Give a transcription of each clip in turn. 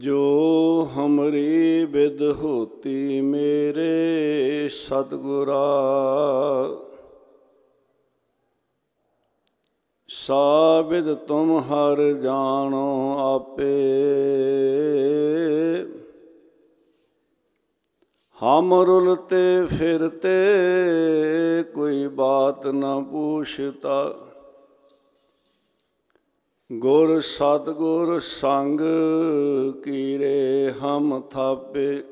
ਜੋ ਹਮਰੀ ਬਿਦ ਹੋਤੀ ਮੇਰੇ ਸਤਗੁਰਾ ਸਾਬਿਦ ਤੁਮ ਹਰ ਜਾਣੋ ਆਪੇ। ਹਮ ਰੁਲਤੇ ਫਿਰਤੇ, ਕੋਈ ਬਾਤ ਨਾ ਪੁੱਛਤਾ। ਗੁਰ ਸਤਗੁਰ ਸੰਗ ਕੀਰੇ ਹਮ ਥਾਪੇ।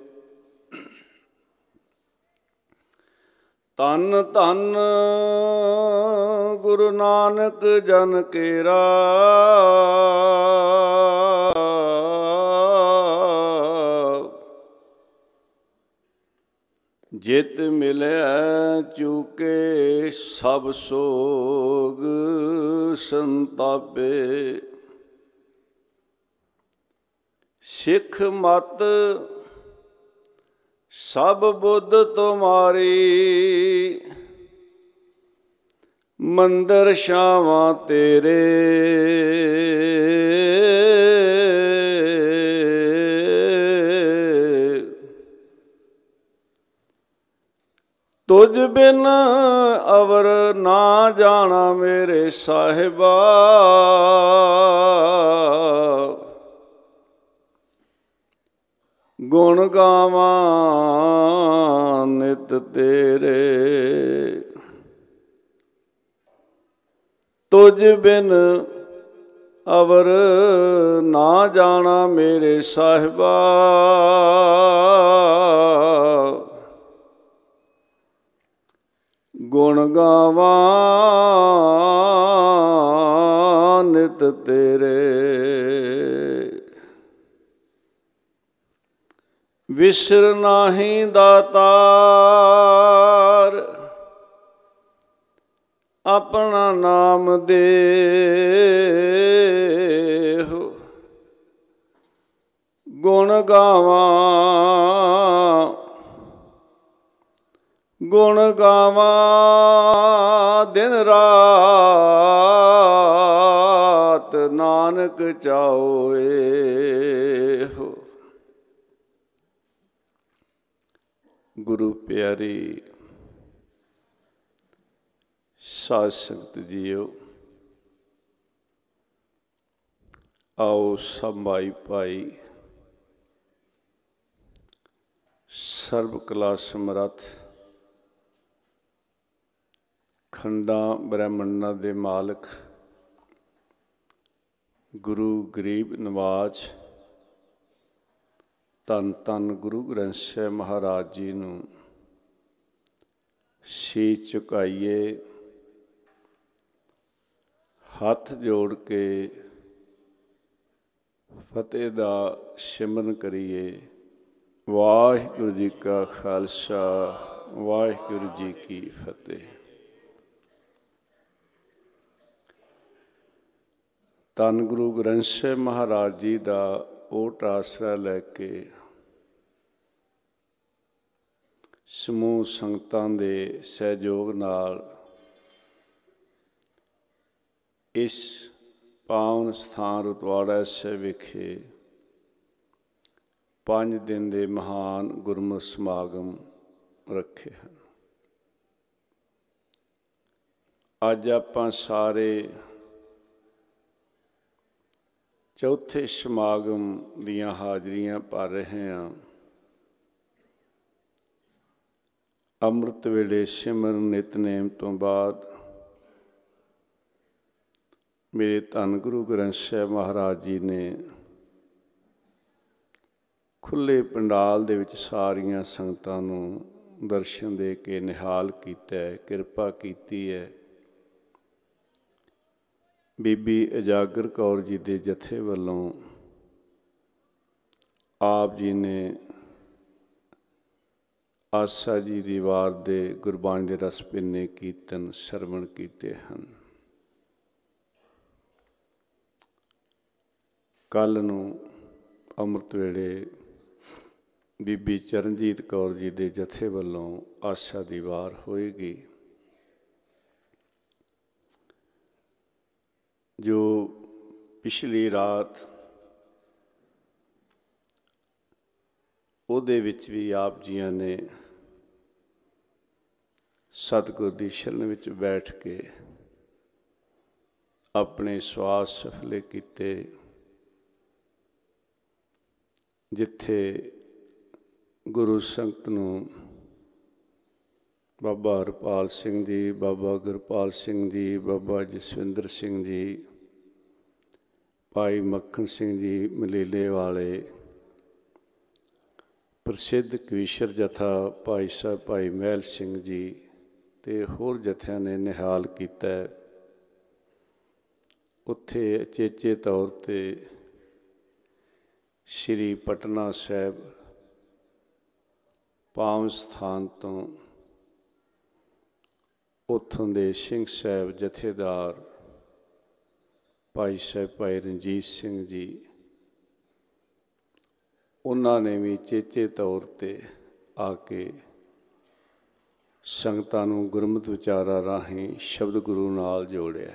ਤਨ ਤਨ ਗੁਰੂ ਨਾਨਕ ਜਨ ਕੇਰਾ। ਜਿਤ ਮਿਲੈ ਚੁਕੇ ਸਭ ਸੋਗ ਸੰਤਾਪੇ। ਸਿੱਖ ਮਤ ਸਭ ਬੁੱਧ ਤੁਮਾਰੀ ਮੰਦਰ ਸ਼ਾਵਾਂ ਤੇਰੇ। ਤੁਝ ਬਿਨ ਅਵਰ ਨਾ ਜਾਣਾ ਮੇਰੇ ਸਾਹਿਬਾ। ਗੁਣ ਗਾਵਾਂ ਨਿਤ ਤੇਰੇ। ਤੁਝ ਬਿਨ ਅਵਰ ਨਾ ਜਾਣਾ ਮੇਰੇ ਸਾਹਿਬਾ। ਗੁਣ ਗਾਵਾਂ ਨਿਤ ਤੇਰੇ। ਵਿਸਰ ਨਾਹੀ ਦਾਤਾਰ ਆਪਣਾ ਨਾਮ ਦੇਹੁ। ਗੁਣ ਗਾਵਾਂ ਗੁਣ ਗਾਵਾਂ, ਦਿਨ ਰਾਤ ਨਾਨਕ ਚਾਓਏ ਹੋ। ਗੁਰੂ ਪਿਆਰੀ, ਸਾਧ ਸੰਗਤ ਜੀਓ, ਆਓ ਸੰਭਾਈ ਭਾਈ, ਸਰਬ ਕਲਾ ਸਮਰੱਥ ਖੰਡਾਂ ਬ੍ਰਹਮੰਡਾਂ ਦੇ ਮਾਲਕ, ਗੁਰੂ ਗਰੀਬ ਨਵਾਜ ਤਨ ਤਨ ਗੁਰੂ ਗ੍ਰੰਥ ਸਾਹਿਬ ਮਹਾਰਾਜ ਜੀ ਨੂੰ ਸੀ ਚੁਕਾਈਏ, ਹੱਥ ਜੋੜ ਕੇ ਫਤਿਹ ਦਾ ਸਿਮਰਨ ਕਰੀਏ। ਵਾਹਿਗੁਰੂ ਜੀ ਕਾ ਖਾਲਸਾ, ਵਾਹਿਗੁਰੂ ਜੀ ਕੀ ਫਤਿਹ। ਤਨ ਗੁਰੂ ਗ੍ਰੰਥ ਸਾਹਿਬ ਮਹਾਰਾਜ ਜੀ ਦਾ ਓਟ ਆਸਰਾ ਲੈ ਕੇ ਸਮੂਹ ਸੰਗਤਾਂ ਦੇ ਸਹਿਯੋਗ ਨਾਲ ਇਸ ਪਾਵਨ ਸਥਾਨ ਰਤਵਾੜਾ ਸਾਹਿਬ ਵਿਖੇ ਪੰਜ ਦਿਨ ਦੇ ਮਹਾਨ ਗੁਰਮਤਿ ਸਮਾਗਮ ਰੱਖੇ ਹਨ। ਅੱਜ ਆਪਾਂ ਸਾਰੇ ਚੌਥੇ ਸਮਾਗਮ ਦੀਆਂ ਹਾਜ਼ਰੀਆਂ ਭਰ ਰਹੇ ਹਾਂ। ਅੰਮ੍ਰਿਤ ਵੇਲੇ ਸਿਮਰਨ ਨਿਤਨੇਮ ਤੋਂ ਬਾਅਦ ਮੇਰੇ ਧੰਨ ਗੁਰੂ ਗ੍ਰੰਥ ਸਾਹਿਬ ਮਹਾਰਾਜ ਜੀ ਨੇ ਖੁੱਲੇ ਪੰਡਾਲ ਦੇ ਵਿੱਚ ਸਾਰੀਆਂ ਸੰਗਤਾਂ ਨੂੰ ਦਰਸ਼ਨ ਦੇ ਕੇ ਨਿਹਾਲ ਕੀਤਾ ਹੈ, ਕਿਰਪਾ ਕੀਤੀ ਹੈ। ਬੀਬੀ ਅਜਾਗਰ ਕੌਰ ਜੀ ਦੇ ਜਥੇ ਵੱਲੋਂ ਆਪ ਜੀ ਨੇ ਆਸਾ ਜੀ ਦੀ ਵਾਰ ਦੇ ਗੁਰਬਾਣੀ ਦੇ ਰਸ ਪਿੰਨੇ ਕੀਰਤਨ ਸਰਵਣ ਕੀਤੇ ਹਨ। ਕੱਲ ਨੂੰ ਅੰਮ੍ਰਿਤ ਵੇਲੇ ਬੀਬੀ ਚਰਨਜੀਤ ਕੌਰ ਜੀ ਦੇ ਜਥੇ ਵੱਲੋਂ ਆਸ਼ਾ ਦੀ ਵਾਰ ਹੋਏਗੀ। ਜੋ ਪਿਛਲੀ ਰਾਤ ਉਹਦੇ ਵਿੱਚ ਵੀ ਆਪ ਜੀਆਂ ਨੇ ਸਤਿਗੁਰ ਦੀ ਸ਼ਰਨ ਵਿੱਚ ਬੈਠ ਕੇ ਆਪਣੇ ਸਵਾਸ ਸਫਲੇ ਕੀਤੇ, ਜਿੱਥੇ ਗੁਰੂ ਸੰਗਤ ਨੂੰ ਬਾਬਾ ਹਰਪਾਲ ਸਿੰਘ ਜੀ, ਬਾਬਾ ਗੁਰਪਾਲ ਸਿੰਘ ਜੀ, ਬਾਬਾ ਜਸਵਿੰਦਰ ਸਿੰਘ ਜੀ, ਭਾਈ ਮੱਖਣ ਸਿੰਘ ਜੀ ਮਲੀਲੇ ਵਾਲੇ, ਪ੍ਰਸਿੱਧ ਕਵੀਸ਼ਰ ਜਥਾ ਭਾਈ ਸਾਹਿਬ ਭਾਈ ਮਹਿਲ ਸਿੰਘ ਜੀ ਤੇ ਹੋਰ ਜਥਿਆਂ ਨੇ ਨਿਹਾਲ ਕੀਤਾ ਉੱਥੇ ਅਚੇਚੇ ਤੌਰ ਤੇ ਸ਼੍ਰੀ ਪਟਨਾ ਸਾਹਿਬ ਪਾਵਨ ਸਥਾਨ ਤੋਂ ਉਥੋਂ ਦੇ ਸਿੰਘ ਸਾਹਿਬ ਜਥੇਦਾਰ ਭਾਈ ਸਾਹਿਬ ਭਾਈ ਰਣਜੀਤ ਸਿੰਘ ਜੀ, ਉਹਨਾਂ ਨੇ ਵੀ ਚੇਚੇ ਤੌਰ ਤੇ ਆ ਕੇ ਸੰਗਤਾਂ ਨੂੰ ਗੁਰਮਤਿ ਵਿਚਾਰਾ ਰਾਹੀਂ ਸ਼ਬਦ ਗੁਰੂ ਨਾਲ ਜੋੜਿਆ।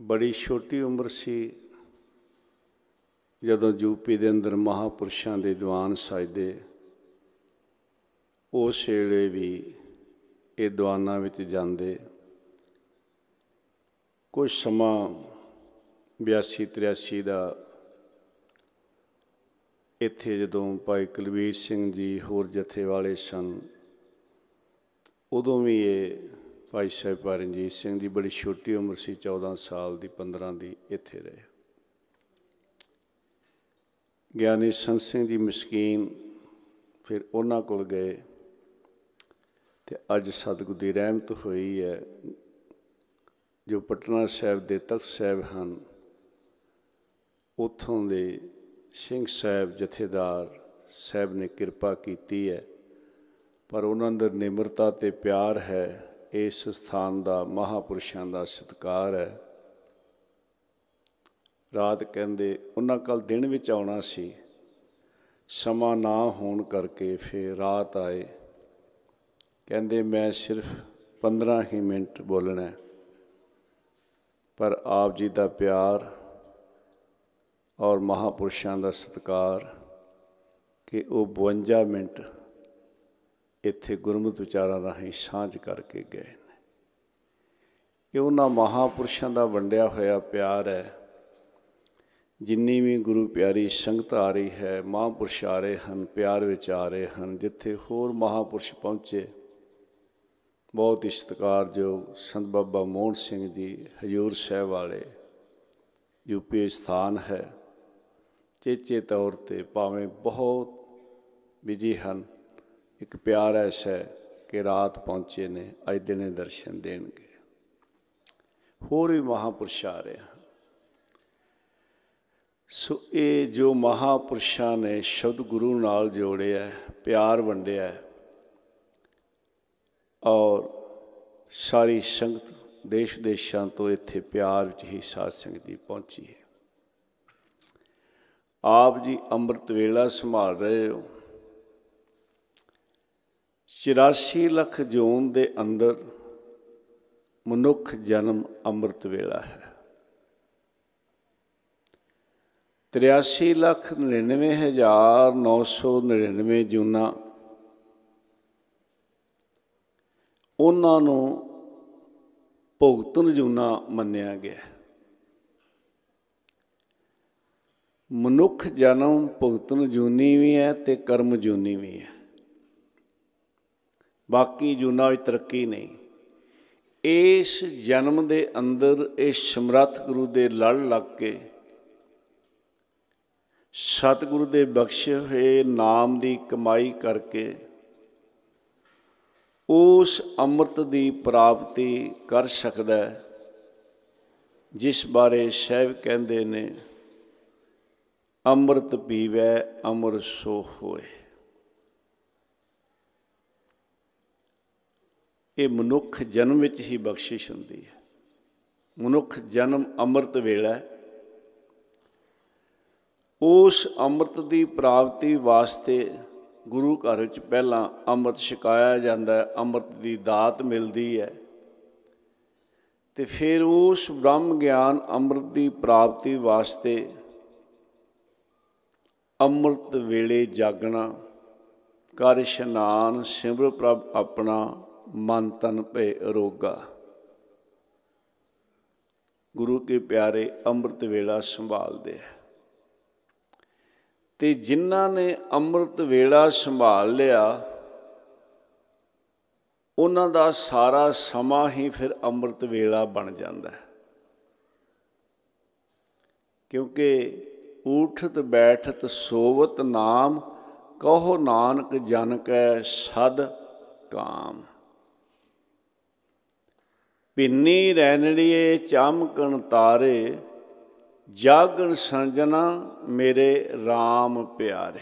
ਬੜੀ ਛੋਟੀ ਉਮਰ ਸੀ ਜਦੋਂ ਯੂਪੀ ਦੇ ਅੰਦਰ ਮਹਾਪੁਰਸ਼ਾਂ ਦੇ ਦੀਵਾਨ ਸਜਦੇ ਉਸ ਵੇਲੇ ਵੀ ਇਹ ਦੀਵਾਨਾਂ ਵਿੱਚ ਜਾਂਦੇ। ਕੁਝ ਸਮਾਂ 82 83 ਦਾ ਇੱਥੇ ਜਦੋਂ ਭਾਈ ਕੁਲਵੀਰ ਸਿੰਘ ਜੀ ਹੋਰ ਜਥੇ ਵਾਲੇ ਸਨ, ਉਦੋਂ ਵੀ ਇਹ ਭਾਈ ਸਾਹਿਬ ਪਰਨਜੀਤ ਸਿੰਘ ਦੀ ਬੜੀ ਛੋਟੀ ਉਮਰ ਸੀ 14 ਸਾਲ ਦੀ 15 ਦੀ ਇੱਥੇ ਰਹੇ। ਗਿਆਨੀ ਸੰਤ ਸਿੰਘ ਜੀ ਮਸਕੀਨ ਫਿਰ ਉਹਨਾਂ ਕੋਲ ਗਏ। ਤੇ ਅੱਜ ਸਤਿਗੁਰ ਦੀ ਰਹਿਮਤ ਹੋਈ ਹੈ, ਜੋ ਪਟਨਾ ਸਾਹਿਬ ਦੇ ਤਖਤ ਸਾਹਿਬ ਹਨ, ਉਥੋਂ ਦੇ ਸਿੰਘ ਸਾਹਿਬ ਜਥੇਦਾਰ ਸਾਹਿਬ ਨੇ ਕਿਰਪਾ ਕੀਤੀ ਹੈ, ਪਰ ਉਹਨਾਂ ਦੇ ਨਿਮਰਤਾ ਤੇ ਪਿਆਰ ਹੈ, ਇਸ ਸਥਾਨ ਦਾ ਮਹਾਪੁਰਸ਼ਾਂ ਦਾ ਸਤਕਾਰ ਹੈ। ਰਾਤ ਕਹਿੰਦੇ, ਉਹਨਾਂ ਕੱਲ ਦਿਨ ਵਿੱਚ ਆਉਣਾ ਸੀ, ਸਮਾਂ ਨਾ ਹੋਣ ਕਰਕੇ ਫਿਰ ਰਾਤ ਆਏ ਕਹਿੰਦੇ, ਮੈਂ ਸਿਰਫ 15 ਹੀ ਮਿੰਟ ਬੋਲਣਾ ਪਰ ਆਪ ਜੀ ਦਾ ਪਿਆਰ ਔਰ ਮਹਾਪੁਰਸ਼ਾਂ ਦਾ ਸਤਕਾਰ ਕਿ ਉਹ 52 ਮਿੰਟ ਇੱਥੇ ਗੁਰਮਤਿ ਵਿਚਾਰਾਂ ਰਾਹੀਂ ਸਾਂਝ ਕਰਕੇ ਗਏ ਨੇ। ਇਹ ਉਹਨਾਂ ਮਹਾਪੁਰਸ਼ਾਂ ਦਾ ਵੰਡਿਆ ਹੋਇਆ ਪਿਆਰ ਹੈ, ਜਿੰਨੀ ਵੀ ਗੁਰੂ ਪਿਆਰੀ ਸੰਗਤ ਆ ਰਹੀ ਹੈ, ਮਹਾਪੁਰਸ਼ ਆ ਰਹੇ ਹਨ, ਪਿਆਰ ਵਿੱਚ ਆ ਰਹੇ ਹਨ, ਜਿੱਥੇ ਹੋਰ ਮਹਾਪੁਰਸ਼ ਪਹੁੰਚੇ ਬਹੁਤ ਇਸ਼ਤਕਾਰਯੋਗ ਸੰਤ ਬਾਬਾ ਮੋਹਨ ਸਿੰਘ ਜੀ, ਹਜੂਰ ਸਾਹਿਬ ਵਾਲੇ ਯੂਪੀ ਸਥਾਨ ਹੈ। ਚੇਚੇ ਤੌਰ ਤੇ ਭਾਵੇਂ ਬਹੁਤ ਬਿਜ਼ੀ ਹਨ, ਇੱਕ ਪਿਆਰ ਐਸਾ ਕਿ ਰਾਤ ਪਹੁੰਚੇ ਨੇ, ਅੱਜ ਦਿਨੇ ਦਰਸ਼ਨ ਦੇਣਗੇ। ਹੋਰ ਵੀ ਮਹਾਪੁਰਸ਼ ਆ। ਰਹੇ ਹਨ ਸੋ ਇਹ ਜੋ ਮਹਾਪੁਰਸ਼ਾਂ ਨੇ ਸ਼ਬਦ ਗੁਰੂ ਨਾਲ ਜੋੜਿਆ ਪਿਆਰ ਵੰਡਿਆ ਔਰ ਸਾਰੀ ਸੰਗਤ ਦੇਸ਼ ਦੇਸ਼ਾਂ ਤੋਂ ਇੱਥੇ ਪਿਆਰ ਵਿੱਚ ਹੀ ਸਾਧ ਸੰਗਤ ਦੀ ਪਹੁੰਚੀ ਹੈ। ਆਪ ਜੀ ਅੰਮ੍ਰਿਤ ਵੇਲਾ ਸੰਭਾਲ ਰਹੇ ਹੋ। 84 ਲੱਖ ਜੂਨ ਦੇ ਅੰਦਰ ਮਨੁੱਖ ਜਨਮ ਅੰਮ੍ਰਿਤ ਵੇਲਾ ਹੈ। 83 ਲੱਖ 99999 ਜੂਨਾ ਉਹਨਾਂ ਨੂੰ ਭੁਗਤਨ ਜੂਨਾ ਮੰਨਿਆ ਗਿਆ। ਮਨੁੱਖ ਜਨਮ ਭੁਗਤਨ ਜੂਨੀ ਵੀ ਹੈ ਤੇ ਕਰਮ ਜੂਨੀ ਵੀ ਹੈ। ਬਾਕੀ ਜੂਨਾ ਵਿੱਚ ਤਰੱਕੀ ਨਹੀਂ। ਇਸ ਜਨਮ ਦੇ ਅੰਦਰ ਇਹ ਸਮਰੱਥ ਗੁਰੂ ਦੇ ਲੜ ਲੱਗ ਕੇ ਸਤਿਗੁਰੂ ਦੇ ਬਖਸ਼ੇ ਹੋਏ ਨਾਮ ਦੀ ਕਮਾਈ ਕਰਕੇ ਉਸ ਅੰਮ੍ਰਿਤ ਦੀ ਪ੍ਰਾਪਤੀ ਕਰ ਸਕਦਾ ਹੈ, ਜਿਸ ਬਾਰੇ ਸਹਿਬ ਕਹਿੰਦੇ ਨੇ, ਅੰਮ੍ਰਿਤ ਪੀਵੇ ਅਮਰ ਸੋ ਹੋਏ। ਇਹ ਮਨੁੱਖ ਜਨਮ ਵਿੱਚ ਹੀ ਬਖਸ਼ਿਸ਼ ਹੁੰਦੀ ਹੈ। ਮਨੁੱਖ ਜਨਮ ਅੰਮ੍ਰਿਤ ਵੇਲਾ, ਉਸ ਅੰਮ੍ਰਿਤ ਦੀ ਪ੍ਰਾਪਤੀ ਵਾਸਤੇ ਗੁਰੂ ਘਰ ਵਿੱਚ ਪਹਿਲਾਂ ਅੰਮ੍ਰਿਤ ਛਕਾਇਆ ਜਾਂਦਾ ਹੈ, ਅੰਮ੍ਰਿਤ ਦੀ ਦਾਤ ਮਿਲਦੀ ਹੈ। ਤੇ ਫਿਰ ਉਸ ਬ੍ਰਹਮ ਗਿਆਨ ਅੰਮ੍ਰਿਤ ਦੀ ਪ੍ਰਾਪਤੀ ਵਾਸਤੇ ਅੰਮ੍ਰਿਤ ਵੇਲੇ ਜਾਗਣਾ ਕਰ ਇਸ਼ਨਾਨ, ਸਿਮਰ ਪ੍ਰਭ ਆਪਣਾ ਮਨ ਤਨ ਭੇ ਰੋਗਾ। ਗੁਰੂ ਕੇ ਪਿਆਰੇ ਅੰਮ੍ਰਿਤ ਵੇਲਾ ਸੰਭਾਲਦੇ ਹੈ ਤੇ ਜਿਨ੍ਹਾਂ ਨੇ ਅੰਮ੍ਰਿਤ ਵੇਲਾ ਸੰਭਾਲ ਲਿਆ, ਉਹਨਾਂ ਦਾ ਸਾਰਾ ਸਮਾਂ ਹੀ ਫਿਰ ਅੰਮ੍ਰਿਤ ਵੇਲਾ ਬਣ ਜਾਂਦਾ ਹੈ। ਕਿਉਂਕਿ ਊਠਤ ਬੈਠਤ ਸੋਵਤ ਨਾਮ, ਕਹੋ ਨਾਨਕ ਜਨ ਕੈ ਸਦ ਕਾਮ। ਪਿੰਨੀ ਰੈਣੜੀਏ ਚਮਕਣ ਤਾਰੇ ਜਾਗਣ ਸੰਜਨਾ ਮੇਰੇ RAM ਪਿਆਰੇ।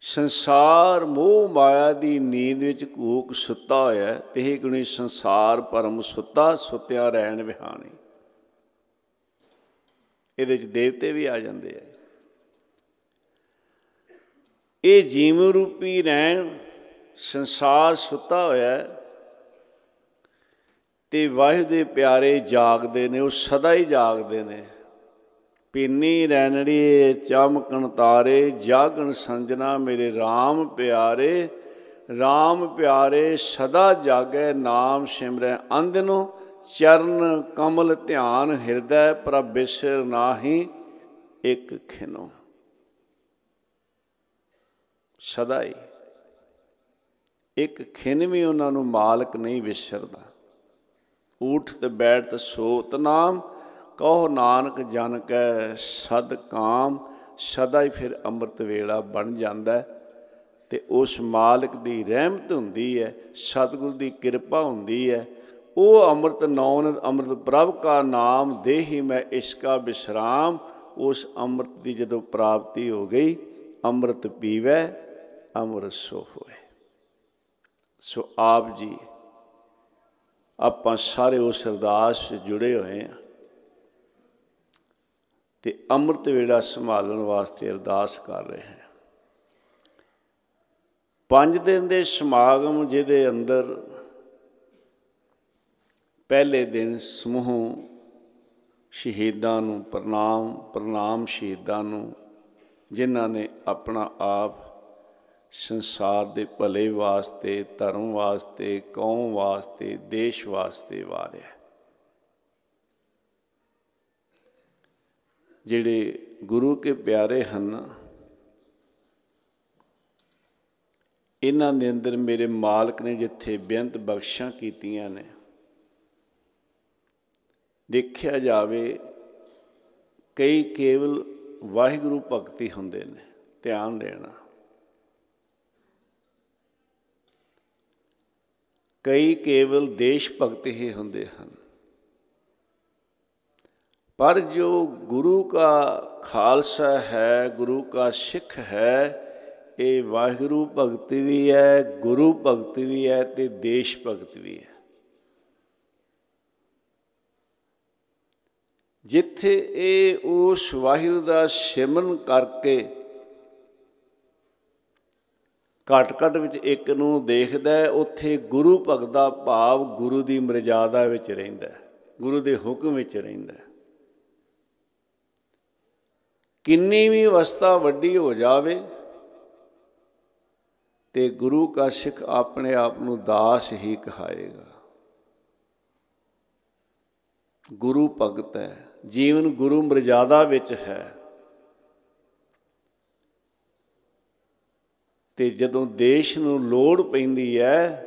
ਸੰਸਾਰ ਮੋਹ ਮਾਇਆ ਦੀ ਨੀਂਦ ਵਿੱਚ ਕੂਕ ਸੁੱਤਾ ਹੋਇਆ ਤੇ ਇਹ ਗੁਣੀ ਸੰਸਾਰ ਪਰਮ ਸੁੱਤਾ, ਸੁੱਤਿਆ ਰਹਿਣ ਵਿਹਾਣੀ। ਇਹਦੇ ਵਿੱਚ ਦੇਵਤੇ ਵੀ ਆ ਜਾਂਦੇ ਆ। ਇਹ ਜੀਵ ਰੂਪੀ ਰਹਿਣ, ਸੰਸਾਰ ਸੁੱਤਾ ਹੋਇਆ ਤੇ ਵਾਹਿ ਦੇ ਪਿਆਰੇ ਜਾਗਦੇ ਨੇ, ਉਹ ਸਦਾ ਹੀ ਜਾਗਦੇ ਨੇ। ਪੀਨੀ, ਰੈਣੜੀ, ਚਮਕਣ ਤਾਰੇ, ਜਾਗਣ ਸੰਜਨਾ ਮੇਰੇ RAM ਪਿਆਰੇ RAM ਪਿਆਰੇ, ਸਦਾ ਜਾਗੈ ਨਾਮ ਸਿਮਰੈ ਅੰਦਨੋ ਚਰਨ ਕਮਲ ਧਿਆਨ ਹਿਰਦੈ, ਪ੍ਰਭ ਬਿਸਰ ਨਾਹੀ ਇੱਕ ਖਿਨੋ। ਸਦਾ ਹੀ ਇੱਕ ਖਿਨ ਵੀ ਉਹਨਾਂ ਨੂੰ ਮਾਲਕ ਨਹੀਂ ਵਿਸਰਦਾ। ਊਠ ਤੇ ਬੈਠ ਤੇ ਸੋਤ ਨਾਮ ਕਹੋ ਨਾਨਕ ਜਨ ਕੈ ਸਦ ਕਾਮ, ਸਦਾ ਹੀ ਫਿਰ ਅੰਮ੍ਰਿਤ ਵੇਲਾ ਬਣ ਜਾਂਦਾ ਤੇ ਉਸ ਮਾਲਕ ਦੀ ਰਹਿਮਤ ਹੁੰਦੀ ਹੈ, ਸਤਿਗੁਰ ਦੀ ਕਿਰਪਾ ਹੁੰਦੀ ਹੈ। ਉਹ ਅੰਮ੍ਰਿਤ ਨੌਨ, ਅੰਮ੍ਰਿਤ ਪ੍ਰਭ ਕਾ ਨਾਮ, ਦੇਹੀ ਮੈਂ ਇਸਕਾ ਬਿਸਰਾਮ। ਉਸ ਅੰਮ੍ਰਿਤ ਦੀ ਜਦੋਂ ਪ੍ਰਾਪਤੀ ਹੋ ਗਈ, ਅੰਮ੍ਰਿਤ ਪੀਵੇ, ਅੰਮ੍ਰਿਤ ਸੋ ਹੋਏ। ਸੋ ਆਪ ਜੀ ਆਪਾਂ ਸਾਰੇ ਉਸ ਅਰਦਾਸ ਵਿੱਚ ਜੁੜੇ ਹੋਏ ਆ ਤੇ ਅੰਮ੍ਰਿਤ ਵੇਲਾ ਸੰਭਾਲਣ ਵਾਸਤੇ ਅਰਦਾਸ ਕਰ ਰਹੇ ਹਾਂ। ਪੰਜ ਦਿਨ ਦੇ ਸਮਾਗਮ ਜਿਹਦੇ ਅੰਦਰ ਪਹਿਲੇ ਦਿਨ ਸਮੂਹ ਸ਼ਹੀਦਾਂ ਨੂੰ ਪ੍ਰਣਾਮ ਪ੍ਰਣਾਮ ਸ਼ਹੀਦਾਂ ਨੂੰ ਜਿਨ੍ਹਾਂ ਨੇ ਆਪਣਾ ਆਪ ਸੰਸਾਰ ਦੇ ਭਲੇ ਵਾਸਤੇ, ਧਰਮ ਵਾਸਤੇ, ਕੌਮ ਵਾਸਤੇ, ਦੇਸ਼ ਵਾਸਤੇ ਵਾਰਿਆ ਜਿਹੜੇ ਗੁਰੂ ਕੇ ਪਿਆਰੇ ਹਨ, ਇਹਨਾਂ ਦੇ ਅੰਦਰ ਮੇਰੇ ਮਾਲਕ ਨੇ ਜਿੱਥੇ ਬੇਅੰਤ ਬਖਸ਼ਾਂ ਕੀਤੀਆਂ ਨੇ, ਦੇਖਿਆ ਜਾਵੇ, ਕਈ ਕੇਵਲ ਵਾਹਿਗੁਰੂ ਭਗਤੀ ਹੁੰਦੇ ਨੇ, ਧਿਆਨ ਦੇਣਾ। ਕਈ ਕੇਵਲ ਦੇਸ਼ ਭਗਤ ਹੀ ਹੁੰਦੇ ਹਨ। ਪਰ ਜੋ ਗੁਰੂ ਕਾ ਖਾਲਸਾ ਹੈ, ਗੁਰੂ ਕਾ ਸਿੱਖ ਹੈ, ਇਹ ਵਾਹਿਗੁਰੂ ਭਗਤ ਵੀ ਹੈ, ਗੁਰੂ ਭਗਤ ਵੀ ਹੈ ਤੇ ਦੇਸ਼ ਭਗਤ ਵੀ ਹੈ। ਜਿੱਥੇ ਇਹ ਉਸ ਵਾਹਿਗੁਰੂ ਦਾ ਸਿਮਰਨ ਕਰਕੇ ਘਟ ਘਟ ਵਿੱਚ ਇੱਕ ਨੂੰ ਦੇਖਦਾ ਉੱਥੇ ਗੁਰੂ ਭਗਤ ਦਾ ਭਾਵ ਗੁਰੂ ਦੀ ਮਰਜ਼ਾਦਾ ਵਿੱਚ ਰਹਿੰਦਾ ਗੁਰੂ ਦੇ ਹੁਕਮ ਵਿੱਚ ਰਹਿੰਦਾ ਕਿੰਨੀ ਵੀ ਅਵਸਥਾ ਵੱਡੀ ਹੋ ਜਾਵੇ ਤੇ ਗੁਰੂ ਕਾ ਸਿੱਖ ਆਪਣੇ ਆਪ ਨੂੰ ਦਾਸ ਹੀ ਕਹਾਏਗਾ। ਗੁਰੂ ਭਗਤ ਹੈ, ਜੀਵਨ ਗੁਰੂ ਮਰਜ਼ਾਦਾ ਵਿੱਚ ਹੈ। ਤੇ ਜਦੋਂ ਦੇਸ਼ ਨੂੰ ਲੋੜ ਪੈਂਦੀ ਹੈ,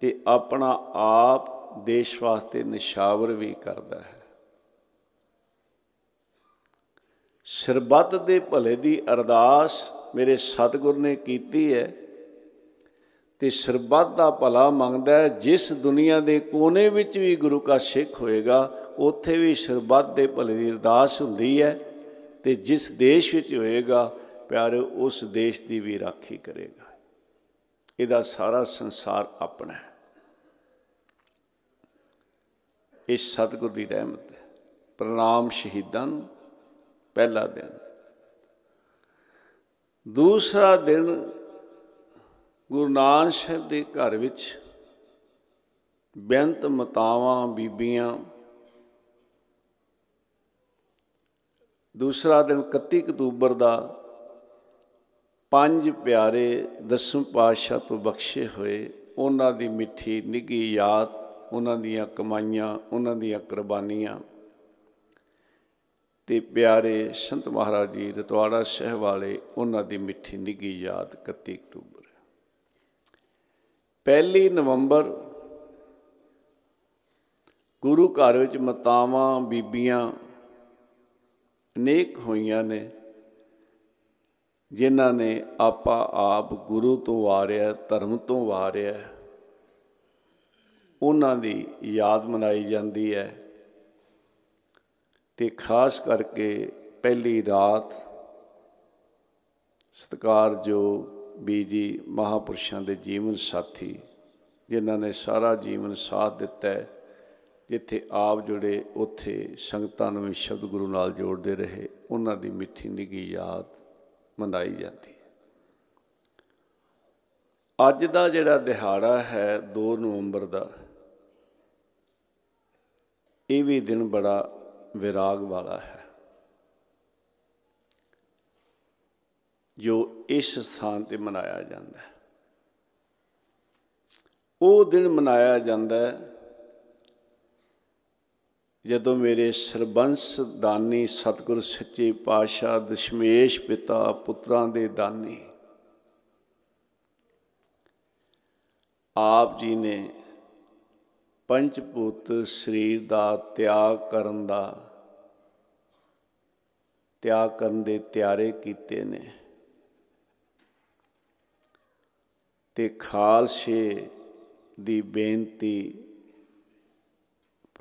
ਤੇ ਆਪਣਾ ਆਪ ਦੇਸ਼ ਵਾਸਤੇ ਨਿਸ਼ਾਵਰ ਵੀ ਕਰਦਾ ਹੈ। ਸਰਬੱਤ ਦੇ ਭਲੇ ਦੀ ਅਰਦਾਸ ਮੇਰੇ ਸਤਿਗੁਰ ਨੇ ਕੀਤੀ ਹੈ ਤੇ ਸਰਬੱਤ ਦਾ ਭਲਾ ਮੰਗਦਾ ਹੈ। ਜਿਸ ਦੁਨੀਆ ਦੇ ਕੋਨੇ ਵਿੱਚ ਵੀ ਗੁਰੂ ਕਾ ਸਿੱਖ ਹੋਏਗਾ, ਉੱਥੇ ਵੀ ਸਰਬੱਤ ਦੇ ਭਲੇ ਦੀ ਅਰਦਾਸ ਹੁੰਦੀ ਹੈ ਤੇ ਜਿਸ ਦੇਸ਼ ਵਿੱਚ ਹੋਏਗਾ ਪਿਆਰੇ, ਉਸ ਦੇਸ਼ ਦੀ ਵੀ ਰਾਖੀ ਕਰੇਗਾ। ਇਹਦਾ ਸਾਰਾ ਸੰਸਾਰ ਆਪਣਾ ਹੈ। ਇਸ ਸਤਿਗੁਰ ਦੀ ਰਹਿਮਤ ਹੈ। ਪ੍ਰਣਾਮ ਸ਼ਹੀਦਾਂ ਨੂੰ, ਪਹਿਲਾ ਦਿਨ। ਦੂਸਰਾ ਦਿਨ ਗੁਰੂ ਨਾਨਕ ਸਾਹਿਬ ਦੇ ਘਰ ਵਿੱਚ ਬੇਅੰਤ ਮਤਾਵਾਂ, ਬੀਬੀਆਂ। ਦੂਸਰਾ ਦਿਨ 31 ਅਕਤੂਬਰ ਦਾ ਪੰਜ ਪਿਆਰੇ ਦਸਮ ਪਾਤਸ਼ਾਹ ਤੋਂ ਬਖਸ਼ੇ ਹੋਏ, ਉਹਨਾਂ ਦੀ ਮਿੱਠੀ ਨਿੱਗੀ ਯਾਦ, ਉਹਨਾਂ ਦੀਆਂ ਕਮਾਈਆਂ, ਉਹਨਾਂ ਦੀਆਂ ਕੁਰਬਾਨੀਆਂ। ਤੇ ਪਿਆਰੇ ਸੰਤ ਮਹਾਰਾਜ ਜੀ, ਰਤਵਾੜਾ ਸ਼ਹਿਰ ਵਾਲੇ, ਉਹਨਾਂ ਦੀ ਮਿੱਠੀ ਨਿੱਗੀ ਯਾਦ 31 ਅਕਤੂਬਰ। ਪਹਿਲੀ ਨਵੰਬਰ, ਗੁਰੂ ਘਰ ਵਿੱਚ ਮਤਾਵਾਂ, ਬੀਬੀਆਂ ਅਨੇਕ ਹੋਈਆਂ ਨੇ। ਜਿਨ੍ਹਾਂ ਨੇ ਆਪਾ ਆਪ ਗੁਰੂ ਤੋਂ ਵਾਰਿਆ, ਧਰਮ ਤੋਂ ਵਾਰਿਆ, ਉਹਨਾਂ ਦੀ ਯਾਦ ਮਨਾਈ ਜਾਂਦੀ ਹੈ। ਤੇ ਖਾਸ ਕਰਕੇ ਪਹਿਲੀ ਰਾਤ ਸਤਕਾਰ ਜੋ ਬੀਜੀ ਮਹਾਪੁਰਸ਼ਾਂ ਦੇ ਜੀਵਨ ਸਾਥੀ, ਜਿਨ੍ਹਾਂ ਨੇ ਸਾਰਾ ਜੀਵਨ ਸਾਥ ਦਿੱਤਾ ਜਿੱਥੇ ਆਪ ਜੁੜੇ ਉੱਥੇ ਸੰਗਤਾਂ ਨੂੰ ਵੀ ਸ਼ਬਦ ਗੁਰੂ ਨਾਲ ਜੋੜਦੇ ਰਹੇ, ਉਹਨਾਂ ਦੀ ਮਿੱਠੀ ਨਿੱਗੀ ਯਾਦ ਮਨਾਈ ਜਾਂਦੀ ਹੈ। ਅੱਜ ਦਾ ਜਿਹੜਾ ਦਿਹਾੜਾ ਹੈ 2 ਨਵੰਬਰ ਦਾ, ਇਹ ਵੀ ਦਿਨ ਬੜਾ ਵਿਰਾਗ ਵਾਲਾ ਹੈ। ਜੋ ਇਸ ਸਥਾਨ ਤੇ ਮਨਾਇਆ ਜਾਂਦਾ ਹੈ। ਉਹ ਦਿਨ ਮਨਾਇਆ ਜਾਂਦਾ ਹੈ ਜਦੋਂ ਮੇਰੇ ਸਰਬੰਸ ਦਾਨੀ ਸਤਿਗੁਰ ਸੱਚੇ ਪਾਤਸ਼ਾਹ ਦਸ਼ਮੇਸ਼ ਪਿਤਾ ਪੁੱਤਰਾਂ ਦੇ ਦਾਨੀ। ਆਪ ਜੀ ਨੇ ਪੰਜ ਭੂਤ ਸਰੀਰ ਦਾ ਤਿਆਗ ਕਰਨ ਦਾ, ਤਿਆਗ ਕਰਨ ਦੇ ਤਿਆਰੇ ਕੀਤੇ ਨੇ। ਤੇ ਖਾਲਸੇ ਦੀ ਬੇਨਤੀ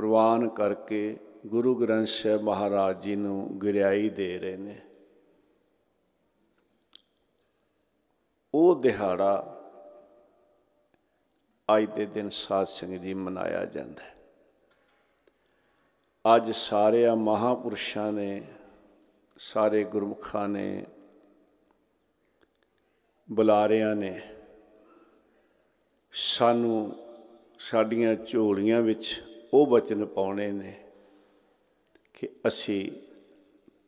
ਪ੍ਰਵਾਨ ਕਰਕੇ ਗੁਰੂ ਗ੍ਰੰਥ ਸਾਹਿਬ ਮਹਾਰਾਜ ਜੀ ਨੂੰ ਗਿਰਿਆਈ ਦੇ ਰਹੇ ਨੇ। ਉਹ ਦਿਹਾੜਾ ਅੱਜ ਦੇ ਦਿਨ ਸਾਧ ਸੰਗਤ ਜੀ ਮਨਾਇਆ ਜਾਂਦਾ ਹੈ। ਅੱਜ ਸਾਰੇ ਮਹਾਪੁਰਸ਼ਾਂ ਨੇ, ਸਾਰੇ ਗੁਰਮੁਖਾਂ ਨੇ, ਬੁਲਾਰਿਆਂ ਨੇ ਸਾਨੂੰ ਸਾਡੀਆਂ ਝੋਲੀਆਂ ਵਿੱਚ ਉਹ ਬਚਨ ਪਾਉਣੇ ਨੇ ਕਿ ਅਸੀਂ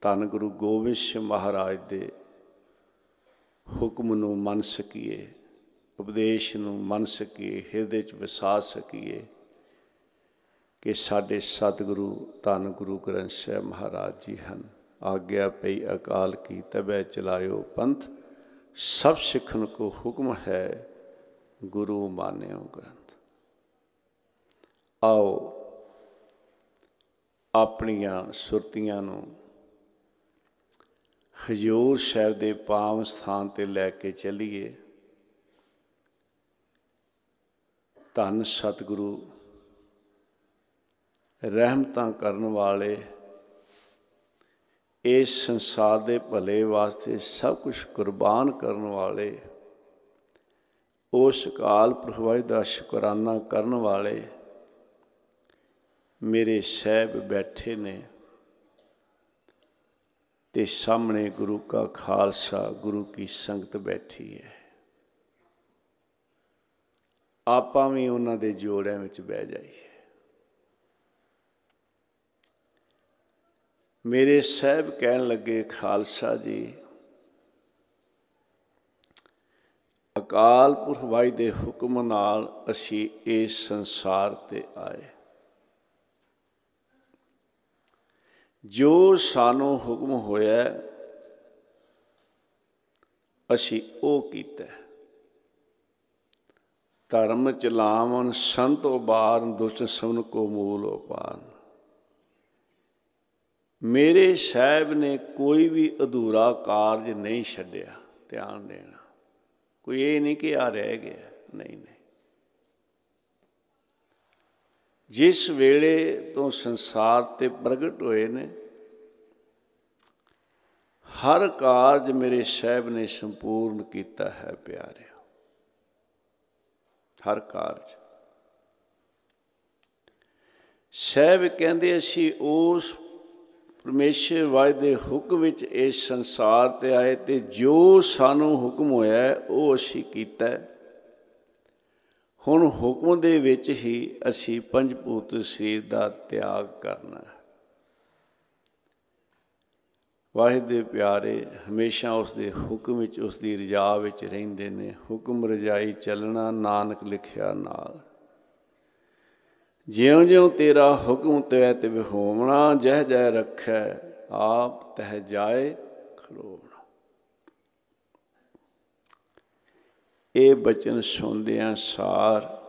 ਧੰਨ ਗੁਰੂ ਗੋਬਿੰਦ ਸਿੰਘ ਮਹਾਰਾਜ ਦੇ ਹੁਕਮ ਨੂੰ ਮੰਨ ਸਕੀਏ, ਉਪਦੇਸ਼ ਨੂੰ ਮੰਨ ਸਕੀਏ, ਹਿਰਦੇ 'ਚ ਵਸਾ ਸਕੀਏ ਕਿ ਸਾਡੇ ਸਤਿਗੁਰੂ ਧੰਨ ਗੁਰੂ ਗ੍ਰੰਥ ਸਾਹਿਬ ਮਹਾਰਾਜ ਜੀ ਹਨ। ਆਗਿਆ ਪਈ ਅਕਾਲ ਕੀ ਤਬੈ ਚਲਾਇਓ ਪੰਥ, ਸਭ ਸਿੱਖਣ ਕੋ ਹੁਕਮ ਹੈ ਗੁਰੂ ਮਾਨਿਓ ਗ੍ਰੰਥ। ਆਓ ਆਪਣੀਆਂ ਸੁਰਤੀਆਂ ਨੂੰ ਹਜੂਰ ਸਾਹਿਬ ਦੇ ਪਾਵਨ ਸਥਾਨ ਤੇ ਲੈ ਕੇ ਚੱਲੀਏ। ਧੰਨ ਸਤਿਗੁਰੂ, ਰਹਿਮਤਾਂ ਕਰਨ ਵਾਲੇ ਇਸ ਸੰਸਾਰ ਦੇ ਭਲੇ ਵਾਸਤੇ ਸਭ ਕੁਝ ਕੁਰਬਾਨ ਕਰਨ ਵਾਲੇ, ਉਸ ਕਾਲ ਪ੍ਰਭੂ ਦਾ ਸ਼ੁਕਰਾਨਾ ਕਰਨ ਵਾਲੇ ਮੇਰੇ ਸਹਿਬ ਬੈਠੇ ਨੇ ਤੇ ਸਾਹਮਣੇ ਗੁਰੂ ਕਾ ਖਾਲਸਾ, ਗੁਰੂ ਕੀ ਸੰਗਤ ਬੈਠੀ ਹੈ। ਆਪਾਂ ਵੀ ਉਹਨਾਂ ਦੇ ਜੋੜਿਆਂ ਵਿੱਚ ਬਹਿ ਜਾਈਏ। ਮੇਰੇ ਸਹਿਬ ਕਹਿਣ ਲੱਗੇ, ਖਾਲਸਾ ਜੀ, ਅਕਾਲ ਪੁਰਖ ਵਾਹਿ ਦੇ ਹੁਕਮ ਨਾਲ ਅਸੀਂ ਇਸ ਸੰਸਾਰ ਤੇ ਆਏ। ਜੋ ਸਾਨੂੰ ਹੁਕਮ ਹੋਇਆ, ਅਸੀਂ ਉਹ ਕੀਤਾ। ਧਰਮ ਚਲਾਵਨ ਸੰਤ ਉਬਾਰਨ, ਦੁਸ਼ਟ ਸਭਨ ਕੋ ਮੂਲ ਉਪਾਰਨ। ਮੇਰੇ ਸਾਹਿਬ ਨੇ ਕੋਈ ਵੀ ਅਧੂਰਾ ਕਾਰਜ ਨਹੀਂ ਛੱਡਿਆ, ਧਿਆਨ ਦੇਣਾ। ਕੋਈ ਇਹ ਨਹੀਂ ਕਿ ਆ ਰਹਿ ਗਿਆ, ਨਹੀਂ ਨਹੀਂ। ਜਿਸ ਵੇਲੇ ਤੋਂ ਸੰਸਾਰ ਤੇ ਪ੍ਰਗਟ ਹੋਏ ਨੇ, ਹਰ ਕਾਰਜ ਮੇਰੇ ਸਾਹਿਬ ਨੇ ਸੰਪੂਰਨ ਕੀਤਾ ਹੈ ਪਿਆਰਿਓ। ਹਰ ਕਾਰਜ। ਸਾਹਿਬ ਕਹਿੰਦੇ ਅਸੀਂ ਉਸ ਪਰਮੇਸ਼ਰ ਵਾਹਿਦੇ ਹੁਕਮ ਵਿੱਚ ਇਸ ਸੰਸਾਰ ਤੇ ਆਏ ਤੇ ਜੋ ਸਾਨੂੰ ਹੁਕਮ ਹੋਇਆ ਉਹ ਅਸੀਂ ਕੀਤਾ ਹੁਣ ਹੁਕਮ ਦੇ ਵਿੱਚ ਹੀ ਅਸੀਂ ਪੰਜ ਭੂਤ ਸਰੀਰ ਦਾ ਤਿਆਗ ਕਰਨਾ ਹੈ। ਵਾਹਿਦੇ ਪਿਆਰੇ, ਹਮੇਸ਼ਾ ਉਸ ਦੇ ਹੁਕਮ ਵਿੱਚ, ਉਸ ਦੀ ਰਜਾ ਵਿੱਚ ਰਹਿੰਦੇ ਨੇ। ਹੁਕਮ ਰਜਾਈ ਚੱਲਣਾ, ਨਾਨਕ ਲਿਖਿਆ ਨਾਲ। ਜਿਉਂ-ਜਿਉਂ ਤੇਰਾ ਹੁਕਮ ਤੈ ਤੇ ਹੋਵਣਾ ਜਹ ਜਹ ਰੱਖੈ, ਆਪ ਤਹ ਜਾਏ ਖਲੋ ਇਹ ਬਚਨ ਸੁਣਦਿਆਂ ਸਾਰ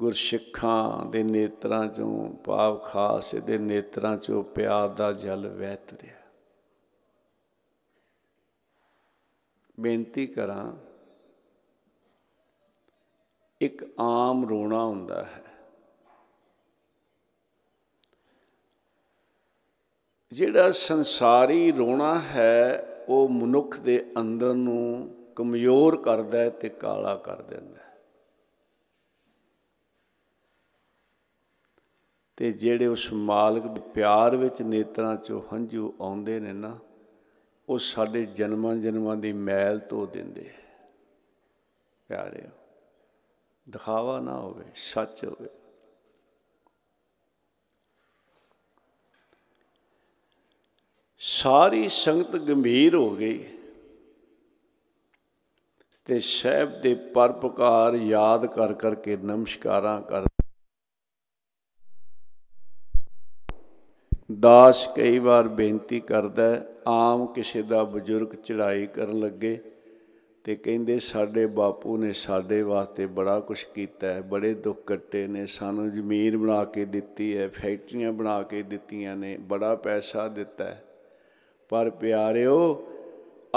ਗੁਰਸਿੱਖਾਂ ਦੇ ਨੇਤਰਾਂ ਚੋਂ ਪਾਪ ਖਾਸ ਦੇ ਨੇਤਰਾਂ ਚੋਂ ਪਿਆਰ ਦਾ ਜਲ ਵਹਿਤ ਰਿਹਾ। ਬੇਨਤੀ ਕਰਾਂ, ਇੱਕ ਆਮ ਰੋਣਾ ਹੁੰਦਾ ਹੈ। ਜਿਹੜਾ ਸੰਸਾਰੀ ਰੋਣਾ ਹੈ ਉਹ ਮਨੁੱਖ ਦੇ ਅੰਦਰ ਨੂੰ ਕਮਜ਼ੋਰ ਕਰਦਾ ਹੈ ਤੇ ਕਾਲਾ ਕਰ ਦਿੰਦਾ ਹੈ। ਤੇ ਜਿਹੜੇ ਉਸ ਮਾਲਕ ਦੇ ਪਿਆਰ ਵਿੱਚ ਨੇਤਰਾਂ ਚੋਂ ਹੰਝੂ ਆਉਂਦੇ ਨੇ ਨਾ, ਉਹ ਸਾਡੇ ਜਨਮਾਂ ਜਨਮਾਂ ਦੀ ਮੈਲ ਧੋ ਦਿੰਦੇ ਪਿਆਰੇ ਦਿਖਾਵਾ ਨਾ ਹੋਵੇ, ਸੱਚ ਹੋਵੇ। ਸਾਰੀ ਸੰਗਤ ਗੰਭੀਰ ਹੋ ਗਈ ਤੇ ਸਹਿਬ ਦੇ ਪਰਪਕਾਰ ਯਾਦ ਕਰ ਕਰਕੇ ਨਮਸਕਾਰਾਂ ਕਰ ਦਾਸ ਕਈ ਵਾਰ ਬੇਨਤੀ ਕਰਦਾ ਆਮ ਕਿਸੇ ਦਾ ਬਜ਼ੁਰਗ ਚੜਾਈ ਕਰਨ ਲੱਗੇ ਤੇ ਕਹਿੰਦੇ, ਸਾਡੇ ਬਾਪੂ ਨੇ ਸਾਡੇ ਵਾਸਤੇ ਬੜਾ ਕੁਝ ਕੀਤਾ ਹੈ, ਬੜੇ ਦੁੱਖ ਕੱਟੇ ਨੇ, ਸਾਨੂੰ ਜ਼ਮੀਨ ਬਣਾ ਕੇ ਦਿੱਤੀ ਹੈ, ਫੈਕਟਰੀਆਂ ਬਣਾ ਕੇ ਦਿੱਤੀਆਂ ਨੇ, ਬੜਾ ਪੈਸਾ ਦਿੱਤਾ ਹੈ। ਪਰ ਪਿਆਰਿਓ,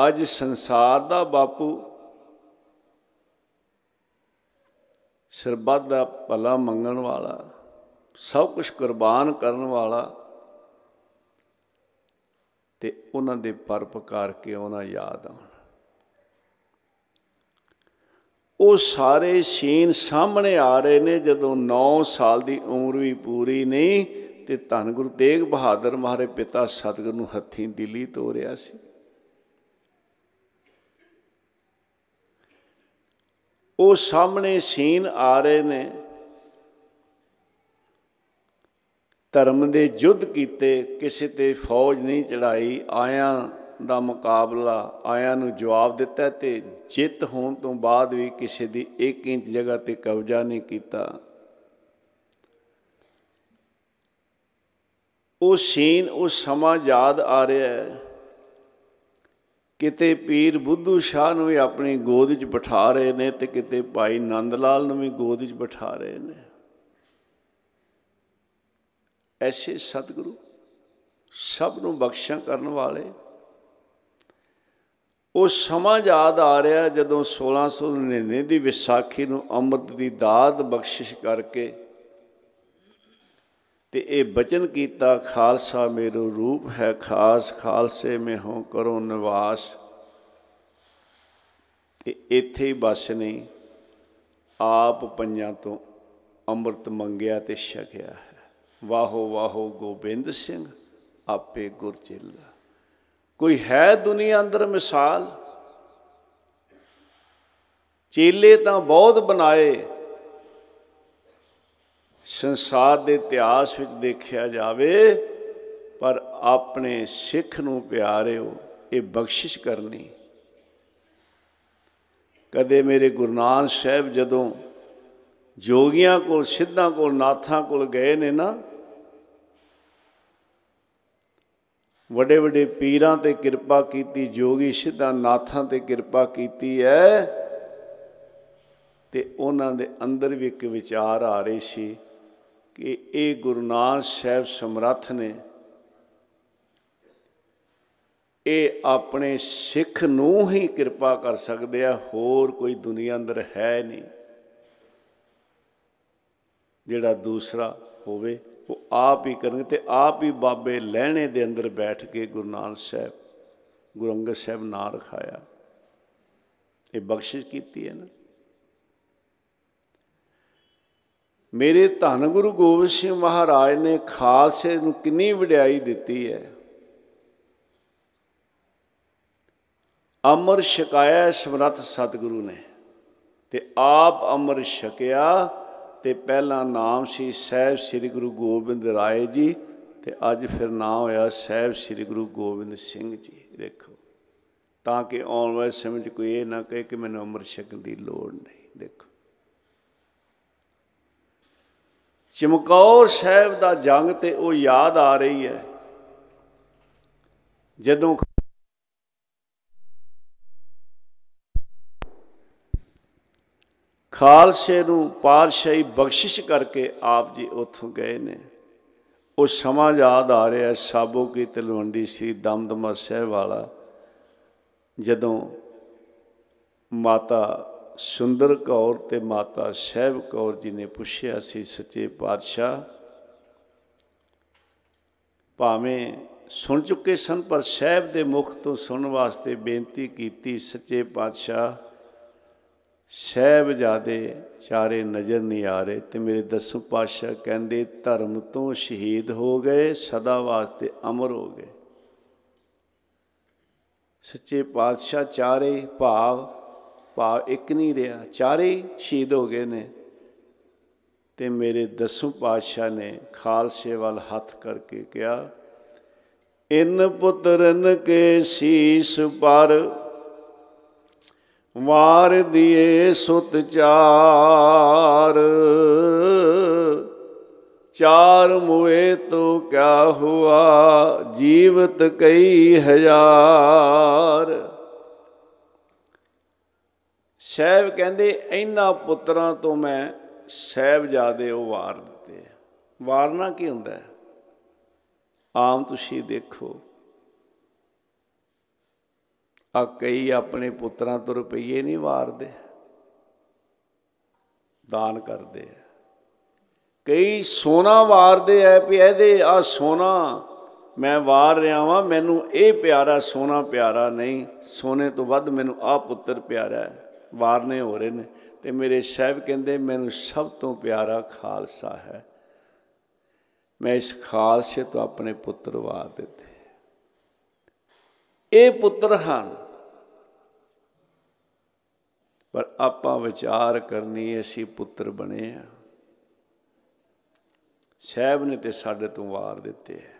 ਅੱਜ ਸੰਸਾਰ ਦਾ ਬਾਪੂ ਸਰਬੱਤ ਦਾ ਭਲਾ ਮੰਗਣ ਵਾਲਾ, ਸਭ ਕੁਝ ਕੁਰਬਾਨ ਕਰਨ ਵਾਲਾ ਤੇ ਉਹਨਾਂ ਦੇ ਪਰਪਕਾਰ ਕੇ ਉਹਨਾਂ ਯਾਦ ਆਉਣ? ਉਹ ਸਾਰੇ ਸੀਨ ਸਾਹਮਣੇ ਆ ਰਹੇ ਨੇ ਜਦੋਂ 9 ਸਾਲ ਦੀ ਉਮਰ ਵੀ ਪੂਰੀ ਨਹੀਂ ਤੇ ਧੰਨ ਗੁਰੂ ਤੇਗ ਬਹਾਦਰ ਮਹਾਰੇ ਪਿਤਾ ਸਤਿਗੁਰ ਨੂੰ ਹੱਥੀਂ ਦਿੱਲੀ ਤੋਰਿਆ ਸੀ। ਉਹ ਸਾਹਮਣੇ ਸੀਨ ਆ ਰਹੇ ਨੇ। ਧਰਮ ਦੇ ਯੁੱਧ ਕੀਤੇ, ਕਿਸੇ ਤੇ ਫੌਜ ਨਹੀਂ ਚੜਾਈ। ਆਇਆਂ ਦਾ ਮੁਕਾਬਲਾ, ਆਇਆਂ ਨੂੰ ਜਵਾਬ ਦਿੱਤਾ ਤੇ ਜਿੱਤ ਹੋਣ ਤੋਂ ਬਾਅਦ ਵੀ ਕਿਸੇ ਦੀ 1 ਇੰਚ ਜਗ੍ਹਾ ਤੇ ਕਬਜ਼ਾ ਨਹੀਂ ਕੀਤਾ। ਉਹ ਸੀਨ, ਉਹ ਸਮਾਂ ਯਾਦ ਆ ਰਿਹਾ ਹੈ। ਕਿਤੇ ਪੀਰ ਬੁੱਧੂ ਸ਼ਾਹ ਨੂੰ ਵੀ ਆਪਣੀ ਗੋਦ ਵਿੱਚ ਬਿਠਾ ਰਹੇ ਨੇ ਤੇ ਕਿਤੇ ਭਾਈ ਨੰਦ ਲਾਲ ਨੂੰ ਵੀ ਗੋਦ ਵਿੱਚ ਬਿਠਾ ਰਹੇ ਨੇ। ਐਸੇ ਸਤਿਗੁਰੂ ਸਭ ਨੂੰ ਬਖਸ਼ਾਂ ਕਰਨ ਵਾਲੇ। ਉਹ ਸਮਾਂ ਯਾਦ ਆ ਰਿਹਾ ਜਦੋਂ 1699 ਦੀ ਵਿਸਾਖੀ ਨੂੰ ਅੰਮ੍ਰਿਤ ਦੀ ਦਾਤ ਬਖਸ਼ਿਸ਼ ਕਰਕੇ ਤੇ ਇਹ ਬਚਨ ਕੀਤਾ, ਖਾਲਸਾ ਮੇਰੋ ਰੂਪ ਹੈ ਖਾਸ, ਖਾਲਸੇ ਮੇ ਹੋ ਕਰੋ ਨਿਵਾਸ। ਤੇ ਇੱਥੇ ਹੀ ਬਸ ਨਹੀਂ ਆਪ ਪੰਜਾਂ ਤੋਂ ਅੰਮ੍ਰਿਤ ਮੰਗਿਆ ਤੇ ਛਕਿਆ ਹੈ। ਵਾਹੋ ਵਾਹੋ ਗੋਬਿੰਦ ਸਿੰਘ, ਆਪੇ ਗੁਰ ਚੇਲਾ। ਕੋਈ ਹੈ ਦੁਨੀਆ ਅੰਦਰ ਮਿਸਾਲ? ਚੇਲੇ ਤਾਂ ਬਹੁਤ ਬਣਾਏ ਸੰਸਾਰ ਦੇ ਇਤਿਹਾਸ ਵਿੱਚ ਦੇਖਿਆ ਜਾਵੇ, ਪਰ ਆਪਣੇ ਸਿੱਖ ਨੂੰ ਪਿਆਰਿਓ, ਇਹ ਬਖਸ਼ਿਸ਼ ਕਰਨੀ। ਕਦੇ ਮੇਰੇ ਗੁਰੂ ਨਾਨਕ ਸਾਹਿਬ ਜਦੋਂ ਜੋਗੀਆਂ ਕੋਲ, ਸਿੱਧਾਂ ਕੋਲ, ਨਾਥਾਂ ਕੋਲ ਗਏ ਨੇ ਨਾ ਵੱਡੇ ਵੱਡੇ ਪੀਰਾਂ ਤੇ ਕਿਰਪਾ ਕੀਤੀ, ਜੋਗੀ ਸਿੱਧਾਂ ਨਾਥਾਂ ਤੇ ਕਿਰਪਾ ਕੀਤੀ ਹੈ ਤੇ ਉਹਨਾਂ ਦੇ ਅੰਦਰ ਵੀ ਇੱਕ ਵਿਚਾਰ ਆ ਰਹੀ ਸੀ ਕਿ ਇਹ ਗੁਰੂ ਨਾਨਕ ਸਾਹਿਬ ਸਮਰੱਥ ਨੇ, ਇਹ ਆਪਣੇ ਸਿੱਖ ਨੂੰ ਹੀ ਕਿਰਪਾ ਕਰ ਸਕਦੇ ਆ, ਹੋਰ ਕੋਈ ਦੁਨੀਆ ਅੰਦਰ ਹੈ ਨਹੀਂ। ਜਿਹੜਾ ਦੂਸਰਾ ਹੋਵੇ, ਉਹ ਆਪ ਹੀ ਕਰਨਗੇ ਤੇ ਆਪ ਹੀ ਬਾਬੇ ਲਹਿਣੇ ਦੇ ਅੰਦਰ ਬੈਠ ਕੇ ਗੁਰੂ ਨਾਨਕ ਸਾਹਿਬ, ਗੁਰੂ ਅੰਗਦ ਸਾਹਿਬ ਨਾਂ ਰਖਾਇਆ। ਇਹ ਬਖਸ਼ਿਸ਼ ਕੀਤੀ ਹੈ ਨਾ। ਮੇਰੇ ਧੰਨ ਗੁਰੂ ਗੋਬਿੰਦ ਸਿੰਘ ਮਹਾਰਾਜ ਨੇ ਖਾਲਸੇ ਨੂੰ ਕਿੰਨੀ ਵਡਿਆਈ ਦਿੱਤੀ ਹੈ। ਅਮਰ ਛਕਾਇਆ ਸਮਰੱਥ ਸਤਿਗੁਰੂ ਨੇ ਤੇ ਆਪ ਅਮਰ ਛਕਿਆ ਤੇ ਪਹਿਲਾ ਨਾਮ ਸੀ ਸਹਿਬ ਸ੍ਰੀ ਗੁਰੂ ਗੋਬਿੰਦ ਰਾਏ ਜੀ ਤੇ ਅੱਜ ਫਿਰ ਨਾਮ ਹੋਇਆ ਸਹਿਬ ਸ੍ਰੀ ਗੁਰੂ ਗੋਬਿੰਦ ਸਿੰਘ ਜੀ। ਦੇਖੋ, ਤਾਂ ਕਿ ਆਉਣ ਵਾਲੇ ਸਮੇਂ 'ਚ ਕੋਈ ਇਹ ਨਾ ਕਹੇ ਕਿ ਮੈਨੂੰ ਅਮਰ ਛਕਣ ਦੀ ਲੋੜ ਨਹੀਂ। ਦੇਖੋ ਚਮਕੌਰ ਸਾਹਿਬ ਦਾ ਜੰਗ ਤੇ ਉਹ ਯਾਦ ਆ ਰਹੀ ਹੈ। ਜਦੋਂ ਖਾਲਸੇ ਨੂੰ ਪਾਤਸ਼ਾਹੀ ਬਖਸ਼ਿਸ਼ ਕਰਕੇ ਆਪ ਜੀ ਉੱਥੋਂ ਗਏ ਨੇ। ਉਹ ਸਮਾਂ ਯਾਦ ਆ ਰਿਹਾ ਸਾਬੋ ਕੀ ਤਲਵੰਡੀ ਸ਼੍ਰੀ ਦਮਦਮਾ ਸਾਹਿਬ ਵਾਲਾ, ਜਦੋਂ ਮਾਤਾ ਸੁੰਦਰ ਕੌਰ ਤੇ ਮਾਤਾ ਸਹਿਬ ਕੌਰ ਜੀ ਨੇ ਪੁੱਛਿਆ ਸੀ, ਸੱਚੇ ਪਾਤਸ਼ਾਹ, ਭਾਵੇਂ ਸੁਣ ਚੁੱਕੇ ਸਨ, ਪਰ ਸਹਿਬ ਦੇ ਮੁਖ ਤੋਂ ਸੁਣਨ ਵਾਸਤੇ ਬੇਨਤੀ ਕੀਤੀ, ਸੱਚੇ ਪਾਤਸ਼ਾਹ, ਸਹਿਬਜ਼ਾਦੇ ਚਾਰੇ ਨਜ਼ਰ ਨਹੀਂ ਆ ਰਹੇ ਤੇ ਮੇਰੇ ਦਸੂ ਪਾਤਸ਼ਾਹ, ਕਹਿੰਦੇ ਧਰਮ ਤੋਂ ਸ਼ਹੀਦ ਹੋ ਗਏ, ਸਦਾ ਵਾਸਤੇ ਅਮਰ ਹੋ ਗਏ। ਸੱਚੇ ਪਾਤਸ਼ਾਹ ਚਾਰੇ ਭਾਵ ਭਾਵ ਇੱਕ ਨਹੀਂ ਰਿਹਾ। ਚਾਰੇ ਸ਼ਹੀਦ ਹੋ ਗਏ ਨੇ ਤੇ ਮੇਰੇ ਦਸੂ ਪਾਤਸ਼ਾਹ ਨੇ ਖਾਲਸੇ ਵੱਲ ਹੱਥ ਕਰਕੇ ਕਿਹਾ, ਇਨ ਪੁੱਤਰਨ ਕੇ ਸੀਸ ਪਰ ਵਾਰ ਦੀਏ ਸੁਤ ਚਾਰ। ਚਾਰ ਮੁਏ ਤੋ ਕਿਆ ਹੁਆ, ਜੀਵਤ ਕਈ ਹਜ਼ਾਰ। ਸਹਿਬ ਕਹਿੰਦੇ, ਇਹਨਾਂ ਪੁੱਤਰਾਂ ਤੋਂ ਮੈਂ ਸਹਿਬਜ਼ਾਦੇ ਉਹ ਵਾਰ ਦਿੱਤੇ ਵਾਰਨਾ ਕੀ ਹੁੰਦਾ? ਹੈ ਆਮ ਤੁਸੀਂ ਦੇਖੋ। ਆ ਕਈ ਆਪਣੇ ਪੁੱਤਰਾਂ ਤੋਂ ਰੁਪਈਏ ਨਹੀਂ ਵਾਰਦੇ। ਦਾਨ ਕਰਦੇ ਆ। ਕਈ ਸੋਨਾ ਵਾਰਦੇ ਐ ਵੀ ਇਹਦੇ ਆ ਸੋਨਾ ਮੈਂ ਵਾਰ ਰਿਹਾ ਵਾਂ, ਮੈਨੂੰ ਇਹ ਪਿਆਰਾ ਸੋਨਾ ਪਿਆਰਾ ਨਹੀਂ, ਸੋਨੇ ਤੋਂ ਵੱਧ ਮੈਨੂੰ ਆ ਪੁੱਤਰ ਪਿਆਰਾ ਹੈ। ਵਾਰਨੇ ਹੋ ਰਹੇ ਨੇ ਤੇ ਮੇਰੇ ਸਾਹਿਬ ਕਹਿੰਦੇ, ਮੈਨੂੰ ਸਭ ਤੋਂ ਪਿਆਰਾ ਖਾਲਸਾ ਹੈ। ਮੈਂ ਇਸ ਖਾਲਸੇ ਤੋਂ ਆਪਣੇ ਪੁੱਤਰ ਵਾਰ ਦਿੱਤੇ। ਇਹ ਪੁੱਤਰ ਹਨ। ਪਰ ਆਪਾਂ ਵਿਚਾਰ ਕਰਨੀ, ਅਸੀਂ ਪੁੱਤਰ ਬਣੇ ਆ ਸਹਿਬ ਨੇ ਤੇ ਸਾਡੇ ਤੋਂ ਵਾਰ ਦਿੱਤੇ ਆ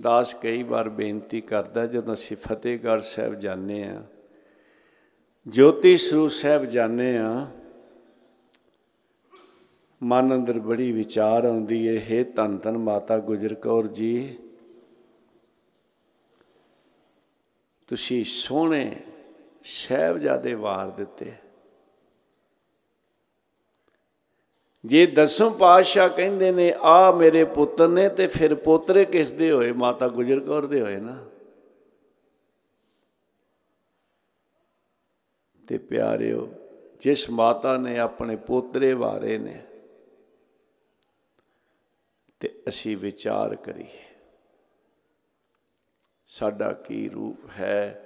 ਦਾਸ ਕਈ ਵਾਰ ਬੇਨਤੀ ਕਰਦਾ, ਜਦੋਂ ਅਸੀਂ ਫਤਿਹਗੜ੍ਹ ਸਾਹਿਬ ਜਾਂਦੇ ਆ ਜੋਤੀ ਸਰੂਪ ਸਾਹਿਬ ਜਾਂਦੇ ਆ। ਮਨ ਅੰਦਰ ਬੜੀ ਵਿਚਾਰ ਆਉਂਦੀ ਏ, ਹੇ ਧੰਨ ਧੰਨ ਮਾਤਾ ਗੁਜਰ ਕੌਰ ਜੀ। ਤੁਸੀਂ ਸੋਹਣੇ ਸਹਿਬਜ਼ਾਦੇ ਵਾਰ ਦਿੱਤੇ। ਜੇ ਦਸਮ ਪਾਤਸ਼ਾਹ ਕਹਿੰਦੇ ਨੇ ਆ ਮੇਰੇ ਪੁੱਤਰ ਨੇ ਤੇ ਫਿਰ ਪੋਤਰੇ ਕਿਸ ਦੇ ਹੋਏ? ਮਾਤਾ ਗੁਜਰ ਕੌਰ ਦੇ ਹੋਏ ਨਾ। ਤੇ ਪਿਆਰਿਓ, ਜਿਸ ਮਾਤਾ ਨੇ ਆਪਣੇ ਪੋਤਰੇ ਵਾਰੇ ਨੇ, ਤੇ ਅਸੀਂ ਵਿਚਾਰ ਕਰੀਏ। ਸਾਡਾ ਕੀ ਰੂਪ ਹੈ,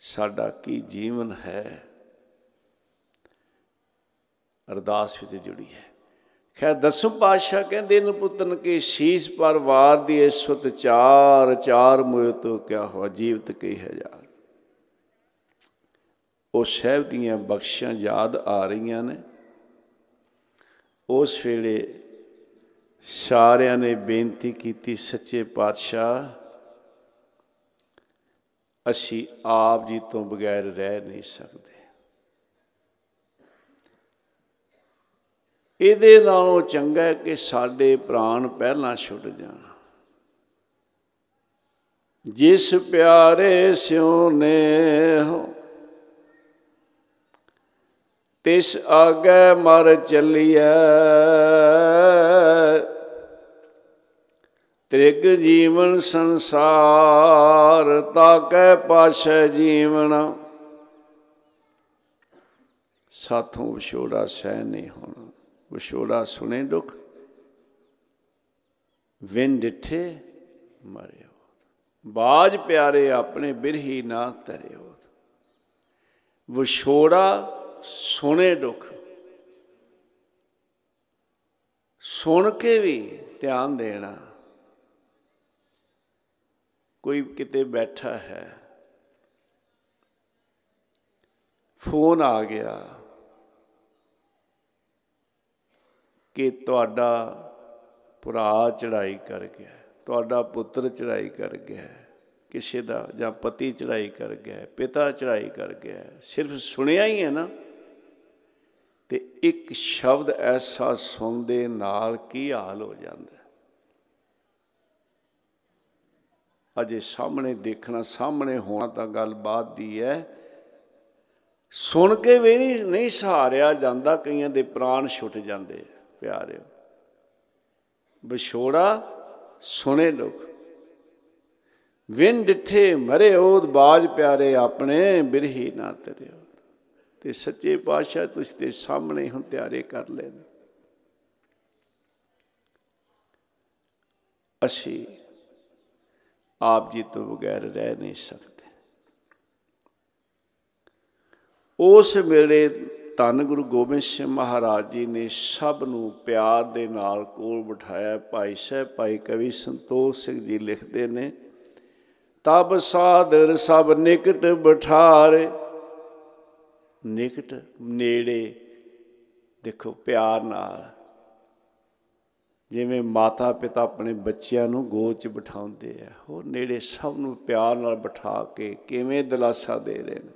ਸਾਡਾ ਕੀ ਜੀਵਨ ਹੈ, ਅਰਦਾਸ ਵਿੱਚ ਜੁੜੀ ਹੈ। ਖੈ ਦਸਮ ਪਾਤਸ਼ਾਹ ਕਹਿੰਦੇ ਨੇ ਪੁੱਤਨ ਕੇ ਸ਼ੀਸ਼ ਪਰ ਵਾਰ ਦੀ ਇਸਵਤ ਚਾਰ ਚਾਰ ਮੋਇ ਤੋ ਕਿਆ ਹੋ ਜੀਵਤ ਕੀ ਹੈ ਯਾਰ। ਉਹ ਸਹਿਬ ਦੀਆਂ ਬਖਸ਼ਾਂ ਯਾਦ ਆ ਰਹੀਆਂ ਨੇ। ਉਸ ਵੇਲੇ ਸਾਰਿਆਂ ਨੇ ਬੇਨਤੀ ਕੀਤੀ, ਸੱਚੇ ਪਾਤਸ਼ਾਹ, ਅਸੀਂ ਆਪ ਜੀ ਤੋਂ ਬਗੈਰ ਰਹਿ ਨਹੀਂ ਸਕਦੇ। ਇਹਦੇ ਨਾਲੋਂ ਚੰਗਾ ਕਿ ਸਾਡੇ ਪ੍ਰਾਣ ਪਹਿਲਾਂ ਛੁੱਟ ਜਾਣ। ਜਿਸ ਪਿਆਰੇ ਸਿਉ ਨੇ ਹੋ ਤਿਸ ਆਗੇ ਮਰ ਚੱਲੀਐ। ਤ੍ਰਿਗ ਜੀਵਨ ਸੰਸਾਰ, ਤਾਕੈ ਪਾਛੈ ਜੀਵਨ। ਸਾਥੋਂ ਵਿਛੋੜਾ ਸਹਿ ਨਹੀਂ ਹੋਣਾ। ਵਿਛੋੜਾ ਸੁਣੇ ਦੁੱਖ, ਵਿਨ ਡਿਠੇ ਮਰਿਓ। ਬਾਜ ਪਿਆਰੇ ਆਪਣੇ ਬਿਰਹੀ ਨਾ ਤਰਿਓ ਵਿਛੋੜਾ ਸੁਣੇ ਦੁੱਖ। ਸੁਣ ਕੇ ਵੀ ਧਿਆਨ ਦੇਣਾ। ਕੋਈ ਕਿਤੇ ਬੈਠਾ ਹੈ। ਫੋਨ ਆ ਗਿਆ ਕਿ ਤੁਹਾਡਾ ਭਰਾ ਚੜਾਈ ਕਰ ਗਿਆ, ਤੁਹਾਡਾ ਪੁੱਤਰ ਚੜਾਈ ਕਰ ਗਿਆ, ਕਿਸੇ ਦਾ ਜਾਂ ਪਤੀ ਚੜਾਈ ਕਰ ਗਿਆ, ਪਿਤਾ ਚੜਾਈ ਕਰ ਗਿਆ। ਸਿਰਫ ਸੁਣਿਆ ਹੀ ਹੈ ਨਾ। ਤੇ ਇੱਕ ਸ਼ਬਦ ਐਸਾ ਸੁਣਦੇ ਨਾਲ ਕੀ ਹਾਲ ਹੋ ਜਾਂਦਾ ਅਜੇ ਸਾਹਮਣੇ ਦੇਖਣਾ, ਸਾਹਮਣੇ ਹੋਣਾ ਤਾਂ ਗੱਲ ਬਾਤ ਦੀ ਹੈ। ਸੁਣ ਕੇ ਵੀ ਨਹੀਂ ਨਹੀਂ ਸਹਾਰਿਆ ਜਾਂਦਾ, ਕਈਆਂ ਦੇ ਪ੍ਰਾਣ ਛੁੱਟ ਜਾਂਦੇ ਪਿਆਰਿਓ। ਵਿਛੋੜਾ ਸੁਣੇ ਲੋਕ। ਵਿੰਨ ਡਿਠੇ ਮਰੇ ਓਦ ਬਾਜ ਪਿਆਰੇ ਆਪਣੇ, ਬਿਰਹੀ ਨਾ ਤਰਿਓ। ਤੇ ਸੱਚੇ ਪਾਤਸ਼ਾਹ ਤੁਸੀਂ ਦੇ ਸਾਹਮਣੇ ਹੁਣ ਤਿਆਰੇ ਕਰ ਲੈ ਅਸੀਂ ਆਪ ਜੀ ਤੋਂ ਬਗੈਰ ਰਹਿ ਨਹੀਂ ਸਕਦੇ। ਉਸ ਵੇਲੇ ਧੰਨ ਗੁਰੂ ਗੋਬਿੰਦ ਸਿੰਘ ਮਹਾਰਾਜ ਜੀ ਨੇ ਸਭ ਨੂੰ ਪਿਆਰ ਦੇ ਨਾਲ ਕੋਲ ਬਿਠਾਇਆ। ਭਾਈ ਸਾਹਿਬ, ਭਾਈ ਕਵੀ ਸੰਤੋਖ ਸਿੰਘ ਜੀ ਲਿਖਦੇ ਨੇ, ਤਬ ਸਾਦਰ ਸਭ ਨਿਕਟ ਬਿਠਾਰੇ ਨਿਕਟ ਨੇੜੇ ਦੇਖੋ, ਪਿਆਰ ਨਾਲ। ਜਿਵੇਂ ਮਾਤਾ ਪਿਤਾ ਆਪਣੇ ਬੱਚਿਆਂ ਨੂੰ ਗੋਦ 'ਚ ਬਿਠਾਉਂਦੇ ਆ, ਉਹ ਨੇੜੇ ਸਭ ਨੂੰ ਪਿਆਰ ਨਾਲ ਬਿਠਾ ਕੇ ਕਿਵੇਂ ਦਿਲਾਸਾ ਦੇ ਰਹੇ ਨੇ।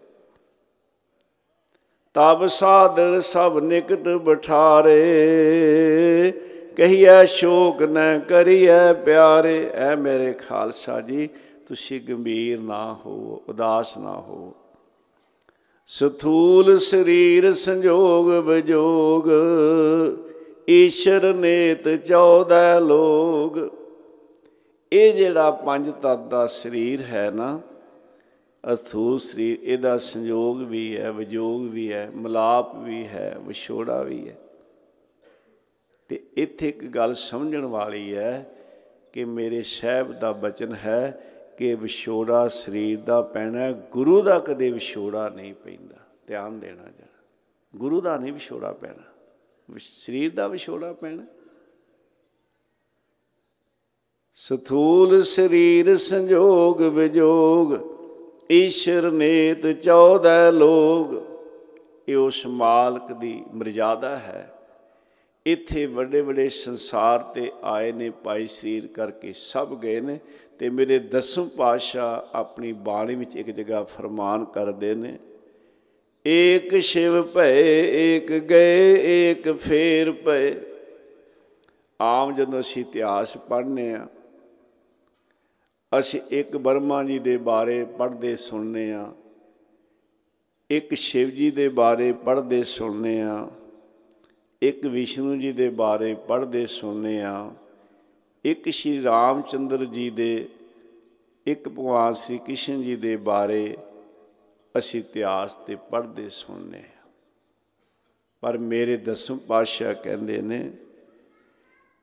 ਤਬ ਸਾਦਰ ਸਭ ਨਿਕਟ ਬਿਠਾਰੇ, ਕਹੀਐ ਸ਼ੋਕ ਨ ਕਰੀਐ ਪਿਆਰੇ, ਐ ਮੇਰੇ ਖਾਲਸਾ ਜੀ, ਤੁਸੀਂ ਗੰਭੀਰ ਨਾ ਹੋ ਉਦਾਸ ਨਾ ਹੋ ਸਥੂਲ ਸਰੀਰ ਸੰਜੋਗ ਵਿਜੋਗ, ਈਸ਼ਰ ਨੇਤ 14 ਲੋਗ। ਇਹ ਜਿਹੜਾ ਪੰਜ ਤਤ ਦਾ ਸਰੀਰ ਹੈ ਨਾ ਅਥੂ ਸਰੀਰ, ਇਹਦਾ ਸੰਯੋਗ ਵੀ ਹੈ, ਵਿਜੋਗ ਵੀ ਹੈ, ਮਲਾਪ ਵੀ ਹੈ, ਵਿਛੋੜਾ ਵੀ ਹੈ। ਤੇ ਇੱਥੇ ਇੱਕ ਗੱਲ ਸਮਝਣ ਵਾਲੀ ਹੈ ਕਿ ਮੇਰੇ ਸਹਿਬ ਦਾ ਬਚਨ ਹੈ ਕਿ ਵਿਛੋੜਾ ਸਰੀਰ ਦਾ ਪੈਣਾ ਗੁਰੂ ਦਾ ਕਦੇ ਵਿਛੋੜਾ ਨਹੀਂ ਪੈਂਦਾ, ਧਿਆਨ ਦੇਣਾ ਜਰਾ। ਗੁਰੂ ਦਾ ਨਹੀਂ ਵਿਛੋੜਾ ਪੈਣਾ ਸਰੀਰ ਦਾ ਵਿਛੋੜਾ ਪੈਣਾ। ਸਥੂਲ ਸਰੀਰ ਸੰਜੋਗ ਵਿਜੋਗ, ਈਸ਼ਰ ਨੇਤ 14 ਲੋਗ। ਇਹ ਉਸ ਮਾਲਕ ਦੀ ਮਰਜ਼ਾਦਾ ਹੈ। ਇੱਥੇ ਵੱਡੇ ਵੱਡੇ ਸੰਸਾਰ ਤੇ ਆਏ ਨੇ ਪਾਈ ਸਰੀਰ ਕਰਕੇ ਸਭ ਗਏ ਨੇ। ਤੇ ਮੇਰੇ ਦਸਮ ਪਾਤਸ਼ਾਹ ਆਪਣੀ ਬਾਣੀ ਵਿੱਚ ਇੱਕ ਜਗ੍ਹਾ ਫਰਮਾਨ ਕਰਦੇ ਨੇ, ਏਕ ਸ਼ਿਵ ਭਏ, ਏਕ ਗਏ, ਏਕ ਫੇਰ ਪਏ ਆਮ ਜਦੋਂ ਅਸੀਂ ਇਤਿਹਾਸ ਪੜ੍ਹਨੇ ਆ, ਅਸੀਂ ਇੱਕ ਬਰਮਾ ਜੀ ਦੇ ਬਾਰੇ ਪੜ੍ਹਦੇ ਸੁਣਨੇ ਆ, ਇੱਕ ਸ਼ਿਵ ਜੀ ਦੇ ਬਾਰੇ ਪੜ੍ਹਦੇ ਸੁਣਨੇ ਆ, ਇੱਕ ਵਿਸ਼ਨੂੰ ਜੀ ਦੇ ਬਾਰੇ ਪੜ੍ਹਦੇ ਸੁਣਨੇ ਆ ਇੱਕ ਸ਼੍ਰੀ ਰਾਮਚੰਦਰ ਜੀ ਦੇ, ਇੱਕ ਭਗਵਾਨ ਸ੍ਰੀ ਕ੍ਰਿਸ਼ਨ ਜੀ ਦੇ ਬਾਰੇ ਅਸੀਂ ਇਤਿਹਾਸ ਤੇ ਪੜ੍ਹਦੇ ਸੁਣਨੇ ਆ ਪਰ ਮੇਰੇ ਦਸਮ ਪਾਤਸ਼ਾਹ ਕਹਿੰਦੇ ਨੇ,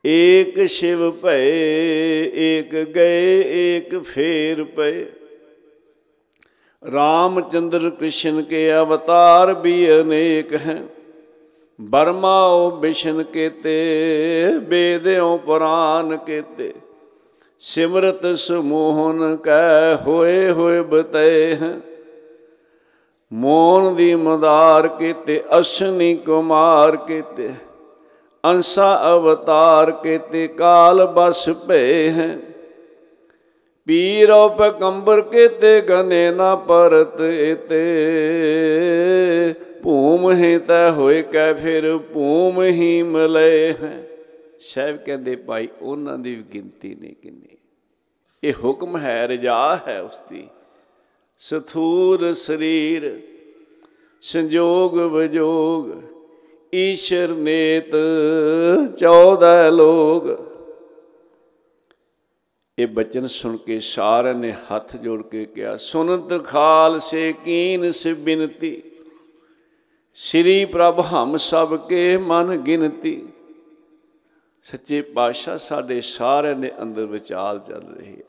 ਏਕ ਸ਼ਿਵ ਭਏ, ਏਕ ਗਏ, ਏਕ ਫੇਰ ਪਏ ਰਾਮਚੰਦਰ ਕ੍ਰਿਸ਼ਨ ਕੇ ਅਵਤਾਰ ਵੀ ਅਨੇਕ ਹੈ ਬਰਮਾਓ ਬਿਸ਼ਨ ਕੇਤੇ ਬੇਦਿਓ ਪੁਰਾਨ ਕੇਤੇ। ਸਿਮਰਤ ਸਮੋਹਨ ਕੈ ਹੋਏ ਹੋਏ ਬਤਏ ਹੈ। ਮੋਨ ਦੀ ਮਦਾਰ ਕੀਤੇ, ਅਸ਼ਨੀ ਕੁਮਾਰ ਕੀਤੇ। ਅੰਸਾ ਅਵਤਾਰ ਕੀਤੇ, ਕਾਲ ਬਸ ਭੇ ਹੈ। ਪੀਰ ਪੀਰੋ ਪਕੰਬਰ ਕੀਤੇ, ਗਨੇ ਨਾ ਪਰਤ ਇਤੇ ਭੂਮ ਹੀ ਤੈ ਹੋਏ ਕੈ ਫਿਰ ਭੂਮ ਹੀ ਮਲੇ ਹੈ। ਸਾਹਿਬ ਕਹਿੰਦੇ, ਭਾਈ, ਉਹਨਾਂ ਦੀ ਗਿਣਤੀ ਨਹੀਂ ਕਿੰਨੀ। ਇਹ ਹੁਕਮ ਹੈ, ਰਜਾ ਹੈ ਉਸ ਦੀ ਸਥੂਰ ਸਰੀਰ, ਸੰਜੋਗ ਵਿਜੋਗ, ਈਸ਼ਰ ਨੇਤ 14 ਲੋਗ। ਇਹ ਬਚਨ ਸੁਣ ਕੇ ਸਾਰਿਆਂ ਨੇ ਹੱਥ ਜੋੜ ਕੇ ਕਿਹਾ, ਸੁਨਤ ਖਾਲਸੇ ਕੀਨ ਸੇ ਬਿਨਤੀ। ਸ੍ਰੀ ਪ੍ਰਭ ਹਮ ਸਭ ਕੇ ਮਨ ਗਿਣਤੀ। ਸੱਚੇ ਪਾਤਸ਼ਾਹ ਸਾਡੇ ਸਾਰਿਆਂ ਦੇ ਅੰਦਰ ਵਿਚਾਲ ਚੱਲ ਰਹੀ ਹੈ।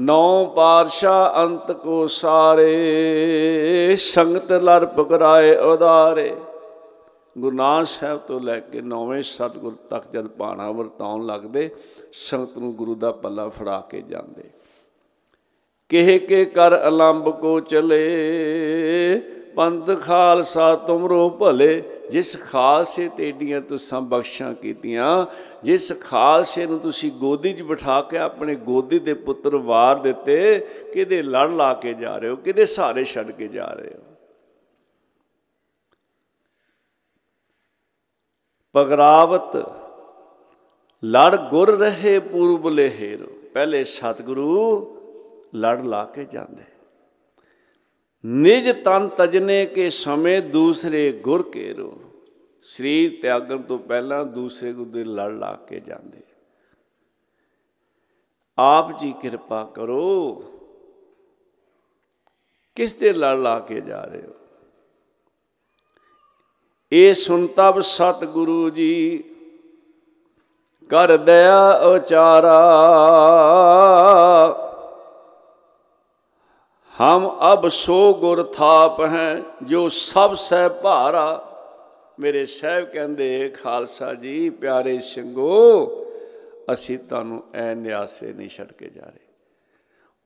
ਨੌ ਪਾਤਸ਼ਾਹ ਅੰਤ ਕੋ ਸਾਰੇ, ਸੰਗਤ ਲਰ ਪਕਰਾਏ ਉਦਾਰੇ। ਗੁਰੂ ਨਾਨਕ ਸਾਹਿਬ ਤੋਂ ਲੈ ਕੇ ਨੌਵੇਂ ਸਤਿਗੁਰ ਤੱਕ ਜਦ ਬਾਣਾ ਵਰਤਾਉਣ ਲੱਗਦੇ, ਸੰਗਤ ਨੂੰ ਗੁਰੂ ਦਾ ਪੱਲਾ ਫੜਾ ਕੇ ਜਾਂਦੇ। ਕਿਹ ਕੇ ਕਰ ਅਲੰਬ ਕੋ ਚਲੇ ਪੰਥ ਖਾਲਸਾ ਤੁਮਰੋ ਭਲੇ, ਜਿਸ ਖਾਲਸੇ ਤੇ ਏਡੀਆਂ ਤੁਸਾਂ ਬਖਸ਼ਾਂ ਕੀਤੀਆਂ, ਜਿਸ ਖਾਲਸੇ ਨੂੰ ਤੁਸੀਂ ਗੋਦੀ 'ਚ ਬਿਠਾ ਕੇ ਆਪਣੇ ਗੋਦੀ ਦੇ ਪੁੱਤਰ ਵਾਰ ਦਿੱਤੇ, ਕਿਹਦੇ ਲੜ ਲਾ ਕੇ ਜਾ ਰਹੇ ਹੋ, ਕਿਹਦੇ ਸਹਾਰੇ ਛੱਡ ਕੇ ਜਾ ਰਹੇ ਹੋ? ਪਗਰਾਵਤ ਲੜ ਗੁਰ ਰਹੇ ਪੂਰਬ ਲਹਿਰ, ਪਹਿਲੇ ਸਤਿਗੁਰੂ ਲੜ ਲਾ ਕੇ ਜਾਂਦੇ। ਨਿਜ ਤਨ ਤਜਨੇ ਕੇ ਸਮੇਂ ਦੂਸਰੇ ਗੁਰ ਕੇਰੋ। ਸਰੀਰ ਤਿਆਗਣ ਤੋਂ ਪਹਿਲਾਂ ਦੂਸਰੇ ਗੁਰ ਦੇ ਲੜ ਲਾ ਕੇ ਜਾਂਦੇ। ਆਪ ਜੀ ਕਿਰਪਾ ਕਰੋ। ਕਿਸ ਦੇ ਲੜ ਲਾ ਕੇ ਜਾ ਰਹੇ ਹੋ? ਇਹ ਸੁਣ ਤਬ ਸਤ ਜੀ, ਕਰ ਦਇਆ ਉਚਾਰਾ। ਹਮ ਅਬ ਸੋ ਗੁਰ ਥਾਪ ਹੈ, ਜੋ ਸਭ ਸਹਿ ਭਾਰਾ। ਮੇਰੇ ਸਾਹਿਬ ਕਹਿੰਦੇ, ਖਾਲਸਾ ਜੀ, ਪਿਆਰੇ ਸਿੰਘੋ, ਅਸੀਂ ਤੁਹਾਨੂੰ ਐ ਨਿਆਸਰੇ ਨਹੀਂ ਛੱਡ ਕੇ ਜਾ ਰਹੇ।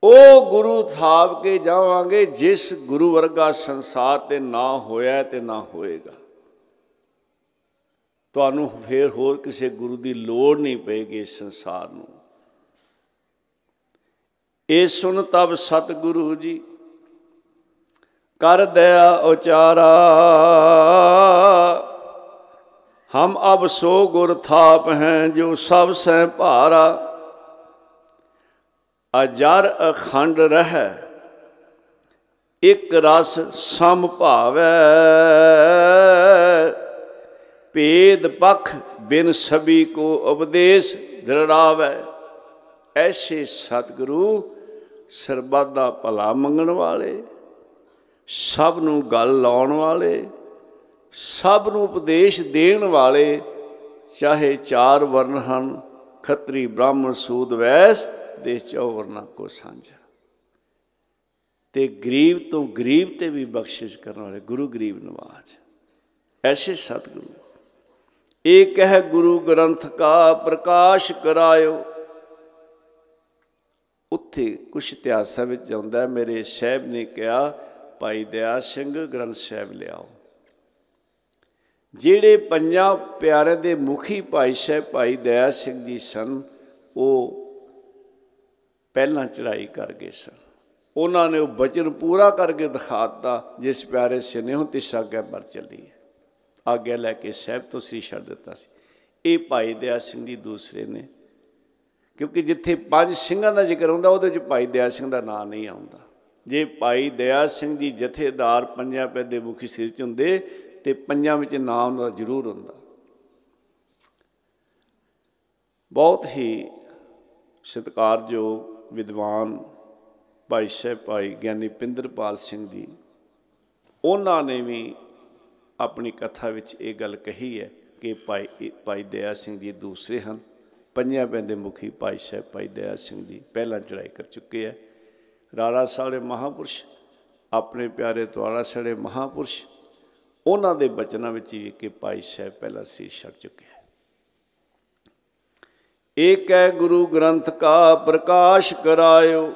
ਉਹ ਗੁਰੂ ਥਾਪ ਕੇ ਜਾਵਾਂਗੇ, ਜਿਸ ਗੁਰੂ ਵਰਗਾ ਸੰਸਾਰ ਤੇ ਨਾ ਹੋਇਆ ਤੇ ਨਾ ਹੋਏਗਾ। ਤੁਹਾਨੂੰ ਫੇਰ ਹੋਰ ਕਿਸੇ ਗੁਰੂ ਦੀ ਲੋੜ ਨਹੀਂ ਪਏਗੀ ਇਸ ਸੰਸਾਰ ਨੂੰ। ਇਹ ਸੁਣ ਤਬ ਸਤਿਗੁਰੂ ਜੀ, ਕਰ ਦਇਆ ਉਚਾਰਾ। ਹਮ ਅਬ ਸੋ ਗੁਰ ਥਾਪ ਹੈ ਜੋ ਸਭ ਸਹਿ ਭਾਰਾ। ਅਜਰ ਅਖੰਡ ਰਹਿ, ਇਕ ਰਸ ਸਮ ਭਾਵੈ। ਭੇਦ ਪਖ ਬਿਨ ਸਭੀ ਕੋ ਉਪਦੇਸ਼ ਦਰੜਾਵੇ। ਐਸੇ ਸਤਿਗੁਰੂ ਸਰਬੱਤ ਦਾ ਭਲਾ ਮੰਗਣ ਵਾਲੇ, ਸਭ ਨੂੰ ਗੱਲ ਲਾਉਣ ਵਾਲੇ, ਸਭ ਨੂੰ ਉਪਦੇਸ਼ ਦੇਣ ਵਾਲੇ, ਚਾਹੇ ਚਾਰ ਵਰਨ ਹਨ, ਖੱਤਰੀ ਬ੍ਰਾਹਮਣ ਸੂਦ ਵੈਸ ਦੇ ਚੌ ਵਰਨਾ ਕੋ ਸਾਂਝਾ। ਤੇ ਗਰੀਬ ਤੋਂ ਗਰੀਬ ਤੇ ਵੀ ਬਖਸ਼ਿਸ਼ ਕਰਨ ਵਾਲੇ, ਗੁਰੂ ਗਰੀਬ ਨਵਾਜ। ਐਸੇ ਸਤਿਗੁਰੂ। ਇਹ ਕਹਿ ਗੁਰੂ ਗ੍ਰੰਥ ਕਾ ਪ੍ਰਕਾਸ਼ ਕਰਾਇਓ। ਉੱਥੇ ਕੁਛ ਇਤਿਹਾਸਾਂ ਵਿੱਚ ਆਉਂਦਾ ਮੇਰੇ ਸਾਹਿਬ ਨੇ ਕਿਹਾ, ਭਾਈ ਦਇਆ ਸਿੰਘ ਗ੍ਰੰਥ ਸਾਹਿਬ ਲਿਆਓ। ਜਿਹੜੇ ਪੰਜਾਂ ਪਿਆਰੇ ਦੇ ਮੁਖੀ ਭਾਈ ਸਾਹਿਬ, ਭਾਈ ਦਇਆ ਸਿੰਘ ਜੀ ਸਨ, ਉਹ ਪਹਿਲਾਂ ਚੜਾਈ ਕਰ ਗਏ ਸਨ। ਉਹਨਾਂ ਨੇ ਉਹ ਬਚਨ ਪੂਰਾ ਕਰਕੇ ਦਿਖਾਤਾ, ਜਿਸ ਪਿਆਰੇ ਸਿਨੇਹ ਤਿਸਾ ਕੇ ਬਰ ਚੱਲੀ ਆਗਿਆ ਲੈ ਕੇ ਸਾਹਿਬ ਤੋਂ ਸ੍ਰੀ ਛੱਡ ਦਿੱਤਾ ਸੀ। ਇਹ ਭਾਈ ਦਇਆ ਸਿੰਘ ਜੀ ਦੂਸਰੇ ਨੇ। ਕਿਉਂਕਿ ਜਿੱਥੇ ਪੰਜ ਸਿੰਘਾਂ ਦਾ ਜ਼ਿਕਰ ਹੁੰਦਾ, ਉਹਦੇ ਵਿੱਚ ਭਾਈ ਦਇਆ ਸਿੰਘ ਦਾ ਨਾਮ ਨਹੀਂ ਆਉਂਦਾ। ਜੇ ਭਾਈ ਦਇਆ ਸਿੰਘ ਜੀ ਜਥੇਦਾਰ ਪੰਜਾਂ ਪੈ ਦੇ ਮੁਖੀ ਸਿਰ ਚ ਹੁੰਦੇ, ਤੇ ਪੰਜਾਂ ਵਿੱਚ ਨਾਮ ਦਾ ਜ਼ਰੂਰ ਹੁੰਦਾ। ਬਹੁਤ ਹੀ ਸਤਿਕਾਰਯੋਗ ਵਿਦਵਾਨ ਭਾਈ ਸਾਹਿਬ, ਭਾਈ ਗਿਆਨੀ ਪਿੰਦਰਪਾਲ ਸਿੰਘ ਜੀ, ਉਹਨਾਂ ਨੇ ਵੀ ਆਪਣੀ ਕਥਾ ਵਿੱਚ ਇਹ ਗੱਲ ਕਹੀ ਹੈ ਕਿ ਭਾਈ ਭਾਈ ਦਇਆ ਸਿੰਘ ਜੀ ਦੂਸਰੇ ਹਨ। ਪੰਜਾਂ ਪੈਂਦੇ ਮੁਖੀ ਭਾਈ ਸਾਹਿਬ ਭਾਈ ਦਇਆ ਸਿੰਘ ਜੀ ਪਹਿਲਾਂ ਚੜਾਈ ਕਰ ਚੁੱਕੇ ਹੈ ਰਾੜਾ ਸਾਲੇ ਮਹਾਪੁਰਸ਼, ਆਪਣੇ ਪਿਆਰੇ ਤਵਾੜਾ ਸੜੇ ਮਹਾਪੁਰਸ਼, ਉਹਨਾਂ ਦੇ ਬਚਨਾਂ ਵਿੱਚ ਵੀ ਕਿ ਭਾਈ ਸਾਹਿਬ ਪਹਿਲਾਂ ਸੀ ਛੱਡ ਚੁੱਕੇ ਹੈ ਏਕ ਹੈ ਗੁਰੂ ਗ੍ਰੰਥ ਕਾ ਪ੍ਰਕਾਸ਼ ਕਰਾਇਓ,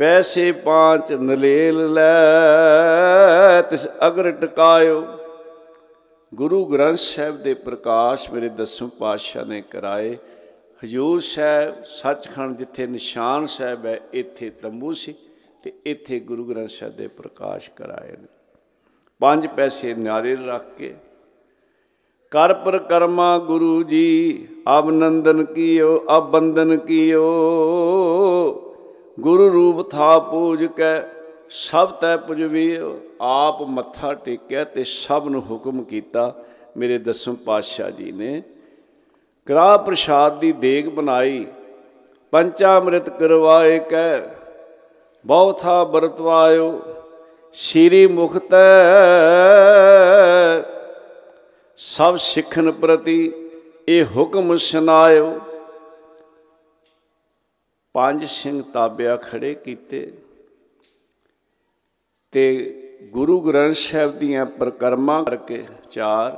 ਪੈਸੇ ਪਾਂਚ ਨਲੇਲ ਲੈ, ਤਿਸ ਅਗਰ ਟਿਕਾਇਓ। ਗੁਰੂ ਗ੍ਰੰਥ ਸਾਹਿਬ ਦੇ ਪ੍ਰਕਾਸ਼ ਮੇਰੇ ਦਸਵੇਂ ਪਾਤਸ਼ਾਹ ਨੇ ਕਰਾਏ। ਹਜੂਰ ਸਾਹਿਬ ਸੱਚਖੰਡ ਜਿੱਥੇ ਨਿਸ਼ਾਨ ਸਾਹਿਬ ਹੈ, ਇੱਥੇ ਤੰਬੂ ਸੀ ਤੇ ਇੱਥੇ ਗੁਰੂ ਗ੍ਰੰਥ ਸਾਹਿਬ ਦੇ ਪ੍ਰਕਾਸ਼ ਕਰਾਏ ਨੇ। ਪੰਜ ਪੈਸੇ ਨਿਆਰੇ ਰੱਖ ਕੇ ਕਰ ਪਰਿਕਰਮਾ ਗੁਰੂ ਜੀ ਅਬ ਨੰਦਨ ਕੀਓ ਅਬ ਬੰਦਨ ਕੀਓ। ਗੁਰੂ ਰੂਪ ਥਾ ਪੂਜ ਕੇ ਸਭ ਤੈ ਪੁਜਵੀ ਆਪ ਮੱਥਾ ਟੇਕਿਆ ਤੇ ਸਭ ਨੂੰ ਹੁਕਮ ਕੀਤਾ। ਮੇਰੇ ਦਸਮ ਪਾਤਸ਼ਾਹ ਜੀ ਨੇ ਕਰਾ ਪ੍ਰਸ਼ਾਦ ਦੀ ਦੇਗ ਬਣਾਈ। ਪੰਚਾਮ੍ਰਿਤ ਕਰਵਾਏ ਕਹਿ ਬਹੁਥਾ ਵਰਤਵਾਇਓ ਸ਼ੀਰੀ ਮੁਖਤ ਸਭ ਸਿੱਖਣ ਪ੍ਰਤੀ ਇਹ ਹੁਕਮ ਸੁਨਾਇਓ ਪੰਜ ਸਿੰਘ ਤਾਬਿਆ ਖੜੇ ਕੀਤੇ। ਤੇ ਗੁਰੂ ਗ੍ਰੰਥ ਸਾਹਿਬ ਦੀਆਂ ਪ੍ਰਕਰਮਾਂ ਕਰਕੇ ਚਾਰ,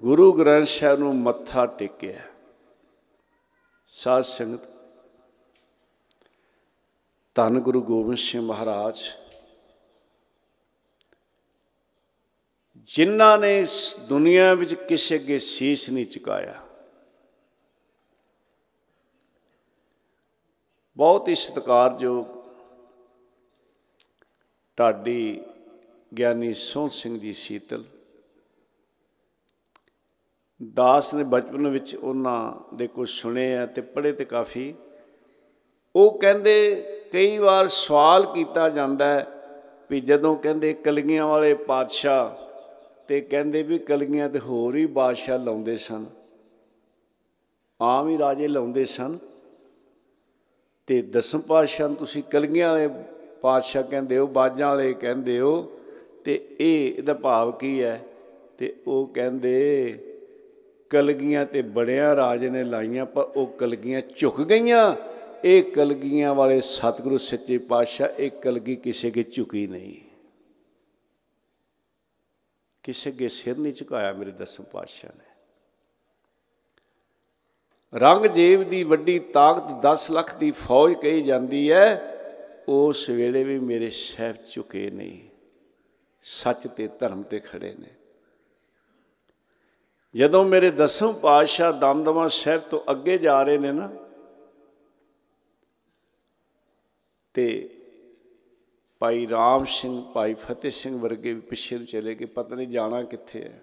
ਗੁਰੂ ਗ੍ਰੰਥ ਸਾਹਿਬ ਨੂੰ ਮੱਥਾ ਟੇਕਿਆ। ਸਾਧ ਸੰਗਤ, ਧੰਨ ਗੁਰੂ ਗੋਬਿੰਦ ਸਿੰਘ ਮਹਾਰਾਜ, ਜਿਨ੍ਹਾਂ ਨੇ ਇਸ ਦੁਨੀਆ ਵਿੱਚ ਕਿਸੇ ਅੱਗੇ ਸੀਸ ਨਹੀਂ ਝੁਕਾਇਆ ਬਹੁਤ ਹੀ ਸਤਿਕਾਰਯੋਗ ਢਾਡੀ ਗਿਆਨੀ ਸੋਹਣ ਸਿੰਘ ਜੀ ਸੀਤਲ। ਦਾਸ ਨੇ ਬਚਪਨ ਵਿੱਚ ਉਹਨਾਂ ਦੇ ਕੁਝ ਸੁਣੇ ਆ ਤੇ ਪੜ੍ਹੇ ਤੇ ਕਾਫੀ। ਉਹ ਕਹਿੰਦੇ ਕਈ ਵਾਰ ਸਵਾਲ ਕੀਤਾ ਜਾਂਦਾ ਹੈ ਵੀ ਜਦੋਂ ਕਹਿੰਦੇ ਕਲਗੀਆਂ ਵਾਲੇ ਪਾਤਸ਼ਾਹ ਤੇ ਕਹਿੰਦੇ ਵੀ ਕਲਗੀਆਂ ਤੇ ਹੋਰ ਹੀ ਬਾਦਸ਼ਾਹ ਲਾਉਂਦੇ ਸਨ, ਆਮ ਹੀ ਰਾਜੇ ਲਾਉਂਦੇ ਸਨ। ਤੇ ਦਸਮ ਪਾਤਸ਼ਾਹ ਤੁਸੀਂ ਕਲਗੀਆਂ ਵਾਲੇ ਪਾਤਸ਼ਾਹ ਕਹਿੰਦੇ ਹੋ, ਬਾਜਾਂ ਵਾਲੇ ਕਹਿੰਦੇ ਹੋ, ਤੇ ਇਹ ਇਹਦਾ ਭਾਵ ਕੀ ਹੈ? ਤੇ ਉਹ ਕਹਿੰਦੇ, ਕਲਗੀਆਂ ਤੇ ਬੜਿਆਂ ਰਾਜ ਨੇ ਲਾਈਆਂ, ਪਰ ਉਹ ਕਲਗੀਆਂ ਝੁਕ ਗਈਆਂ। ਇਹ ਕਲਗੀਆਂ ਵਾਲੇ ਸਤਿਗੁਰੂ ਸੱਚੇ ਪਾਤਸ਼ਾਹ, ਇਹ ਕਲਗੀ ਕਿਸੇ ਕੇ ਝੁਕੀ ਨਹੀਂ। ਕਿਸੇ ਅੱਗੇ ਸਿਰ ਨਹੀਂ ਝੁਕਾਇਆ ਮੇਰੇ ਦਸਮ ਪਾਤਸ਼ਾਹ ਨੇ। ਰੰਗ ਦੀ ਵੱਡੀ ਤਾਕਤ 10 ਲੱਖ ਦੀ ਫੌਜ ਕਹੀ ਜਾਂਦੀ ਹੈ ਉਸ ਵੇਲੇ ਵੀ ਮੇਰੇ ਸਹਿਬ ਝੁਕੇ ਨਹੀਂ। ਸੱਚ ਤੇ ਧਰਮ ਤੇ ਖੜੇ ਨੇ। ਜਦੋਂ ਮੇਰੇ ਦਸਮ ਪਾਤਸ਼ਾਹ ਦਮਦਮਾ ਸਾਹਿਬ ਤੋਂ ਅੱਗੇ ਜਾ ਰਹੇ ਨੇ ਨਾ, ਤੇ ਭਾਈ ਰਾਮ ਸਿੰਘ, ਭਾਈ ਫਤਿਹ ਸਿੰਘ ਵਰਗੇ ਵੀ ਪਿੱਛੇ ਨੂੰ ਚਲੇ ਗਏ, ਪਤਾ ਨਹੀਂ ਜਾਣਾ ਕਿੱਥੇ ਹੈ।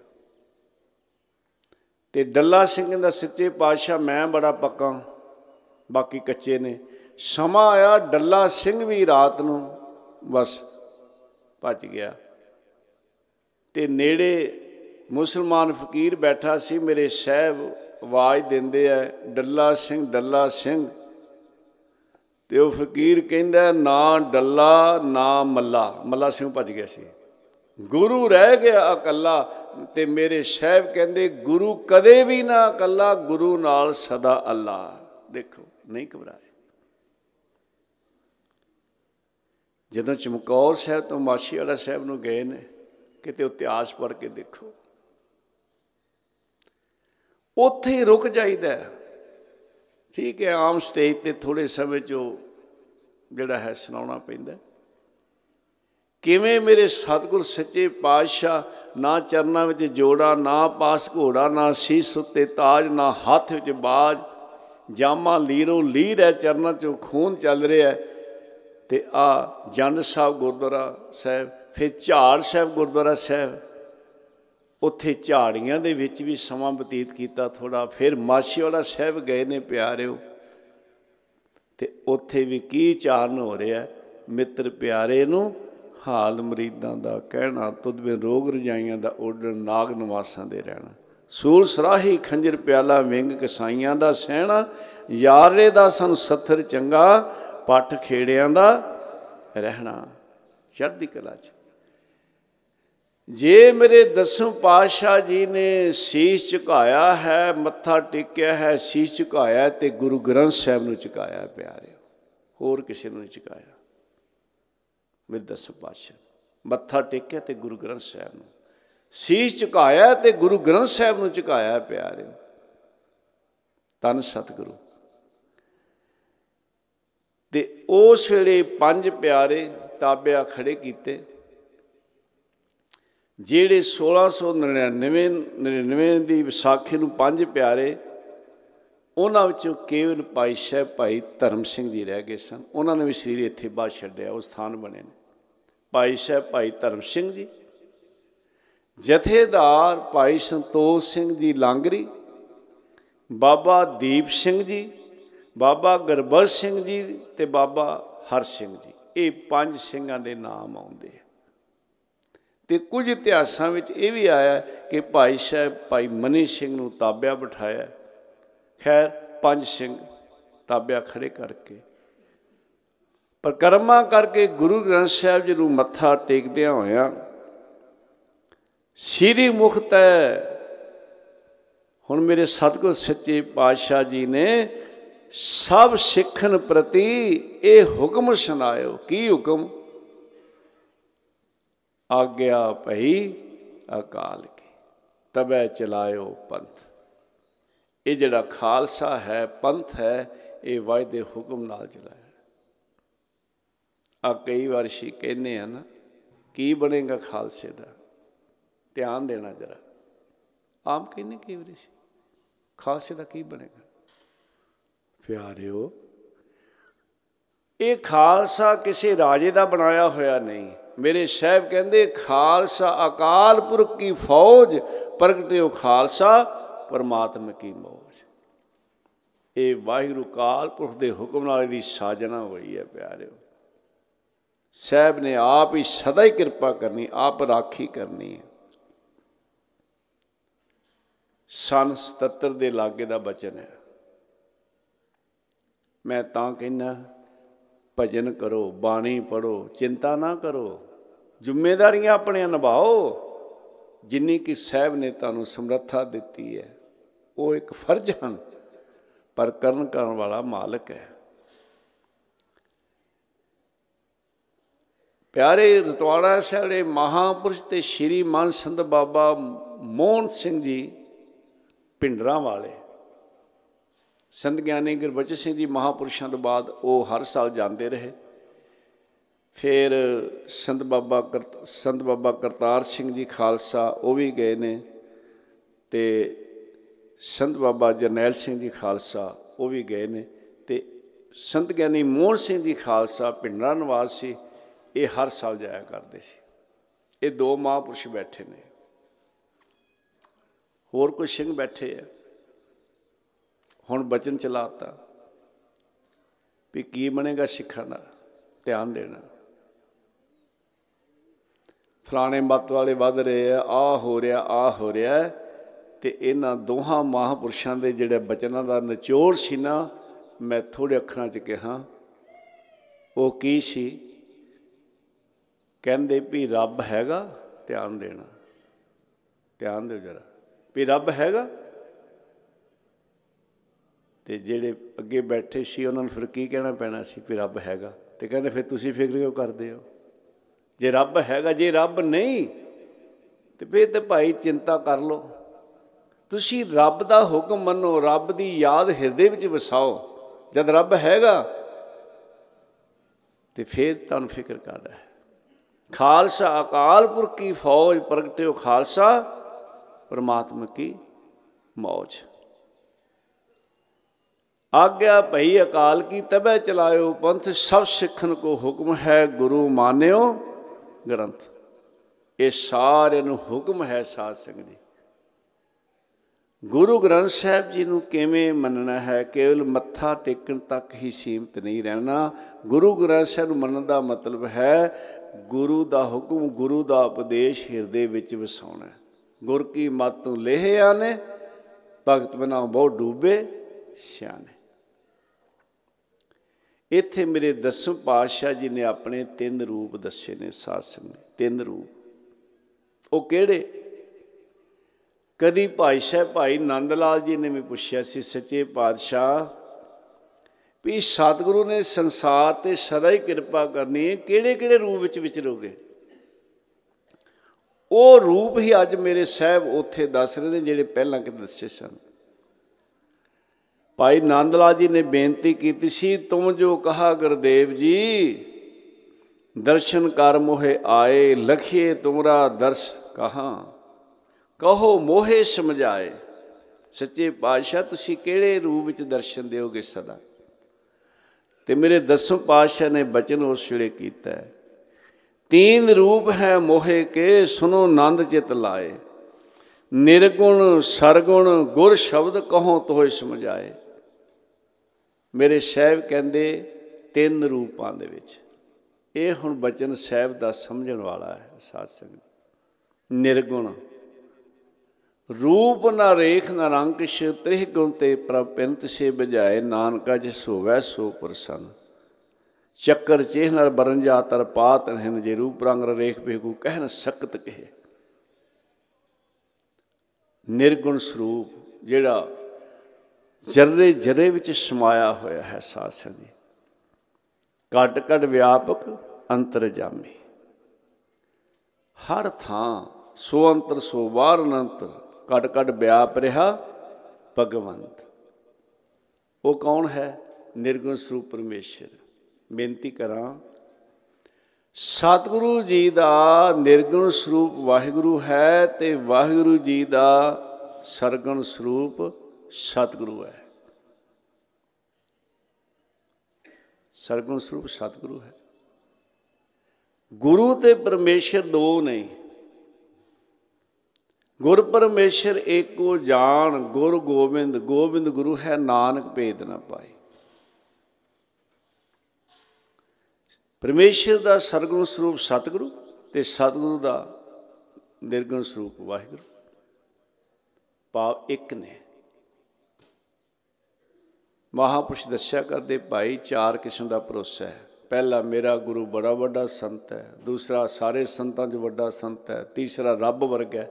ਤੇ ਡੱਲਾ ਸਿੰਘ ਦਾ ਸੱਚੇ ਪਾਤਸ਼ਾਹ, ਮੈਂ ਬੜਾ ਪੱਕਾ, ਬਾਕੀ ਕੱਚੇ ਨੇ। ਸਮਾਂ ਆਇਆ ਡੱਲਾ ਸਿੰਘ ਵੀ ਰਾਤ ਨੂੰ ਬਸ ਭੱਜ ਗਿਆ। ਤੇ ਨੇੜੇ ਮੁਸਲਮਾਨ ਫਕੀਰ ਬੈਠਾ ਸੀ, ਮੇਰੇ ਸਹਿਬ ਆਵਾਜ਼ ਦਿੰਦੇ ਆ, ਡੱਲਾ ਸਿੰਘ ਡੱਲਾ ਸਿੰਘ। ਤੇ ਉਹ ਫਕੀਰ ਕਹਿੰਦਾ, ਨਾ ਡੱਲਾ, ਨਾ ਮੱਲਾ। ਮੱਲਾ ਸਿੰਘ ਭੱਜ ਗਿਆ ਸੀ। ਗੁਰੂ ਰਹਿ ਗਿਆ ਇਕੱਲਾ। ਤੇ ਮੇਰੇ ਸਹਿਬ ਕਹਿੰਦੇ, ਗੁਰੂ ਕਦੇ ਵੀ ਨਾ ਇਕੱਲਾ, ਗੁਰੂ ਨਾਲ ਸਦਾ ਅੱਲਾ। ਦੇਖੋ, ਨਹੀਂ ਘਬਰਾਏ ਜਦੋਂ ਚਮਕੌਰ ਸਾਹਿਬ ਤੋਂ ਮਾਸ਼ੀ ਵਾਲਾ ਸਾਹਿਬ ਨੂੰ ਗਏ ਨੇ, ਕਿਤੇ ਇਤਿਹਾਸ ਪੜ੍ਹ ਕੇ ਦੇਖੋ। ਉੱਥੇ ਹੀ ਰੁਕ ਜਾਈਦਾ ਠੀਕ ਹੈ, ਆਮ ਸਟੇਜ ਤੇ ਥੋੜੇ ਸਮੇਂ ਚ ਜਿਹੜਾ ਹੈ ਸੁਣਾਉਣਾ ਪੈਂਦਾ ਕਿਵੇਂ ਮੇਰੇ ਸਤਿਗੁਰ ਸੱਚੇ ਪਾਤਸ਼ਾਹ ਨਾ ਚਰਨਾਂ ਵਿੱਚ ਜੋੜਾ, ਨਾ ਪਾਸ ਘੋੜਾ, ਨਾ ਸੀਸ ਉੱਤੇ ਤਾਜ, ਨਾ ਹੱਥ ਵਿੱਚ ਬਾਜ, ਜਾਮਾ ਲੀਰੋ ਲੀਰ ਹੈ, ਚਰਨਾਂ ਚੋਂ ਖੂਨ ਚੱਲ ਰਿਹਾ ਤੇ ਆ ਜੰਡ ਸਾਹਿਬ ਗੁਰਦੁਆਰਾ ਸਾਹਿਬ, ਫਿਰ ਝਾੜ ਸਾਹਿਬ ਗੁਰਦੁਆਰਾ ਸਾਹਿਬ। ਉੱਥੇ ਝਾੜੀਆਂ ਦੇ ਵਿੱਚ ਵੀ ਸਮਾਂ ਬਤੀਤ ਕੀਤਾ ਥੋੜਾ ਫਿਰ ਮਾਛੀ ਵਾਲਾ ਸਾਹਿਬ ਗਏ ਨੇ ਪਿਆਰਿਓ। ਤੇ ਉੱਥੇ ਵੀ ਕੀ ਚਾਰਨ ਹੋ ਰਿਹਾ, ਮਿੱਤਰ ਪਿਆਰੇ ਨੂੰ ਹਾਲ ਮਰੀਦਾਂ ਦਾ ਕਹਿਣਾ ਤੁਦਵੇਂ ਰੋਗ ਰਜਾਈਆਂ ਦਾ ਓਡਣ ਨਾਗ ਨਿਵਾਸਾਂ ਦੇ ਰਹਿਣਾ। ਸੂਲ ਸਰਾਹੀ ਖੰਜਰ ਪਿਆਲਾ ਵਿੰਗ ਕਸਾਈਆਂ ਦਾ ਸਹਿਣਾ, ਯਾਰੇ ਦਾ ਸਾਨੂੰ ਸੱਥਰ ਚੰਗਾ ਪੱਟ ਖੇੜਿਆਂ ਦਾ ਰਹਿਣਾ। ਚੜ੍ਹਦੀ ਕਲਾ 'ਚ। ਜੇ ਮੇਰੇ ਦਸਮ ਪਾਤਸ਼ਾਹ ਜੀ ਨੇ ਸੀਸ ਝੁਕਾਇਆ ਹੈ, ਮੱਥਾ ਟੇਕਿਆ ਹੈ, ਸੀਸ ਝੁਕਾਇਆ ਤੇ ਗੁਰੂ ਗ੍ਰੰਥ ਸਾਹਿਬ ਨੂੰ ਝੁਕਾਇਆ ਪਿਆਰੇ ਹੋਰ ਕਿਸੇ ਨੂੰ ਨਹੀਂ ਝੁਕਾਇਆ। ਮੇਰੇ ਦਸਮ ਪਾਤਸ਼ਾਹ ਮੱਥਾ ਟੇਕਿਆ ਤੇ ਗੁਰੂ ਗ੍ਰੰਥ ਸਾਹਿਬ ਨੂੰ। ਸੀਸ ਝੁਕਾਇਆ ਤੇ ਗੁਰੂ ਗ੍ਰੰਥ ਸਾਹਿਬ ਨੂੰ ਝੁਕਾਇਆ ਪਿਆਰੇ ਤਨ ਸਤਿਗੁਰੂ। ਤੇ ਉਸ ਵੇਲੇ ਪੰਜ ਪਿਆਰੇ ਤਾਬਿਆ ਖੜੇ ਕੀਤੇ, ਜਿਹੜੇ 1699 99 ਦੀ ਵਿਸਾਖੀ ਨੂੰ ਪੰਜ ਪਿਆਰੇ, ਉਹਨਾਂ ਵਿੱਚੋਂ ਕੇਵਲ ਭਾਈ ਸਾਹਿਬ, ਭਾਈ ਧਰਮ ਸਿੰਘ ਜੀ ਰਹਿ ਗਏ ਸਨ। ਉਹਨਾਂ ਨੇ ਵੀ ਸਰੀਰ ਇੱਥੇ ਬਾਅਦ ਛੱਡਿਆ, ਉਹ ਸਥਾਨ ਬਣੇ ਨੇ। ਭਾਈ ਸਾਹਿਬ, ਭਾਈ ਧਰਮ ਸਿੰਘ ਜੀ, ਜਥੇਦਾਰ ਭਾਈ ਸੰਤੋਖ ਸਿੰਘ ਜੀ ਲਾਂਗਰੀ, ਬਾਬਾ ਦੀਪ ਸਿੰਘ ਜੀ ਬਾਬਾ ਗਰਬਲ ਸਿੰਘ ਜੀ ਤੇ ਬਾਬਾ ਹਰ ਸਿੰਘ ਜੀ। ਇਹ ਪੰਜ ਸਿੰਘਾਂ ਦੇ ਨਾਮ ਆਉਂਦੇ ਆ। ਤੇ ਕੁਝ ਇਤਿਹਾਸਾਂ ਵਿੱਚ ਇਹ ਵੀ ਆਇਆ ਕਿ ਭਾਈ ਸਾਹਿਬ, ਭਾਈ ਮਨੀ ਸਿੰਘ ਨੂੰ ਤਾਬਿਆ ਬਿਠਾਇਆ। ਖੈਰ, ਪੰਜ ਸਿੰਘ ਤਾਬਿਆ ਖੜੇ ਕਰਕੇ। ਪਰ ਕਰਮਾ ਕਰਕੇ ਗੁਰੂ ਗ੍ਰੰਥ ਸਾਹਿਬ ਜੀ ਨੂੰ ਮੱਥਾ ਟੇਕਦਿਆਂ ਹੋਇਆਂ ਸ੍ਰੀ ਮੁਖ ਤੈ, ਹੁਣ ਮੇਰੇ ਸਤਿਗੁਰ ਸੱਚੇ ਪਾਤਸ਼ਾਹ ਜੀ ਨੇ ਸਭ ਸਿੱਖਣ ਪ੍ਰਤੀ ਇਹ ਹੁਕਮ ਸੁਣਾਇਓ। ਕੀ ਹੁਕਮ? ਆਗਿਆ ਭਈ ਅਕਾਲ ਕੀ, ਤਬੈ ਚਲਾਇਓ ਪੰਥ। ਇਹ ਜਿਹੜਾ ਖਾਲਸਾ ਹੈ, ਪੰਥ ਹੈ, ਇਹ ਵਾਹਿਦੇ ਹੁਕਮ ਨਾਲ ਚਲਾਇਆ। ਆ ਕਈ ਵਾਰ ਸ਼ੀ ਕਹਿੰਦੇ ਆ ਨਾ, ਕੀ ਬਣੇਗਾ ਖਾਲਸੇ ਦਾ? ਧਿਆਨ ਦੇਣਾ ਜਰਾ। ਆਮ ਕਹਿੰਦੇ ਕਈ ਵਾਰੀ ਸੀ ਖਾਲਸੇ ਦਾ ਕੀ ਬਣੇਗਾ? ਪਿਆਰਿਓ, ਇਹ ਖਾਲਸਾ ਕਿਸੇ ਰਾਜੇ ਦਾ ਬਣਾਇਆ ਹੋਇਆ ਨਹੀਂ। ਮੇਰੇ ਸਾਹਿਬ ਕਹਿੰਦੇ, ਖਾਲਸਾ ਅਕਾਲ ਪੁਰਖ ਕੀ ਫੌਜ ਪ੍ਰਗਟਿਓ ਖਾਲਸਾ ਪਰਮਾਤਮਾ ਕੀ ਮੌਜ। ਇਹ ਵਾਹਿਗੁਰੂ ਕਾਲ ਪੁਰਖ ਦੇ ਹੁਕਮ ਨਾਲ ਇਹਦੀ ਸਾਜਨਾ ਹੋਈ ਹੈ ਪਿਆਰਿਓ। ਸਾਹਿਬ ਨੇ ਆਪ ਹੀ ਸਦਾ ਹੀ ਕਿਰਪਾ ਕਰਨੀ, ਆਪ ਰਾਖੀ ਕਰਨੀ ਹੈ। ਸਨ 77 ਦੇ ਲਾਗੇ ਦਾ ਬਚਨ ਹੈ। ਮੈਂ ਤਾਂ ਕਹਿੰਨਾ ਭਜਨ ਕਰੋ, ਬਾਣੀ ਪੜੋ ਚਿੰਤਾ ਨਾ ਕਰੋ, ਜ਼ਿੰਮੇਵਾਰੀਆਂ ਆਪਣੀਆਂ ਨਿਭਾਓ। ਜਿੰਨੀ ਕਿ ਸਾਹਿਬ ਨੇ ਤੁਹਾਨੂੰ ਸਮਰੱਥਾ ਦਿੱਤੀ ਹੈ, ਉਹ ਇੱਕ ਫਰਜ਼ ਹਨ, ਪਰ ਕਰਨ ਕਰਨ ਵਾਲਾ ਮਾਲਕ ਹੈ। ਪਿਆਰੇ ਰਤਵਾੜਾ ਸਾਡੇ ਮਹਾਪੁਰਸ਼ ਤੇ ਸ਼੍ਰੀ ਮਨ ਸੰਤ ਬਾਬਾ ਮੋਹਨ ਸਿੰਘ ਜੀ, ਪਿੰਡਰਾਂ ਵਾਲੇ ਸੰਤ ਗਿਆਨੀ ਗੁਰਬਚਨ ਸਿੰਘ ਜੀ ਮਹਾਪੁਰਸ਼ਾਂ ਤੋਂ ਬਾਅਦ ਉਹ ਹਰ ਸਾਲ ਜਾਂਦੇ ਰਹੇ। ਫਿਰ ਸੰਤ ਬਾਬਾ ਸੰਤ ਬਾਬਾ ਕਰਤਾਰ ਸਿੰਘ ਜੀ ਖਾਲਸਾ ਉਹ ਵੀ ਗਏ ਨੇ ਤੇ ਸੰਤ ਬਾਬਾ ਜਰਨੈਲ ਸਿੰਘ ਜੀ ਖਾਲਸਾ ਉਹ ਵੀ ਗਏ ਨੇ ਤੇ ਸੰਤ ਗਿਆਨੀ ਮੋਹਨ ਸਿੰਘ ਜੀ ਖਾਲਸਾ ਪਿੰਡਰਾ ਨਿਵਾਸ ਸੀ ਇਹ ਹਰ ਸਾਲ ਜਾਇਆ ਕਰਦੇ ਸੀ। ਇਹ ਦੋ ਮਹਾਂਪੁਰਸ਼ ਬੈਠੇ ਨੇ। ਹੋਰ ਕੋਈ ਸਿੰਘ ਬੈਠੇ ਆ। ਹੁਣ ਬਚਨ ਚਲਾਤਾ ਵੀ ਕੀ ਬਣੇਗਾ ਸਿੱਖਾਂ ਦਾ ਧਿਆਨ ਦੇਣਾ। ਫਲਾਣੇ ਮਤ ਵਾਲੇ ਵੱਧ ਰਹੇ ਆ ਆ ਹੋ ਰਿਹਾ, ਆ ਹੋ ਰਿਹਾ ਤੇ ਇਹਨਾਂ ਦੋਹਾਂ ਮਹਾਪੁਰਸ਼ਾਂ ਦੇ ਜਿਹੜੇ ਬਚਨਾਂ ਦਾ ਨਿਚੋੜ ਸੀ ਨਾ, ਮੈਂ ਥੋੜੇ ਅੱਖਰਾਂ 'ਚ ਕਿਹਾ, ਉਹ ਕੀ ਸੀ? ਕਹਿੰਦੇ ਵੀ ਰੱਬ ਹੈਗਾ ਧਿਆਨ ਦੇਣਾ। ਧਿਆਨ ਦਿਓ ਜਰਾ। ਵੀ ਰੱਬ ਹੈਗਾ ਤੇ ਜਿਹੜੇ ਅੱਗੇ ਬੈਠੇ ਸੀ, ਉਹਨਾਂ ਨੂੰ ਫਿਰ ਕੀ ਕਹਿਣਾ ਪੈਣਾ ਸੀ ਵੀ ਰੱਬ ਹੈਗਾ? ਤੇ ਕਹਿੰਦੇ ਫਿਰ ਤੁਸੀਂ ਫਿਕਰ ਕਿਉਂ ਕਰਦੇ ਹੋ? ਜੇ ਰੱਬ ਹੈਗਾ, ਜੇ ਰੱਬ ਨਹੀਂ, ਤੇ ਫਿਰ ਤੇ ਭਾਈ ਚਿੰਤਾ ਕਰ ਲਓ। ਤੁਸੀਂ ਰੱਬ ਦਾ ਹੁਕਮ ਮੰਨੋ, ਰੱਬ ਦੀ ਯਾਦ ਹਿਰਦੇ ਵਿੱਚ ਵਸਾਓ। ਜਦ ਰੱਬ ਹੈਗਾ, ਤੇ ਫਿਰ ਤੁਹਾਨੂੰ ਫਿਕਰ ਕਰਦਾ ਹੈ? ਖਾਲਸਾ, ਅਕਾਲ ਪੁਰਖ ਕੀ ਫੌਜ ਪ੍ਰਗਟਿਓ ਖਾਲਸਾ, ਪਰਮਾਤਮਾ ਕੀ ਮੌਜ। ਆਗਿਆ ਭਈ ਅਕਾਲ ਕੀ ਤਬੈ ਚਲਾਇਓ, ਪੰਥ ਸਭ ਸਿੱਖਣ ਕੋ ਹੁਕਮ ਹੈ, ਗੁਰੂ ਮਾਨਿਓ, ਗ੍ਰੰਥ। ਇਹ ਸਾਰਿਆਂ ਨੂੰ ਹੁਕਮ ਹੈ ਸਾਧ ਸੰਗਤ ਜੀ ਗੁਰੂ ਗ੍ਰੰਥ ਸਾਹਿਬ ਜੀ ਨੂੰ ਕਿਵੇਂ ਮੰਨਣਾ ਹੈ? ਕੇਵਲ ਮੱਥਾ ਟੇਕਣ ਤੱਕ ਹੀ ਸੀਮਤ ਨਹੀਂ ਰਹਿਣਾ। ਗੁਰੂ ਗ੍ਰੰਥ ਸਾਹਿਬ ਨੂੰ ਮੰਨਣ ਦਾ ਮਤਲਬ ਹੈ, ਗੁਰੂ ਦਾ ਹੁਕਮ, ਗੁਰੂ ਦਾ ਉਪਦੇਸ਼ ਹਿਰਦੇ ਵਿੱਚ ਵਸਾਉਣਾ। ਗੁਰ ਕੀ ਮਤ ਤੋਂ ਲਹਿਆ ਨੇ ਭਗਤ ਬਨਾ ਬਹੁਤ ਡੂਬੇ, ਸਿਆਣੇ। ਇੱਥੇ ਮੇਰੇ ਦਸਮ ਪਾਤਸ਼ਾਹ ਜੀ ਨੇ ਆਪਣੇ ਤਿੰਨ ਰੂਪ ਦੱਸੇ ਨੇ ਸਾਧ ਸੰਗਤ, ਤਿੰਨ ਰੂਪ। ਉਹ ਕਿਹੜੇ? ਕਦੀ ਭਾਈ ਸਾਹਿਬ, ਭਾਈ ਨੰਦ ਲਾਲ ਜੀ ਨੇ ਵੀ ਪੁੱਛਿਆ ਸੀ, ਸੱਚੇ ਪਾਤਸ਼ਾਹ, ਵੀ ਸਤਿਗੁਰੂ ਨੇ ਸੰਸਾਰ ਤੇ ਸਦਾ ਹੀ ਕਿਰਪਾ ਕਰਨੀ ਹੈ ਕਿਹੜੇ ਕਿਹੜੇ ਰੂਪ ਵਿੱਚ ਵਿਚਰੋਗੇ? ਉਹ ਰੂਪ ਹੀ ਅੱਜ ਮੇਰੇ ਸਾਹਿਬ ਉੱਥੇ ਦੱਸ ਰਹੇ ਨੇ, ਜਿਹੜੇ ਪਹਿਲਾਂ ਕਿ ਦੱਸੇ ਸਨ। ਭਾਈ ਨੰਦ ਲਾਲ ਜੀ ਨੇ ਬੇਨਤੀ ਕੀਤੀ ਸੀ, ਤੁਮ ਜੋ ਕਹਾ ਗੁਰਦੇਵ ਜੀ, ਦਰਸ਼ਨ ਕਰ ਮੋਹੇ ਆਏ, ਲਖੀਏ ਤੁਮਰਾ ਦਰਸ਼ ਕਹਾ। ਕਹੋ ਮੋਹੇ ਸਮਝਾਏ, ਸੱਚੇ ਪਾਤਸ਼ਾਹ, ਤੁਸੀਂ ਕਿਹੜੇ ਰੂਪ ਵਿੱਚ ਦਰਸ਼ਨ ਦਿਓਗੇ ਸਦਾ? ਤੇ ਮੇਰੇ ਦਸੋਂ ਪਾਤਸ਼ਾਹ ਨੇ ਬਚਨ ਉਸ ਵੇਲੇ ਕੀਤਾ ਤੀਨ ਰੂਪ ਹੈ ਮੋਹੇ ਕੇ, ਸੁਨੋ ਨੰਦ ਚਿਤ ਲਾਏ। ਨਿਰਗੁਣ, ਸਰਗੁਣ, ਗੁਰ ਸ਼ਬਦ ਕਹੋ ਤੋਏ ਸਮਝਾਏ। ਮੇਰੇ ਸਾਹਿਬ ਕਹਿੰਦੇ ਤਿੰਨ ਰੂਪਾਂ ਦੇ ਵਿੱਚ। ਇਹ ਹੁਣ ਬਚਨ ਸਾਹਿਬ ਦਾ ਸਮਝਣ ਵਾਲਾ ਹੈ ਸਾਧ ਸੰਗਤ। ਨਿਰਗੁਣ। ਰੂਪ ਨਾ ਰੇਖ ਨਾ ਰੰਗ ਤ੍ਰਿਹ ਗੁਣ ਤੇ ਪ੍ਰਪੰਤ ਸੇ ਬਜਾਏ ਨਾਨਕਾ ਜਿਸ ਹੋਵੈ ਸੋ ਪ੍ਰਸੰਨ। ਚੱਕਰ ਚੇਹ ਨਾਲ ਬਰਨ ਜਾ ਤਰ ਪਾਤ ਹਨ ਜੇ ਰੂਪ ਰੰਗ ਰੇਖ ਬੇਗੂ ਕਹਿ ਨ ਸਕਤ ਕਹੇ। ਨਿਰਗੁਣ ਸਰੂਪ ਜਿਹੜਾ ਜਰਰੇ ਜਰੇ ਵਿੱਚ ਸਮਾਇਆ ਹੋਇਆ ਹੈ ਸਾਧ ਜੀ। ਘਟ ਘਟ ਵਿਆਪਕ ਅੰਤਰਜਾਮੀ ਹਰ ਥਾਂ ਸੋ ਅੰਤਰ ਸੋ ਬਾਹਰ ਅਨੰਤਰ ਕਟ ਕਟ ਵਿਆਪ ਰਿਹਾ ਭਗਵੰਤ। ਉਹ ਕੌਣ ਹੈ? ਨਿਰਗੁਣ ਸਰੂਪ ਪਰਮੇਸ਼ਰ। ਬੇਨਤੀ ਕਰਾਂ, ਸਤਿਗੁਰੂ ਜੀ ਦਾ ਨਿਰਗੁਣ ਸਰੂਪ ਵਾਹਿਗੁਰੂ ਹੈ ਤੇ ਵਾਹਿਗੁਰੂ ਜੀ ਦਾ ਸਰਗੁਣ ਸਰੂਪ ਸਤਿਗੁਰੂ ਹੈ। ਸਰਗੁਣ ਸਰੂਪ ਸਤਿਗੁਰੂ ਹੈ। ਗੁਰੂ ਤੇ ਪਰਮੇਸ਼ਰ ਦੋ ਨਹੀਂ ਗੁਰ ਪਰਮੇਸ਼ਰ ਏਕੋ ਜਾਣ, ਗੁਰ ਗੋਬਿੰਦ ਗੋਬਿੰਦ ਗੁਰੂ ਹੈ, ਨਾਨਕ ਭੇਦ ਨਾ ਪਾਏ। ਪਰਮੇਸ਼ਰ ਦਾ ਸਰਗੁਣ ਸਰੂਪ ਸਤਿਗੁਰੂ ਤੇ ਸਤਿਗੁਰੂ ਦਾ ਨਿਰਗੁਣ ਸਰੂਪ ਵਾਹਿਗੁਰੂ। ਭਾਵ ਇੱਕ ਨੇ। ਮਹਾਪੁਰਸ਼ ਦੱਸਿਆ ਕਰਦੇ ਭਾਈ, ਚਾਰ ਕਿਸਮ ਦਾ ਭਰੋਸਾ ਹੈ। ਪਹਿਲਾ, ਮੇਰਾ ਗੁਰੂ ਬੜਾ ਵੱਡਾ ਸੰਤ ਹੈ। ਦੂਸਰਾ, ਸਾਰੇ ਸੰਤਾਂ 'ਚ ਵੱਡਾ ਸੰਤ ਹੈ। ਤੀਸਰਾ, ਰੱਬ ਵਰਗਾ ਹੈ।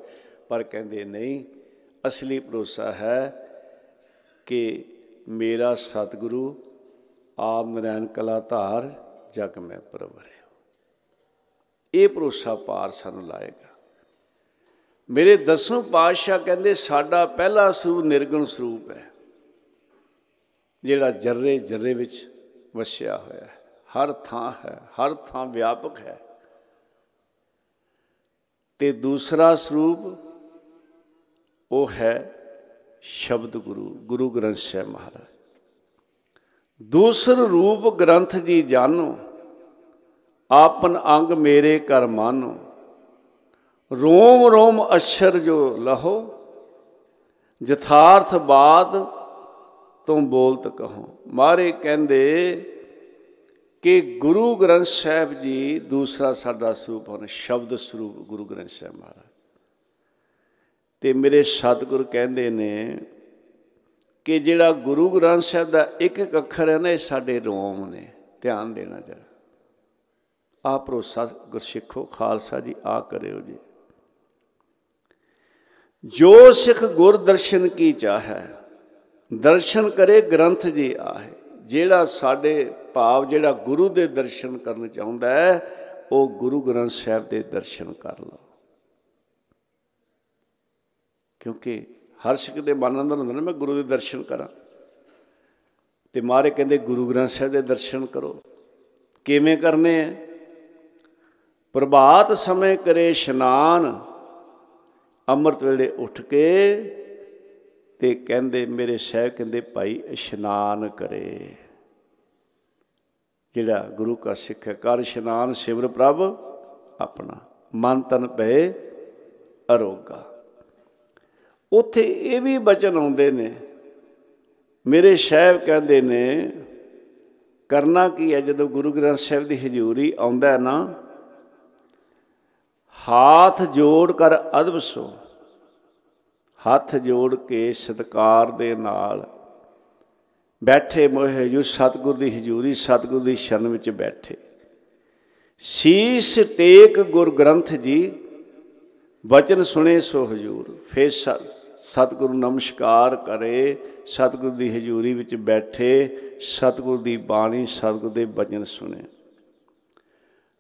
ਪਰ ਕਹਿੰਦੇ, ਨਹੀਂ, ਅਸਲੀ ਭਰੋਸਾ ਹੈ ਕਿ ਮੇਰਾ ਸਤਿਗੁਰੂ ਆਪ ਨਰੈਣ ਕਲਾ ਧਾਰ ਜਗ ਮੈਂ ਪਰਵਰਿਓ ਇਹ ਭਰੋਸਾ ਪਾਰ ਸਾਨੂੰ ਲਾਏਗਾ। ਮੇਰੇ ਦਸੋਂ ਪਾਤਸ਼ਾਹ ਕਹਿੰਦੇ, ਸਾਡਾ ਪਹਿਲਾ ਸਰੂਪ ਨਿਰਗੁਣ ਸਰੂਪ ਹੈ। ਜਿਹੜਾ ਜਰਰੇ ਜਰਰੇ ਵਿੱਚ ਵਸਿਆ ਹੋਇਆ ਹੈ, ਹਰ ਥਾਂ ਹੈ, ਹਰ ਥਾਂ ਵਿਆਪਕ ਹੈ। ਤੇ ਦੂਸਰਾ ਸਰੂਪ ਉਹ ਹੈ ਸ਼ਬਦ ਗੁਰੂ ਗੁਰੂ ਗ੍ਰੰਥ ਸਾਹਿਬ ਮਹਾਰਾਜ। ਦੂਸਰ ਰੂਪ ਗ੍ਰੰਥ ਜੀ ਜਾਨੋ ਆਪਨ ਅੰਗ ਮੇਰੇ ਕਰ ਮਾਨੋ। ਰੋਮ ਰੋਮ ਅਸ਼ਰ ਜੋ ਲਹੋ, ਯਥਾਰਥ ਬਾਤ ਤੁਮ ਬੋਲਤ ਕਹੋ। ਮਾਰੇ ਕਹਿੰਦੇ ਕਿ ਗੁਰੂ ਗ੍ਰੰਥ ਸਾਹਿਬ ਜੀ ਦੂਸਰਾ ਸਾਡਾ ਸਰੂਪ ਹਨ, ਸ਼ਬਦ ਸਰੂਪ ਗੁਰੂ ਗ੍ਰੰਥ ਸਾਹਿਬ ਮਹਾਰਾਜ। ਤੇ ਮੇਰੇ ਸਤਿਗੁਰ ਕਹਿੰਦੇ ਨੇ ਕਿ ਜਿਹੜਾ ਗੁਰੂ ਗ੍ਰੰਥ ਸਾਹਿਬ ਦਾ ਇੱਕ ਇੱਕ ਅੱਖਰ ਹੈ ਨਾ, ਇਹ ਸਾਡੇ ਰੋਮ ਨੇ। ਧਿਆਨ ਦੇਣਾ ਜਰਾ। ਆ ਭਰੋਸਾ ਗੁਰਸਿੱਖੋ ਖਾਲਸਾ ਜੀ ਆ ਕਰਿਓ ਜੀ। ਜੋ ਸਿੱਖ ਗੁਰਦਰਸ਼ਨ ਕੀ ਚਾਹੈ ਦਰਸ਼ਨ ਕਰੇ ਗ੍ਰੰਥ ਜੀ ਆਹੇ। ਜਿਹੜਾ ਸਾਡੇ ਭਾਵ, ਜਿਹੜਾ ਗੁਰੂ ਦੇ ਦਰਸ਼ਨ ਕਰਨ ਚਾਹੁੰਦਾ ਹੈ, ਉਹ ਗੁਰੂ ਗ੍ਰੰਥ ਸਾਹਿਬ ਦੇ ਦਰਸ਼ਨ ਕਰ ਲਓ। ਕਿਉਂਕਿ ਹਰ ਸਿੱਖ ਦੇ ਮਨ ਅੰਦਰ ਹੁੰਦਾ ਨਾ, ਮੈਂ ਗੁਰੂ ਦੇ ਦਰਸ਼ਨ ਕਰਾਂ। ਤੇ ਮਾਰੇ ਕਹਿੰਦੇ, ਗੁਰੂ ਗ੍ਰੰਥ ਸਾਹਿਬ ਦੇ ਦਰਸ਼ਨ ਕਰੋ। ਕਿਵੇਂ ਕਰਨੇ ਆ? ਪ੍ਰਭਾਤ ਸਮੇਂ ਕਰੇ ਇਸ਼ਨਾਨ, ਅੰਮ੍ਰਿਤ ਵੇਲੇ ਉੱਠ ਕੇ ਤੇ ਕਹਿੰਦੇ, ਮੇਰੇ ਸਹਿਬ ਕਹਿੰਦੇ, ਭਾਈ ਇਸ਼ਨਾਨ ਕਰੇ। ਜਿਹੜਾ ਗੁਰੂ ਕਾ ਸਿੱਖ ਹੈ ਕਰ ਇਸ਼ਨਾਨ ਸਿਵਰ ਪ੍ਰਭ ਆਪਣਾ, ਮਨ ਤਨ ਪਏ ਅਰੋਗਾ। ਉਥੇ ਇਹ ਵੀ ਬਚਨ ਆਉਂਦੇ ਨੇ, ਮੇਰੇ ਸਹਿਬ ਕਹਿੰਦੇ ਨੇ, ਕਰਨਾ ਕੀ ਹੈ? ਜਦੋਂ ਗੁਰੂ ਗ੍ਰੰਥ ਸਾਹਿਬ ਦੀ ਹਜ਼ੂਰੀ ਆਉਂਦਾ ਨਾ, ਹਾਥ ਜੋੜ ਕਰ ਅਦਬ ਸੋ। ਹੱਥ ਜੋੜ ਕੇ ਸਤਕਾਰ ਦੇ ਨਾਲ ਬੈਠੇ ਮੋਹਿ ਜੋ ਸਤਗੁਰ ਦੀ ਹਜ਼ੂਰੀ ਸਤਗੁਰ ਦੀ ਸ਼ਰਨ ਵਿੱਚ ਬੈਠੇ। ਸੀਸ ਟੇਕ ਗੁਰ ਗ੍ਰੰਥ ਜੀ, ਵਚਨ ਸੁਣੇ ਸੋ ਹਜ਼ੂਰ। ਫੇਰ ਸਤਿਗੁਰੂ ਨਮਸਕਾਰ ਕਰੇ, ਸਤਿਗੁਰ ਦੀ ਹਜ਼ੂਰੀ ਵਿੱਚ ਬੈਠੇ, ਸਤਿਗੁਰ ਦੀ ਬਾਣੀ, ਸਤਿਗੁਰ ਦੇ ਬਚਨ ਸੁਣੇ।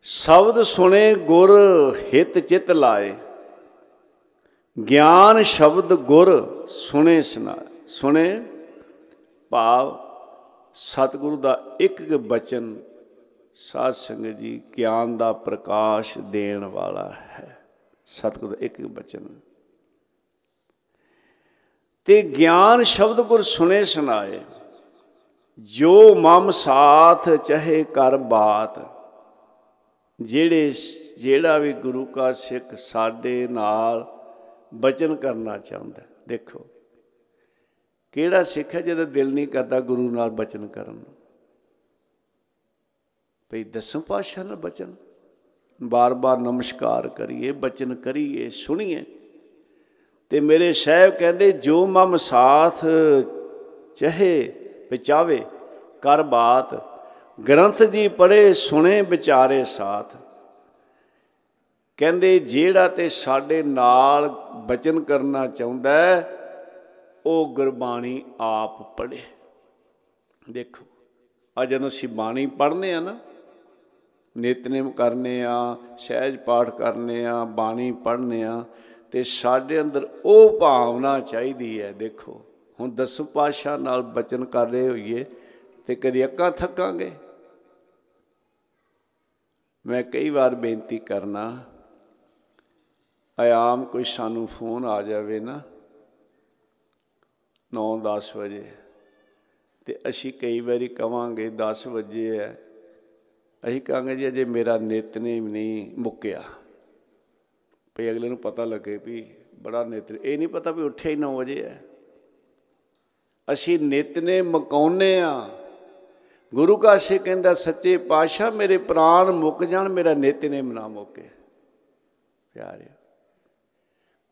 ਸ਼ਬਦ ਸੁਣੇ, ਗੁਰ ਹਿਤ ਚਿਤ ਲਾਏ। ਗਿਆਨ ਸ਼ਬਦ ਗੁਰ ਸੁਣੇ ਸੁਣਾ ਸੁਣੇ ਭਾਵ ਸਤਿਗੁਰੂ ਦਾ ਇੱਕ ਇੱਕ ਬਚਨ ਸਾਧ ਸੰਗਤ ਜੀ ਗਿਆਨ ਦਾ ਪ੍ਰਕਾਸ਼ ਦੇਣ ਵਾਲਾ ਹੈ। ਸਤਿਗੁਰੂ ਦਾ ਇੱਕ ਇੱਕ ਬਚਨ। ਤੇ ਗਿਆਨ ਸ਼ਬਦ ਗੁਰ ਸੁਣੇ ਸੁਣਾਏ, ਜੋ ਮਮ ਸਾਥ ਚਹੇ ਕਰ ਬਾਤ, ਜਿਹੜੇ ਜਿਹੜਾ ਵੀ ਗੁਰੂ ਕਾ ਸਿੱਖ ਸਾਡੇ ਨਾਲ ਬਚਨ ਕਰਨਾ ਚਾਹੁੰਦਾ ਦੇਖੋ, ਕਿਹੜਾ ਸਿੱਖ ਹੈ ਜਿਹਦਾ ਦਿਲ ਨਹੀਂ ਕਰਦਾ ਗੁਰੂ ਨਾਲ ਬਚਨ ਕਰਨ ਨੂੰ? ਭਈ ਦਸਮ ਪਾਸ਼ਾ ਨਾਲ ਬਚਨ। ਬਾਰ-ਬਾਰ ਨਮਸਕਾਰ ਕਰੀਏ, ਬਚਨ ਕਰੀਏ, ਸੁਣੀਏ। ਤੇ ਮੇਰੇ ਸਾਹਿਬ ਕਹਿੰਦੇ, ਜੋ ਮਮ ਸਾਥ ਚਹੇ ਵਿਚਾਵੇ ਕਰ ਬਾਤ। ਗ੍ਰੰਥ ਜੀ ਪੜੇ ਸੁਣੇ, ਵਿਚਾਰੇ ਸਾਥ। ਕਹਿੰਦੇ ਜਿਹੜਾ ਤੇ ਸਾਡੇ ਨਾਲ ਬਚਨ ਕਰਨਾ ਚਾਹੁੰਦਾ ਉਹ ਗੁਰਬਾਣੀ ਆਪ ਪੜ੍ਹੇ। ਦੇਖੋ ਆ ਜਦੋਂ ਅਸੀਂ ਬਾਣੀ ਪੜ੍ਹਨੇ ਆ ਨਾ, ਨਿਤਨੇਮ ਕਰਨੇ ਆ, ਸਹਿਜ ਪਾਠ ਕਰਨੇ ਆ, ਬਾਣੀ ਪੜ੍ਹਨੇ ਆ, ਤੇ ਸਾਡੇ ਅੰਦਰ ਉਹ ਭਾਵਨਾ ਚਾਹੀਦੀ ਹੈ, ਦੇਖੋ, ਹੁਣ ਦਸੂ ਪਾਸ਼ਾ ਨਾਲ ਬਚਨ ਕਰ ਰਹੇ ਹੋਈਏ, ਤੇ ਕਦੀ ਅੱਖਾਂ ਥੱਕਾਂਗੇ? ਮੈਂ ਕਈ ਵਾਰ ਬੇਨਤੀ ਕਰਨਾ ਆਯਾਮ ਕੋਈ ਸਾਨੂੰ ਫੋਨ ਆ ਜਾਵੇ ਨਾ 9-10 ਵਜੇ ਤੇ ਅਸੀਂ ਕਈ ਵਾਰੀ ਕਵਾਂਗੇ 10 ਵਜੇ ਹੈ। ਅਸੀਂ ਕਹਾਂਗੇ ਜੀ ਅਜੇ ਮੇਰਾ ਨਿਤਨੇਮ ਨਹੀਂ ਮੁੱਕਿਆ। ਭਈ ਅਗਲੇ ਨੂੰ ਪਤਾ ਲੱਗੇ ਵੀ ਬੜਾ ਨਿਤਨ ਇਹ ਨਹੀਂ ਪਤਾ ਵੀ ਉੱਠਿਆ ਹੀ 9 ਵਜੇ ਹੈ। ਅਸੀਂ ਨਿਤਨੇ ਮਕਾਉਨੇ ਆ ਗੁਰੂ ਕਾਸ਼ੇ ਕਹਿੰਦਾ, ਸੱਚੇ ਪਾਤਸ਼ਾਹ, ਮੇਰੇ ਪ੍ਰਾਣ ਮੁੱਕ ਜਾਣ, ਮੇਰਾ ਨਿਤਨੇਮ ਨਾ ਮੁੱਕੇ। ਪਿਆਰੇ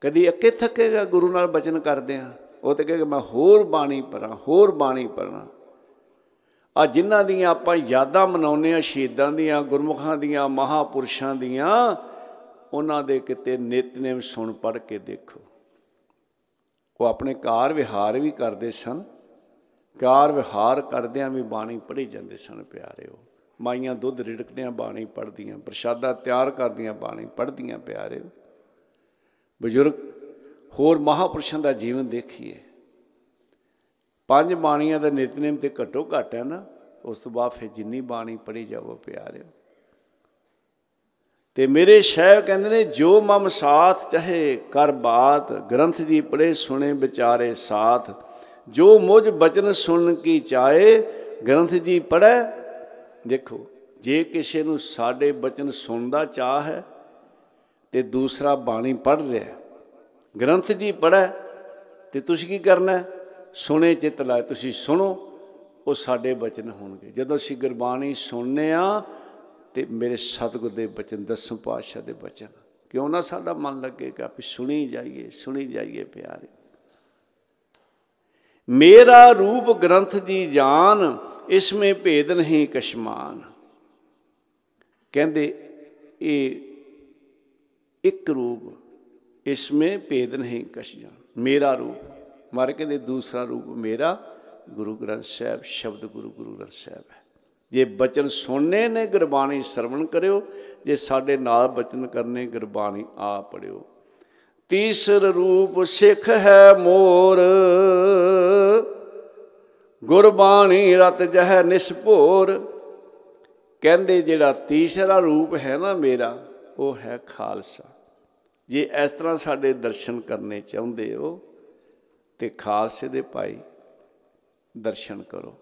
ਕਦੀ ਅੱਕੇ ਥੱਕੇਗਾ ਗੁਰੂ ਨਾਲ ਬਚਨ ਕਰਦੇ ਆ। ਉਹ ਤੇ ਕਹੇਗਾ ਮੈਂ ਹੋਰ ਬਾਣੀ ਪੜਾਂ ਹੋਰ ਬਾਣੀ ਪੜਾਂ ਆ ਜਿਨ੍ਹਾਂ ਦੀਆਂ ਆਪਾਂ ਯਾਦਾਂ ਮਨਾਉਨੇ ਆ, ਸ਼ਹੀਦਾਂ ਦੀਆਂ, ਗੁਰਮੁਖਾਂ ਦੀਆਂ, ਮਹਾਪੁਰਸ਼ਾਂ ਦੀਆਂ, ਉਹਨਾਂ ਦੇ ਕਿਤੇ ਨਿਤਨੇਮ ਸੁਣ ਪੜ ਕੇ ਦੇਖੋ। ਉਹ ਆਪਣੇ ਕਾਰ ਵਿਹਾਰ ਵੀ ਕਰਦੇ ਸਨ। ਕਾਰ ਵਿਹਾਰ ਕਰਦਿਆਂ ਵੀ ਬਾਣੀ ਪੜ੍ਹੀ ਜਾਂਦੇ ਸਨ ਪਿਆਰਿਓ ਮਾਈਆਂ ਦੁੱਧ ਰਿੜਕਦਿਆਂ ਬਾਣੀ ਪੜ੍ਹਦੀਆਂ, ਪ੍ਰਸ਼ਾਦਾ ਤਿਆਰ ਕਰਦੀਆਂ, ਬਾਣੀ ਪੜ੍ਹਦੀਆਂ ਪਿਆਰਿਓ ਬਜ਼ੁਰਗ, ਹੋਰ ਮਹਾਪੁਰਸ਼ਾਂ ਦਾ ਜੀਵਨ ਦੇਖੀਏ। ਪੰਜ ਬਾਣੀਆਂ ਦਾ ਨਿਤਨੇਮ ਤੇ ਘੱਟੋ ਘੱਟ ਹੈ ਨਾ, ਉਸ ਤੋਂ ਬਾਅਦ ਫਿਰ ਜਿੰਨੀ ਬਾਣੀ ਪੜ੍ਹੀ ਜਾਵੋ ਪਿਆਰਿਓ ਤੇ ਮੇਰੇ ਸ਼ਹਿਬ ਕਹਿੰਦੇ ਨੇ, ਜੋ ਮਮ ਸਾਥ ਚਾਹੇ ਕਰ ਬਾਤ, ਗ੍ਰੰਥ ਜੀ ਪੜੇ ਸੁਣੇ ਵਿਚਾਰੇ ਸਾਥ। ਜੋ ਮੁਝ ਬਚਨ ਸੁਣਨ ਕੀ ਚਾਏ ਗ੍ਰੰਥ ਜੀ ਪੜੈ ਦੇਖੋ, ਜੇ ਕਿਸੇ ਨੂੰ ਸਾਡੇ ਬਚਨ ਸੁਣਦਾ ਚਾਹ ਹੈ ਤੇ ਦੂਸਰਾ ਬਾਣੀ ਪੜ੍ਹ ਰਿਹਾ। ਗ੍ਰੰਥ ਜੀ ਪੜ੍ਹੈ, ਤੇ ਤੁਸੀਂ ਕੀ ਕਰਨਾ? ਸੁਣੇ ਚਿਤ ਲਾਏ, ਤੁਸੀਂ ਸੁਣੋ, ਉਹ ਸਾਡੇ ਬਚਨ ਹੋਣਗੇ। ਜਦੋਂ ਅਸੀਂ ਗੁਰਬਾਣੀ ਸੁਣਨੇ ਆ, ਤੇ ਮੇਰੇ ਸਤਿਗੁਰ ਦੇ ਬਚਨ, ਦਸਮ ਪਾਤਸ਼ਾਹ ਦੇ ਬਚਨ। ਕਿਉਂ ਨਾ ਸਾਡਾ ਮਨ ਲੱਗੇਗਾ ਵੀ ਸੁਣੀ ਜਾਈਏ ਸੁਣੀ ਜਾਈਏ ਪਿਆਰੇ। ਮੇਰਾ ਰੂਪ ਗ੍ਰੰਥ ਦੀ ਜਾਨ ਇਸਮੇ ਭੇਦ ਨਹੀਂ ਕਸ਼ਮਾਨ ਕਹਿੰਦੇ, ਇਹ ਇੱਕ ਰੂਪ, ਇਸਮੇ ਭੇਦ ਨਹੀਂ ਕਸ਼ਮਾਨ ਮੇਰਾ ਰੂਪ, ਮਾਰੇ ਕਹਿੰਦੇ ਦੂਸਰਾ ਰੂਪ ਮੇਰਾ ਗੁਰੂ ਗ੍ਰੰਥ ਸਾਹਿਬ ਸ਼ਬਦ ਗੁਰੂ ਗੁਰੂ ਗ੍ਰੰਥ ਸਾਹਿਬ ਹੈ। ਜੇ ਬਚਨ ਸੁਣਨੇ ਨੇ ਗੁਰਬਾਣੀ ਸਰਵਣ ਕਰਿਓ, ਜੇ ਸਾਡੇ ਨਾਲ ਬਚਨ ਕਰਨੇ ਗੁਰਬਾਣੀ ਆ ਪੜਿਓ। ਤੀਸਰ ਰੂਪ ਸਿੱਖ ਹੈ ਮੋਰ, ਗੁਰਬਾਣੀ ਰਤ ਜਹ ਨਿਸਭੋਰ। ਕਹਿੰਦੇ ਜਿਹੜਾ ਤੀਸਰਾ ਰੂਪ ਹੈ ਨਾ ਮੇਰਾ ਉਹ ਹੈ ਖਾਲਸਾ। ਜੇ ਇਸ ਤਰ੍ਹਾਂ ਸਾਡੇ ਦਰਸ਼ਨ ਕਰਨੇ ਚਾਹੁੰਦੇ ਹੋ, ਤੇ ਖਾਲਸੇ ਦੇ ਭਾਈ ਦਰਸ਼ਨ ਕਰੋ।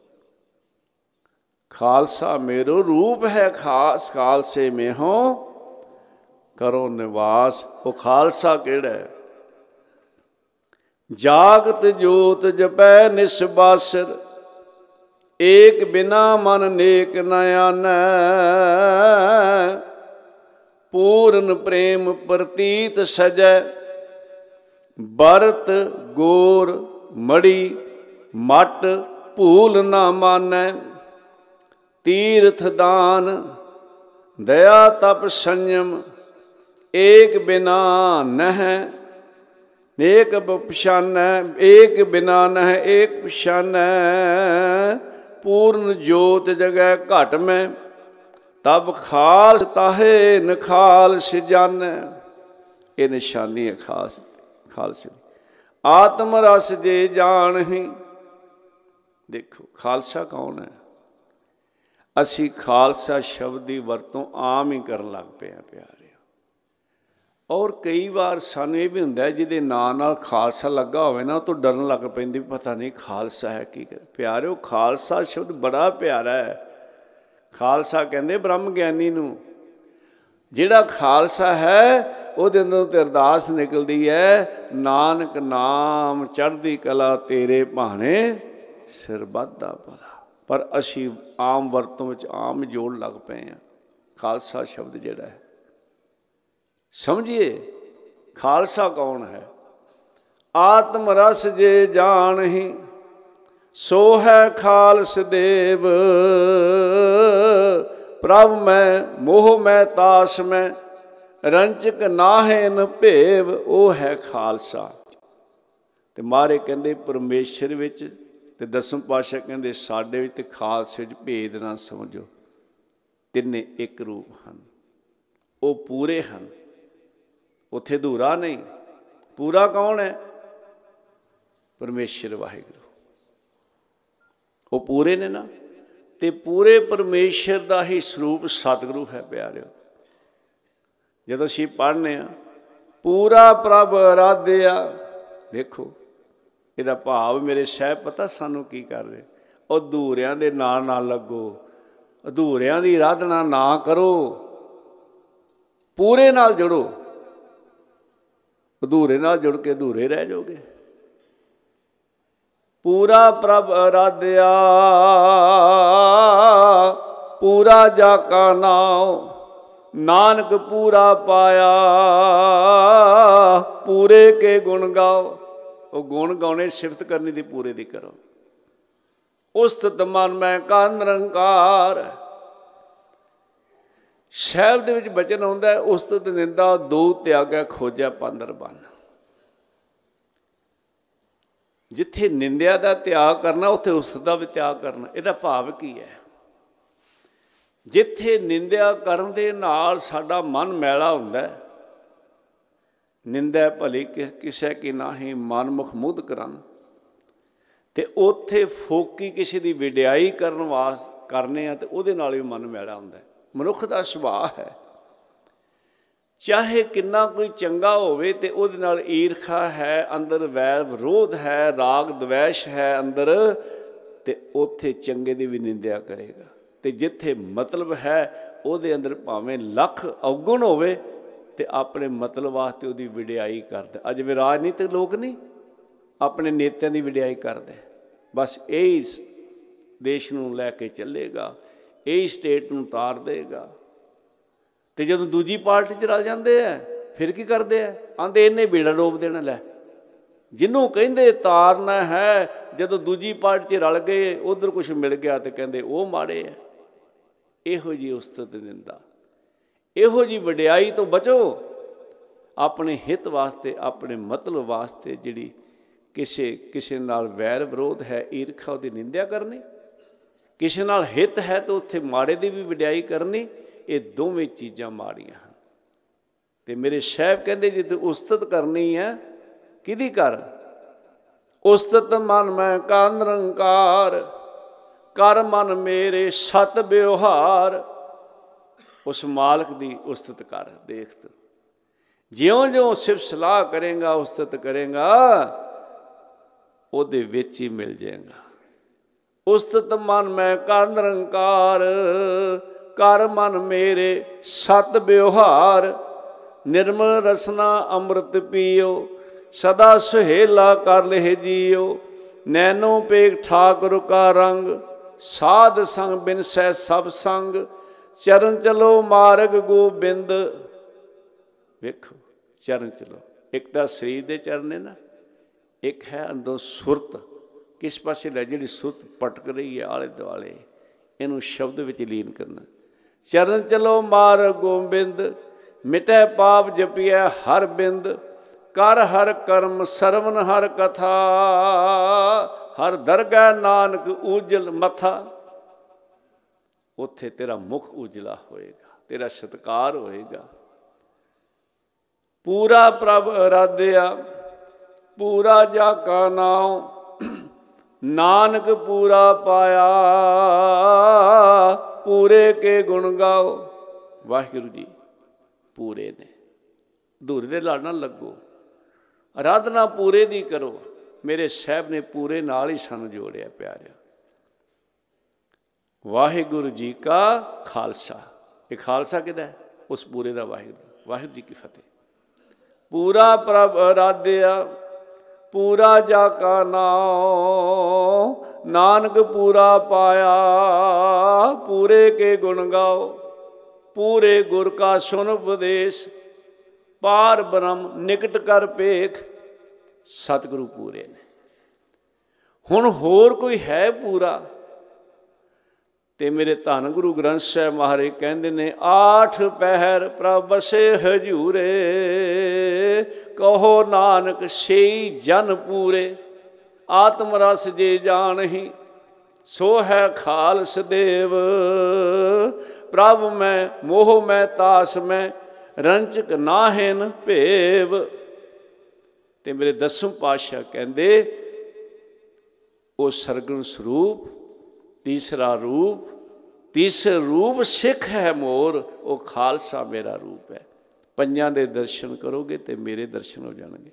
ਖਾਲਸਾ ਮੇਰੋ ਰੂਪ ਹੈ ਖਾਸ, ਖਾਲਸੇ ਮੇ ਹੋ ਕਰੋ ਨਿਵਾਸ। ਉਹ ਖਾਲਸਾ ਕਿਹੜਾ ਹੈ? ਜਾਗਤ ਜੋਤ ਜਪੈ ਨਿਸਬਾਸਰ ਏਕ ਬਿਨਾ ਮਨ ਨੇਕ ਨ ਆਨੈ। ਪੂਰਨ ਪ੍ਰੇਮ ਪ੍ਰਤੀਤ ਸਜੈ ਬਰਤ ਗੋਰ ਮੜੀ, ਮਟ ਭੂਲ ਨਾ ਮਾਨੈ, ਤੀਰਥ ਦਾਨ ਦਇਆ ਤਪ ਸੰਯਮ, ਏਕ ਬਿਨਾ ਨਹ, ਏਕ ਪਛਾਨੈ ਏਕ ਬਿਨਾ ਨਹ, ਏਕ ਪਛਾਨੈ, ਪੂਰਨ ਜੋਤ ਜਗੈ ਘਟ ਮੈਂ। ਤਬ ਖਾਲਸ ਤਾਹੇ ਨਖਾਲਸ ਜਾਣੈ ਇਹ ਨਿਸ਼ਾਨੀ ਹੈ ਖਾਸ, ਖਾਲਸੇ ਦੀ। ਆਤਮ ਰਸ ਜੇ ਜਾਣਹੀ। ਦੇਖੋ, ਖਾਲਸਾ ਕੌਣ ਹੈ? ਅਸੀਂ ਖਾਲਸਾ ਸ਼ਬਦ ਦੀ ਵਰਤੋਂ ਆਮ ਹੀ ਕਰਨ ਲੱਗ ਪਏ ਆ ਪਿਆਰੇ। ਔਰ ਕਈ ਵਾਰ ਸਾਨੂੰ ਇਹ ਵੀ ਹੁੰਦਾ ਜਿਹਦੇ ਨਾਂ ਨਾਲ ਖਾਲਸਾ ਲੱਗਾ ਹੋਵੇ ਨਾ ਉਹ ਤੋਂ ਡਰਨ ਲੱਗ ਪੈਂਦੀ ਪਤਾ ਨਹੀਂ ਖਾਲਸਾ ਹੈ ਕੀ ਪਿਆਰਿਓ, ਖਾਲਸਾ ਸ਼ਬਦ ਬੜਾ ਪਿਆਰਾ ਹੈ। ਖਾਲਸਾ ਕਹਿੰਦੇ ਬ੍ਰਹਮ ਗਿਆਨੀ ਨੂੰ। ਜਿਹੜਾ ਖਾਲਸਾ ਹੈ, ਉਹਦੇ ਅੰਦਰੋਂ ਤੇ ਅਰਦਾਸ ਨਿਕਲਦੀ ਹੈ, ਨਾਨਕ ਨਾਮ ਚੜ੍ਹਦੀ ਕਲਾ ਤੇਰੇ ਭਾਣੇ ਸਿਰ ਬਾਧਾ ਭਲਾ। ਪਰ ਅਸੀਂ ਆਮ ਵਰਤੋਂ ਵਿੱਚ ਆਮ ਜੋੜ ਲੱਗ ਪਏ ਆ ਖਾਲਸਾ ਸ਼ਬਦ ਜਿਹੜਾ ਹੈ। ਸਮਝੀਏ, ਖਾਲਸਾ ਕੌਣ ਹੈ? ਆਤਮ ਰਸ ਜੇ ਜਾਣਹੀ ਸੋ ਹੈ ਖਾਲਸ ਦੇਵ, ਪ੍ਰਭ ਮੈਂ, ਮੋਹ ਮੈਂ, ਤਾਸ ਮੈਂ ਰੰਚਕ ਨਾਹੇ ਨ ਭੇਵ, ਉਹ ਹੈ ਖਾਲਸਾ। ਤੇ ਮਾਰੇ ਕਹਿੰਦੇ, ਪਰਮੇਸ਼ਰ ਵਿੱਚ ਤੇ ਦਸਮ ਪਾਸ਼ਾ ਕਹਿੰਦੇ, ਸਾਡੇ ਵਿੱਚ ਤੇ ਖਾਲਸੇ ਵਿੱਚ ਭੇਦ ਨਾ ਸਮਝੋ। ਤਿੰਨੇ ਇੱਕ ਰੂਪ ਹਨ। ਉਹ ਪੂਰੇ ਹਨ। ਉੱਥੇ ਧੂਰਾ ਨਹੀਂ। ਪੂਰਾ ਕੌਣ ਹੈ? ਪਰਮੇਸ਼ਰ ਵਾਹਿਗੁਰੂ। ਉਹ ਪੂਰੇ ਨੇ ਨਾ, ਤੇ ਪੂਰੇ ਪਰਮੇਸ਼ਰ ਦਾ ਹੀ ਸਰੂਪ ਸਤਿਗੁਰੂ ਹੈ ਪਿਆਰਿਓ। ਜਦੋਂ ਅਸੀਂ ਪੜ੍ਹਨੇ ਆ, ਪੂਰਾ ਪ੍ਰਭ ਅਰਾਧਿਆ ਦੇਖੋ, ਇਹਦਾ ਭਾਵ ਮੇਰੇ ਸਹਿਬ ਪਤਾ ਸਾਨੂੰ ਕੀ ਕਰ ਰਹੇ। ਉਹ ਅਧੂਰਿਆਂ ਦੇ ਨਾਲ ਨਾਲ ਲੱਗੋ, ਅਧੂਰਿਆਂ ਦੀ ਆਰਾਧਨਾ ਨਾ ਕਰੋ, ਪੂਰੇ ਨਾਲ ਜੁੜੋ। ਅਧੂਰੇ ਨਾਲ ਜੁੜ ਕੇ ਅਧੂਰੇ ਰਹਿ ਜਾਓਗੇ। ਪੂਰਾ ਪ੍ਰਭ ਅਰਾਧਿਆ, ਪੂਰਾ ਜਾ ਕਾ ਨਾਮ ਨਾਨਕ ਪੂਰਾ ਪਾਇਆ, ਪੂਰੇ ਕੇ ਗੁਣ ਗਾਓ। ਉਹ ਗੁਣ ਗਾਉਣੇ ਸਿਫਤ ਕਰਨੀ ਦੀ ਪੂਰੇ ਦੀ ਕਰੋ। ਉਸਤਤ ਮਨ ਮੈਂ ਕਾ ਨਿਰੰਕਾਰ। ਸ਼ਹਿਰ ਦੇ ਵਿੱਚ ਬਚਨ ਆਉਂਦਾ ਉਸਤਤ ਨਿੰਦਾ, ਦੋ ਤਿਆਗੈ ਖੋਜੈ ਪੰਦਰ ਬਨ। ਜਿੱਥੇ ਨਿੰਦਿਆ ਦਾ ਤਿਆਗ ਕਰਨਾ, ਉੱਥੇ ਉਸ ਦਾ ਵੀ ਤਿਆਗ ਕਰਨਾ। ਇਹਦਾ ਭਾਵ ਕੀ ਹੈ? ਜਿੱਥੇ ਨਿੰਦਿਆ ਕਰਨ ਦੇ ਨਾਲ ਸਾਡਾ ਮਨ ਮੈਲਾ ਹੁੰਦਾ ਹੈ, ਨਿੰਦਾ ਭਲੀ ਕਿਸੇ ਕੀ ਨਾਹੀ ਮਨ ਮੁਖ ਕਰਨ, ਤੇ ਉੱਥੇ ਫੋਕੀ ਕਿਸੇ ਦੀ ਵਿਡਿਆਈ ਕਰਨ ਵਾਸ, ਕਰਨੇ ਆ, ਤੇ ਉਹਦੇ ਨਾਲ ਵੀ ਮਨ ਮੈਲਾ ਹੁੰਦਾ ਮਨੁੱਖ ਦਾ ਸੁਭਾਅ ਹੈ। ਚਾਹੇ ਕਿੰਨਾ ਕੋਈ ਚੰਗਾ ਹੋਵੇ ਤੇ ਉਹਦੇ ਨਾਲ ਈਰਖਾ ਹੈ, ਅੰਦਰ ਵੈਰ ਵਿਰੋਧ ਹੈ, ਰਾਗ ਦਵੇਸ਼ ਹੈ ਅੰਦਰ, ਤੇ ਉੱਥੇ ਚੰਗੇ ਦੀ ਵੀ ਨਿੰਦਿਆ ਕਰੇਗਾ। ਤੇ ਜਿੱਥੇ ਮਤਲਬ ਹੈ, ਉਹਦੇ ਅੰਦਰ ਭਾਵੇਂ ਲੱਖ ਔਗਣ ਹੋਵੇ, ਤੇ ਆਪਣੇ ਮਤਲਬ ਵਾਸਤੇ ਉਹਦੀ ਵਿੜਾਈ ਕਰਦਾ। ਅੱਜ ਵੀ ਰਾਜਨੀਤਿਕ ਲੋਕ ਨਹੀਂ, ਆਪਣੇ ਨੇਤਿਆਂ ਦੀ ਵਿੜਾਈ ਕਰਦੇ। ਬਸ ਇਹ ਦੇਸ਼ ਨੂੰ ਲੈ ਕੇ ਚੱਲੇਗਾ, ਇਹ ਸਟੇਟ ਨੂੰ ਤਾਰ ਦੇਗਾ। ਤੇ ਜਦੋਂ ਦੂਜੀ ਪਾਰਟੀ 'ਚ ਰਲ ਜਾਂਦੇ ਆ, ਫਿਰ ਕੀ ਕਰਦੇ ਆ? ਆਂਦੇ ਇਹਨੇ ਬੇੜਾ ਡੋਬ ਦੇਣਾ, ਲੈ। ਜਿਹਨੂੰ ਕਹਿੰਦੇ ਤਾਰਨਾ ਹੈ, ਜਦੋਂ ਦੂਜੀ ਪਾਰਟੀ 'ਚ ਰਲ ਗਏ, ਉਧਰ ਕੁਝ ਮਿਲ ਗਿਆ ਤੇ ਕਹਿੰਦੇ ਉਹ ਮਾੜੇ ਆ। ਇਹੋ ਜੀ ਉਸਤਤ ਨਿੰਦਾ। ਇਹੋ ਜੀ ਵਡਿਆਈ ਤੋਂ ਬਚੋ। ਆਪਣੇ ਹਿੱਤ ਵਾਸਤੇ, ਆਪਣੇ ਮਤਲਬ ਵਾਸਤੇ ਜਿਹੜੀ ਕਿਸੇ ਕਿਸੇ ਨਾਲ ਵੈਰ ਵਿਰੋਧ ਹੈ, ਈਰਖਾ ਉਹਦੀ ਨਿੰਦਿਆ ਕਰਨੀ। ਕਿਸੇ ਨਾਲ ਹਿੱਤ ਹੈ ਤਾਂ ਉੱਥੇ ਮਾੜੇ ਦੀ ਵੀ ਵਡਿਆਈ ਕਰਨੀ। ਇਹ ਦੋਵੇਂ ਚੀਜ਼ਾਂ ਮਾੜੀਆਂ ਹਨ। ਤੇ ਮੇਰੇ ਸ਼ਹਿਬ ਕਹਿੰਦੇ, ਜੇ ਤੂੰ ਉਸਤਤ ਕਰਨੀ ਹੈ, ਕਿਹਦੀ ਕਰ? ਉਸਤਤ ਮਨ ਮੈਂ ਕਾ ਨਿਰੰਕਾਰ ਕਰ ਮਨ ਮੇਰੇ ਸਤ ਵਿਵਹਾਰ। ਉਸ ਮਾਲਕ ਦੀ ਉਸਤਤ ਕਰ, ਦੇਖ ਤੂੰ। ਜਿਉਂ-ਜਿਉਂ ਸਿਫ ਸਲਾਹ ਕਰੇਗਾ, ਉਸਤਤ ਕਰੇਗਾ, ਉਹਦੇ ਵਿੱਚ ਹੀ ਮਿਲ ਜਾਏਗਾ। ਉਸਤਤ ਮਨ ਮੈਂ ਕਰ ਨਿਰੰਕਾਰ ਕਰ ਮਨ ਮੇਰੇ ਸਤ ਵਿਵਹਾਰ, ਨਿਰਮਲ ਰਸਨਾ ਅੰਮ੍ਰਿਤ ਪੀਓ, ਸਦਾ ਸੁਹੇਲਾ ਕਰ ਲਹਿ ਜੀਓ ਨੈਨੋ ਪੇਖ ਠਾਕੁਰ ਕਾ ਰੰਗ, ਸਾਧ ਸੰਗ ਬਿਨ ਸਹਿ ਸਭ ਸੰਗ, ਚਰਨ ਚਲੋ ਮਾਰਗ ਗੋਬਿੰਦ। ਵੇਖੋ, ਚਰਨ ਚਲੋ, ਇੱਕ ਤਾਂ ਸਰੀਰ ਦੇ ਚਰਨ ਨੇ ਨਾ, ਇੱਕ ਹੈ ਅੰਦਰੋਂ ਸੁਰਤ। ਕਿਸ ਪਾਸੇ ਲੈ, ਜਿਹੜੀ ਸੁਰਤ ਪਟਕ ਰਹੀ ਹੈ ਆਲੇ ਦੁਆਲੇ ਇਹਨੂੰ ਸ਼ਬਦ ਵਿੱਚ ਲੀਨ ਕਰਨਾ। ਚਰਨ ਚਲੋ ਮਾਰ ਗੋਬਿੰਦ, ਮਿਟੈ ਪਾਪ ਜਪਿਆ ਹਰ ਬਿੰਦ, ਕਰ ਹਰ ਕਰਮ ਸਰਵਨ ਹਰ ਕਥਾ, ਹਰ ਦਰਗਾਹ ਨਾਨਕ ਉਜਲ ਮਥਾ। ਉੱਥੇ ਤੇਰਾ ਮੁਖ ਉਜਲਾ ਹੋਏਗਾ, ਤੇਰਾ ਸਤਕਾਰ ਹੋਏਗਾ। ਪੂਰਾ ਪ੍ਰਭ ਰਾਧਿਆ ਪੂਰਾ ਜਾ ਕਾ ਨਾਮ ਨਾਨਕ ਪੂਰਾ ਪਾਇਆ। ਪੂਰੇ ਕੇ ਗੁਣ ਗਾਓ। ਵਾਹਿਗੁਰੂ ਜੀ ਪੂਰੇ ਨੇ। ਧੂਰ ਦੇ ਲੜ ਨਾਲ ਲੱਗੋ। ਆਰਾਧਨਾ ਪੂਰੇ ਦੀ ਕਰੋ। ਮੇਰੇ ਸਹਿਬ ਨੇ ਪੂਰੇ ਨਾਲ ਹੀ ਸਾਨੂੰ ਜੋੜਿਆ ਪਿਆਰਿਆ ਵਾਹਿਗੁਰੂ ਜੀ ਕਾ ਖਾਲਸਾ। ਇਹ ਖਾਲਸਾ ਕਿਦਾ ਹੈ? ਉਸ ਪੂਰੇ ਦਾ ਵਾਹਿਗੁਰੂ। ਵਾਹਿਗੁਰੂ ਜੀ ਕੀ ਫਤਿਹ। ਪੂਰਾ ਪ੍ਰਭ ਰਾਧਿਆ ਪੂਰਾ ਜਾ ਕਾ ਨਾਮ ਨਾਨਕ ਪੂਰਾ ਪਾਇਆ, ਪੂਰੇ ਕੇ ਗੁਣ ਗਾਓ, ਪੂਰੇ ਗੁਰ ਕਾ ਸੁਨ ਉਪਦੇਸ਼, ਪਾਰ ਬ੍ਰਹਮ ਨਿਕਟ ਕਰ ਪੇਖ ਸਤਿਗੁਰੂ ਪੂਰੇ ਨੇ। ਹੁਣ ਹੋਰ ਕੋਈ ਹੈ ਪੂਰਾ? ਤੇ ਮੇਰੇ ਧੰਨ ਗੁਰੂ ਗ੍ਰੰਥ ਸਾਹਿਬ ਮਹਾਰਾਜ ਕਹਿੰਦੇ ਨੇ, ਆਠ ਪਹਿਰ ਪ੍ਰਭ ਬਸੇ ਹਜੂਰੇ, ਕਹੋ ਨਾਨਕ ਸਈ ਜਨ ਪੂਰੇ। ਆਤਮ ਰਸ ਜੇ ਜਾਣਹੀ, ਸੋ ਹੈ ਖਾਲਸ ਦੇਵ। ਪ੍ਰਭ ਮੈਂ, ਮੋਹ ਮੈਂ, ਤਾਸ ਮੈਂ, ਰੰਚਕ ਨਾਹਿਨ ਭੇਵ। ਤੇ ਮੇਰੇ ਦਸਮ ਪਾਸ਼ਾ ਕਹਿੰਦੇ, ਉਹ ਸਰਗਣ ਸਰੂਪ, ਤੀਸਰਾ ਰੂਪ, ਤੀਸਰ ਰੂਪ ਸਿੱਖ ਹੈ ਮੋਰ, ਉਹ ਖਾਲਸਾ ਮੇਰਾ ਰੂਪ ਹੈ। ਪੰਜਾਂ ਦੇ ਦਰਸ਼ਨ ਕਰੋਗੇ ਤੇ ਮੇਰੇ ਦਰਸ਼ਨ ਹੋ ਜਾਣਗੇ।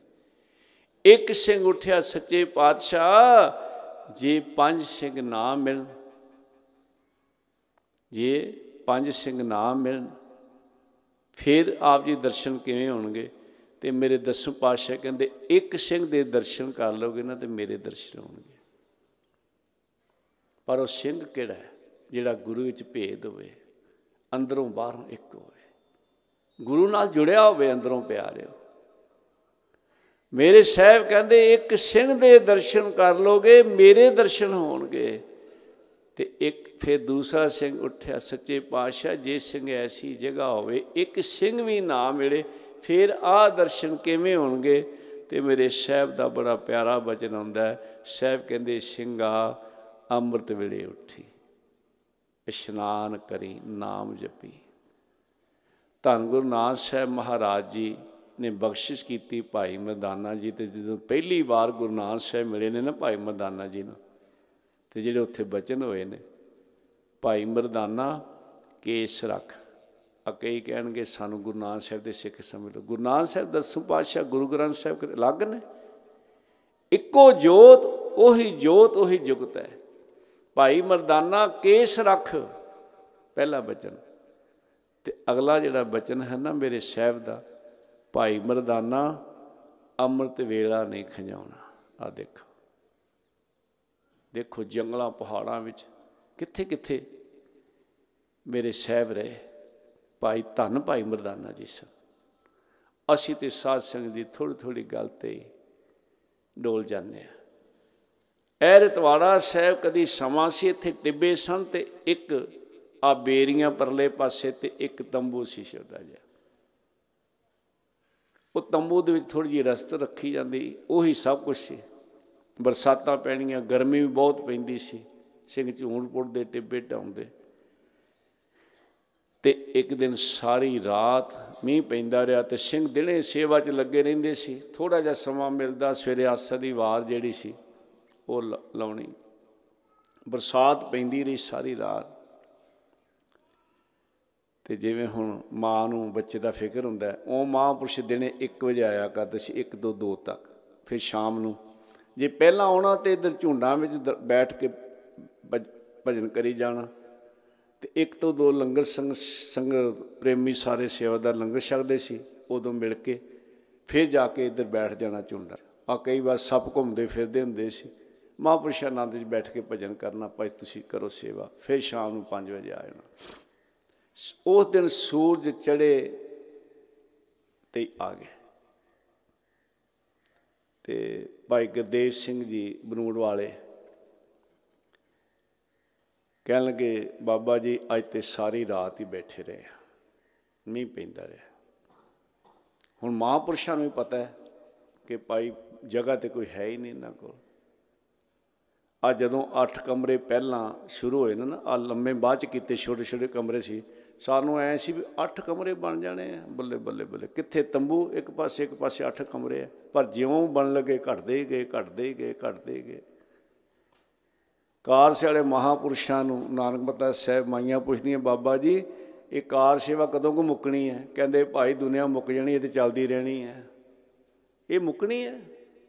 ਇੱਕ ਸਿੰਘ ਉੱਠਿਆ, ਸੱਚੇ ਪਾਤਸ਼ਾਹ, ਜੇ ਪੰਜ ਸਿੰਘ ਨਾ ਮਿਲਣ, ਜੇ ਪੰਜ ਸਿੰਘ ਨਾ ਮਿਲਣ, ਫਿਰ ਆਪ ਜੀ ਦਰਸ਼ਨ ਕਿਵੇਂ ਹੋਣਗੇ? ਤੇ ਮੇਰੇ ਦਸਮ ਪਾਤਸ਼ਾਹ ਕਹਿੰਦੇ, ਇੱਕ ਸਿੰਘ ਦੇ ਦਰਸ਼ਨ ਕਰ ਲੋਗੇ ਨਾ, ਤੇ ਮੇਰੇ ਦਰਸ਼ਨ ਹੋਣਗੇ। ਪਰ ਉਹ ਸਿੰਘ ਕਿਹੜਾ ਹੈ? ਜਿਹੜਾ ਗੁਰੂ ਵਿੱਚ ਭੇਦ ਹੋਵੇ, ਅੰਦਰੋਂ ਬਾਹਰੋਂ ਇੱਕ ਹੋਵੇ। ਗੁਰੂ ਨਾਲ ਜੁੜਿਆ ਹੋਵੇ, ਅੰਦਰੋਂ ਪਿਆਰਿਓ ਮੇਰੇ ਸਾਹਿਬ ਕਹਿੰਦੇ, ਇੱਕ ਸਿੰਘ ਦੇ ਦਰਸ਼ਨ ਕਰ ਲੋਗੇ, ਮੇਰੇ ਦਰਸ਼ਨ ਹੋਣਗੇ। ਤੇ ਇੱਕ ਫਿਰ ਦੂਸਰਾ ਸਿੰਘ ਉੱਠਿਆ, ਸੱਚੇ ਪਾਤਸ਼ਾਹ, ਜੇ ਸਿੰਘ ਐਸੀ ਜਗ੍ਹਾ ਹੋਵੇ, ਇੱਕ ਸਿੰਘ ਵੀ ਨਾ ਮਿਲੇ, ਫਿਰ ਆਹ ਦਰਸ਼ਨ ਕਿਵੇਂ ਹੋਣਗੇ? ਤੇ ਮੇਰੇ ਸਾਹਿਬ ਦਾ ਬੜਾ ਪਿਆਰਾ ਬਚਨ ਹੁੰਦਾ ਸਾਹਿਬ ਕਹਿੰਦੇ, ਸਿੰਘਾ, ਅੰਮ੍ਰਿਤ ਵੇਲੇ ਉੱਠੀ, ਇਸ਼ਨਾਨ ਕਰੀ, ਨਾਮ ਜਪੀ। ਧੰਨ ਗੁਰੂ ਨਾਨਕ ਸਾਹਿਬ ਮਹਾਰਾਜ ਜੀ ਨੇ ਬਖਸ਼ਿਸ਼ ਕੀਤੀ ਭਾਈ ਮਰਦਾਨਾ ਜੀ ਤੇ ਜਦੋਂ ਪਹਿਲੀ ਵਾਰ ਗੁਰੂ ਨਾਨਕ ਸਾਹਿਬ ਮਿਲੇ ਨੇ ਨਾ ਭਾਈ ਮਰਦਾਨਾ ਜੀ ਨੂੰ, ਤੇ ਜਿਹੜੇ ਉੱਥੇ ਬਚਨ ਹੋਏ ਨੇ, ਭਾਈ ਮਰਦਾਨਾ ਕੇਸ ਰੱਖ। ਆ ਕਈ ਕਹਿਣਗੇ ਸਾਨੂੰ ਗੁਰੂ ਨਾਨਕ ਸਾਹਿਬ ਦੇ ਸਿੱਖ ਸਮਝ ਲਓ। ਗੁਰੂ ਨਾਨਕ ਸਾਹਿਬ ਦਸੂ ਪਾਤਸ਼ਾਹ ਗੁਰੂ ਗ੍ਰੰਥ ਸਾਹਿਬ ਅਲੱਗ ਨੇ? ਇੱਕੋ ਜੋਤ, ਉਹੀ ਜੋਤ, ਉਹੀ ਜੁਗਤ ਹੈ। ਭਾਈ ਮਰਦਾਨਾ ਕੇਸ ਰੱਖ, ਪਹਿਲਾ ਬਚਨ। ਤੇ ਅਗਲਾ ਜਿਹੜਾ ਬਚਨ ਹੈ ਨਾ ਮੇਰੇ ਸਾਹਿਬ ਦਾ ਭਾਈ ਮਰਦਾਨਾ ਅੰਮ੍ਰਿਤ ਵੇਲਾ ਨਹੀਂ ਖੰਜਾਉਣਾ। ਆ ਦੇਖੋ। ਦੇਖੋ ਜੰਗਲਾਂ, ਪਹਾੜਾਂ ਵਿੱਚ ਕਿੱਥੇ ਕਿੱਥੇ ਮੇਰੇ ਸਹਿਬ ਰਹੇ। ਭਾਈ ਧੰਨ ਭਾਈ ਮਰਦਾਨਾ ਜੀ ਸਨ। ਅਸੀਂ ਤੇ ਸਾਧ ਸੰਗਤ ਦੀ ਥੋੜੀ ਥੋੜੀ ਗੱਲ ਤੇ ਡੋਲ ਜਾਂਦੇ ਆ ਐ ਰਤਵਾੜਾ ਸਾਹਿਬ ਕਦੀ ਸਮਾਂ ਸੀ, ਇੱਥੇ ਟਿੱਬੇ ਸਨ ਤੇ ਇੱਕ ਆ ਬੇਰੀਆਂ ਪਰਲੇ ਪਾਸੇ ਤੇ ਇੱਕ ਤੰਬੂ ਸੀ ਛੋਟਾ ਜਿਹਾ ਉਹ ਤੰਬੂ ਦੇ ਵਿੱਚ ਥੋੜੀ ਜਿਹੀ ਰਸਤ ਰੱਖੀ ਜਾਂਦੀ, ਉਹੀ ਸਭ ਕੁਝ ਸੀ। ਬਰਸਾਤਾਂ ਪੈਣੀਆਂ, ਗਰਮੀ ਵੀ ਬਹੁਤ ਪੈਂਦੀ ਸੀ, ਸਿੰਘ ਝੂਣਪੁਰ ਦੇ ਟਿੱਬੇ ਢਾਉਂਦੇ। ਤੇ ਇੱਕ ਦਿਨ ਸਾਰੀ ਰਾਤ ਮੀਂਹ ਪੈਂਦਾ ਰਿਹਾ ਤੇ ਸਿੰਘ ਦਿਨੇ ਸੇਵਾ 'ਚ ਲੱਗੇ ਰਹਿੰਦੇ ਸੀ। ਥੋੜਾ ਜਿਹਾ ਸਮਾਂ ਮਿਲਦਾ, ਸਵੇਰੇ ਆਸਾ ਦੀ ਵਾਰ ਜਿਹੜੀ ਸੀ, ਉਹ ਲਾਉਣੀ। ਬਰਸਾਤ ਪੈਂਦੀ ਰਹੀ ਸਾਰੀ ਰਾਤ। ਤੇ ਜਿਵੇਂ ਹੁਣ ਮਾਂ ਨੂੰ ਬੱਚੇ ਦਾ ਫਿਕਰ ਹੁੰਦਾ, ਉਹ ਮਹਾਂਪੁਰਸ਼ ਦਿਨੇ 1 ਵਜੇ ਆਇਆ ਕਰਦੇ ਸੀ 1 2 2 ਤੱਕ, ਫਿਰ ਸ਼ਾਮ ਨੂੰ। ਜੇ ਪਹਿਲਾਂ ਆਉਣਾ ਤੇ ਇਧਰ ਝੁੰਡਾਂ ਵਿੱਚ ਬੈਠ ਕੇ ਭਜਨ ਕਰੀ ਜਾਣਾ, ਤੇ ਇੱਕ ਤੋਂ ਦੋ ਲੰਗਰ ਸੰਗ ਸੰਗ ਪ੍ਰੇਮੀ ਸਾਰੇ ਸੇਵਾਦਾਰ ਲੰਗਰ ਛਕਦੇ ਸੀ, ਉਦੋਂ ਮਿਲ ਕੇ ਫਿਰ ਜਾ ਕੇ ਇੱਧਰ ਬੈਠ ਜਾਣਾ ਝੁੰਡਾ ਆ ਕਈ ਵਾਰ ਸੱਪ ਘੁੰਮਦੇ ਫਿਰਦੇ ਹੁੰਦੇ ਸੀ ਮਹਾਂਪੁਰਸ਼ ਆਨੰਦ ਵਿੱਚ ਬੈਠ ਕੇ ਭਜਨ ਕਰਨਾ, ਭਾਈ ਤੁਸੀਂ ਕਰੋ ਸੇਵਾ, ਫਿਰ ਸ਼ਾਮ ਨੂੰ 5 ਵਜੇ ਆ ਜਾਣਾ। ਉਸ ਦਿਨ ਸੂਰਜ ਚੜੇ ਤੇ ਆ ਗਏ। ਤੇ ਭਾਈ ਗੁਰਦੇਵ ਸਿੰਘ ਜੀ ਬਨੂੜ ਵਾਲੇ ਕਹਿਣ ਲੱਗੇ, ਬਾਬਾ ਜੀ, ਅੱਜ ਤੇ ਸਾਰੀ ਰਾਤ ਹੀ ਬੈਠੇ ਰਹੇ ਮੀਂਹ ਪੈਂਦਾ ਰਿਹਾ। ਹੁਣ ਮਹਾਂਪੁਰਸ਼ਾਂ ਨੂੰ ਵੀ ਪਤਾ ਹੈ ਕਿ ਭਾਈ ਜਗ੍ਹਾ ਤੇ ਕੋਈ ਹੈ ਹੀ ਨਹੀਂ ਇਹਨਾਂ ਕੋਲ। ਆ ਜਦੋਂ 8 ਕਮਰੇ ਪਹਿਲਾਂ ਸ਼ੁਰੂ ਹੋਏ ਨਾ ਆ ਲੰਮੇ ਬਾਅਦ ਚ ਕੀਤੇ ਛੋਟੇ ਛੋਟੇ ਕਮਰੇ ਸੀ ਸਾਨੂੰ ਐ ਸੀ ਵੀ 8 ਕਮਰੇ ਬਣ ਜਾਣੇ ਆ। ਬੱਲੇ ਬੱਲੇ ਬੱਲੇ। ਕਿੱਥੇ ਤੰਬੂ? ਇੱਕ ਪਾਸੇ ਇੱਕ ਪਾਸੇ 8 ਕਮਰੇ ਆ। ਪਰ ਜਿਉਂ ਬਣ ਲੱਗੇ, ਘਟਦੇ ਗਏ ਘਟਦੇ ਗਏ ਘਟਦੇ ਗਏ। ਕਾਰ ਵਾਲੇ ਮਹਾਪੁਰਸ਼ਾਂ ਨੂੰ ਨਾਨਕ ਮਤਾ ਸਾਹਿਬ ਮਾਈਆਂ ਪੁੱਛਦੀਆਂ ਬਾਬਾ ਜੀ, ਇਹ ਕਾਰ ਸੇਵਾ ਕਦੋਂ ਕੁ ਮੁੱਕਣੀ ਹੈ? ਕਹਿੰਦੇ, ਭਾਈ, ਦੁਨੀਆ ਮੁੱਕ ਜਾਣੀ, ਇਹ ਤੇ ਚੱਲਦੀ ਰਹਿਣੀ ਹੈ। ਇਹ ਮੁੱਕਣੀ ਹੈ?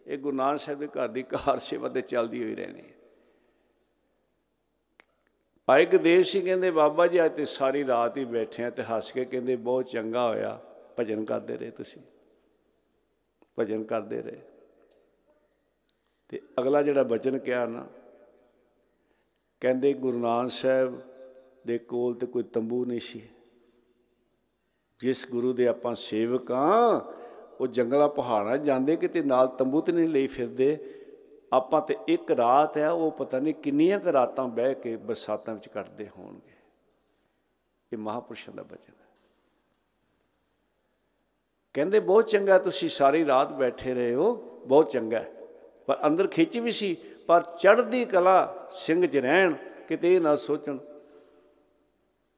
ਇਹ ਗੁਰੂ ਨਾਨਕ ਸਾਹਿਬ ਦੇ ਘਰ ਦੀ ਕਾਰ ਸੇਵਾ ਤੇ ਚੱਲਦੀ ਹੋਈ ਰਹਿਣੀ ਹੈ। ਭਾਈ ਗਦੇਵ ਸਿੰਘ ਕਹਿੰਦੇ, ਬਾਬਾ ਜੀ, ਅੱਜ ਤੇ ਸਾਰੀ ਰਾਤ ਹੀ ਬੈਠੇ ਆ ਤੇ ਹੱਸ ਕੇ ਕਹਿੰਦੇ, ਬਹੁਤ ਚੰਗਾ ਹੋਇਆ, ਭਜਨ ਕਰਦੇ ਰਹੇ ਤੁਸੀਂ। ਭਜਨ ਕਰਦੇ ਰਹੇ। ਤੇ ਅਗਲਾ ਜਿਹੜਾ ਬਚਨ ਕਿਹਾ ਨਾ, ਕਹਿੰਦੇ, ਗੁਰੂ ਨਾਨਕ ਸਾਹਿਬ ਦੇ ਕੋਲ ਤੇ ਕੋਈ ਤੰਬੂ ਨਹੀਂ ਸੀ। ਜਿਸ ਗੁਰੂ ਦੇ ਆਪਾਂ ਸੇਵਕ ਆ, ਉਹ ਜੰਗਲਾਂ, ਪਹਾੜਾਂ ਜਾਂਦੇ, ਕਿਤੇ ਨਾਲ ਤੰਬੂ ਤੇ ਨਹੀਂ ਲਈ ਫਿਰਦੇ ਆਪਾਂ ਤੇ ਇੱਕ ਰਾਤ ਹੈ, ਉਹ ਪਤਾ ਨਹੀਂ ਕਿੰਨੀਆਂ ਕੁ ਰਾਤਾਂ ਬਹਿ ਕੇ ਬਰਸਾਤਾਂ ਵਿੱਚ ਕੱਟਦੇ ਹੋਣਗੇ। ਇਹ ਮਹਾਪੁਰਸ਼ਾਂ ਦਾ ਬਚਨ ਹੈ। ਕਹਿੰਦੇ, ਬਹੁਤ ਚੰਗਾ ਤੁਸੀਂ ਸਾਰੀ ਰਾਤ ਬੈਠੇ ਰਹੇ ਹੋ, ਬਹੁਤ ਚੰਗਾ ਪਰ ਅੰਦਰ ਖਿੱਚ ਵੀ ਸੀ, ਪਰ ਚੜ੍ਹਦੀ ਕਲਾ ਸਿੰਘ 'ਚ ਰਹਿਣ, ਕਿਤੇ ਇਹ ਨਾ ਸੋਚਣ।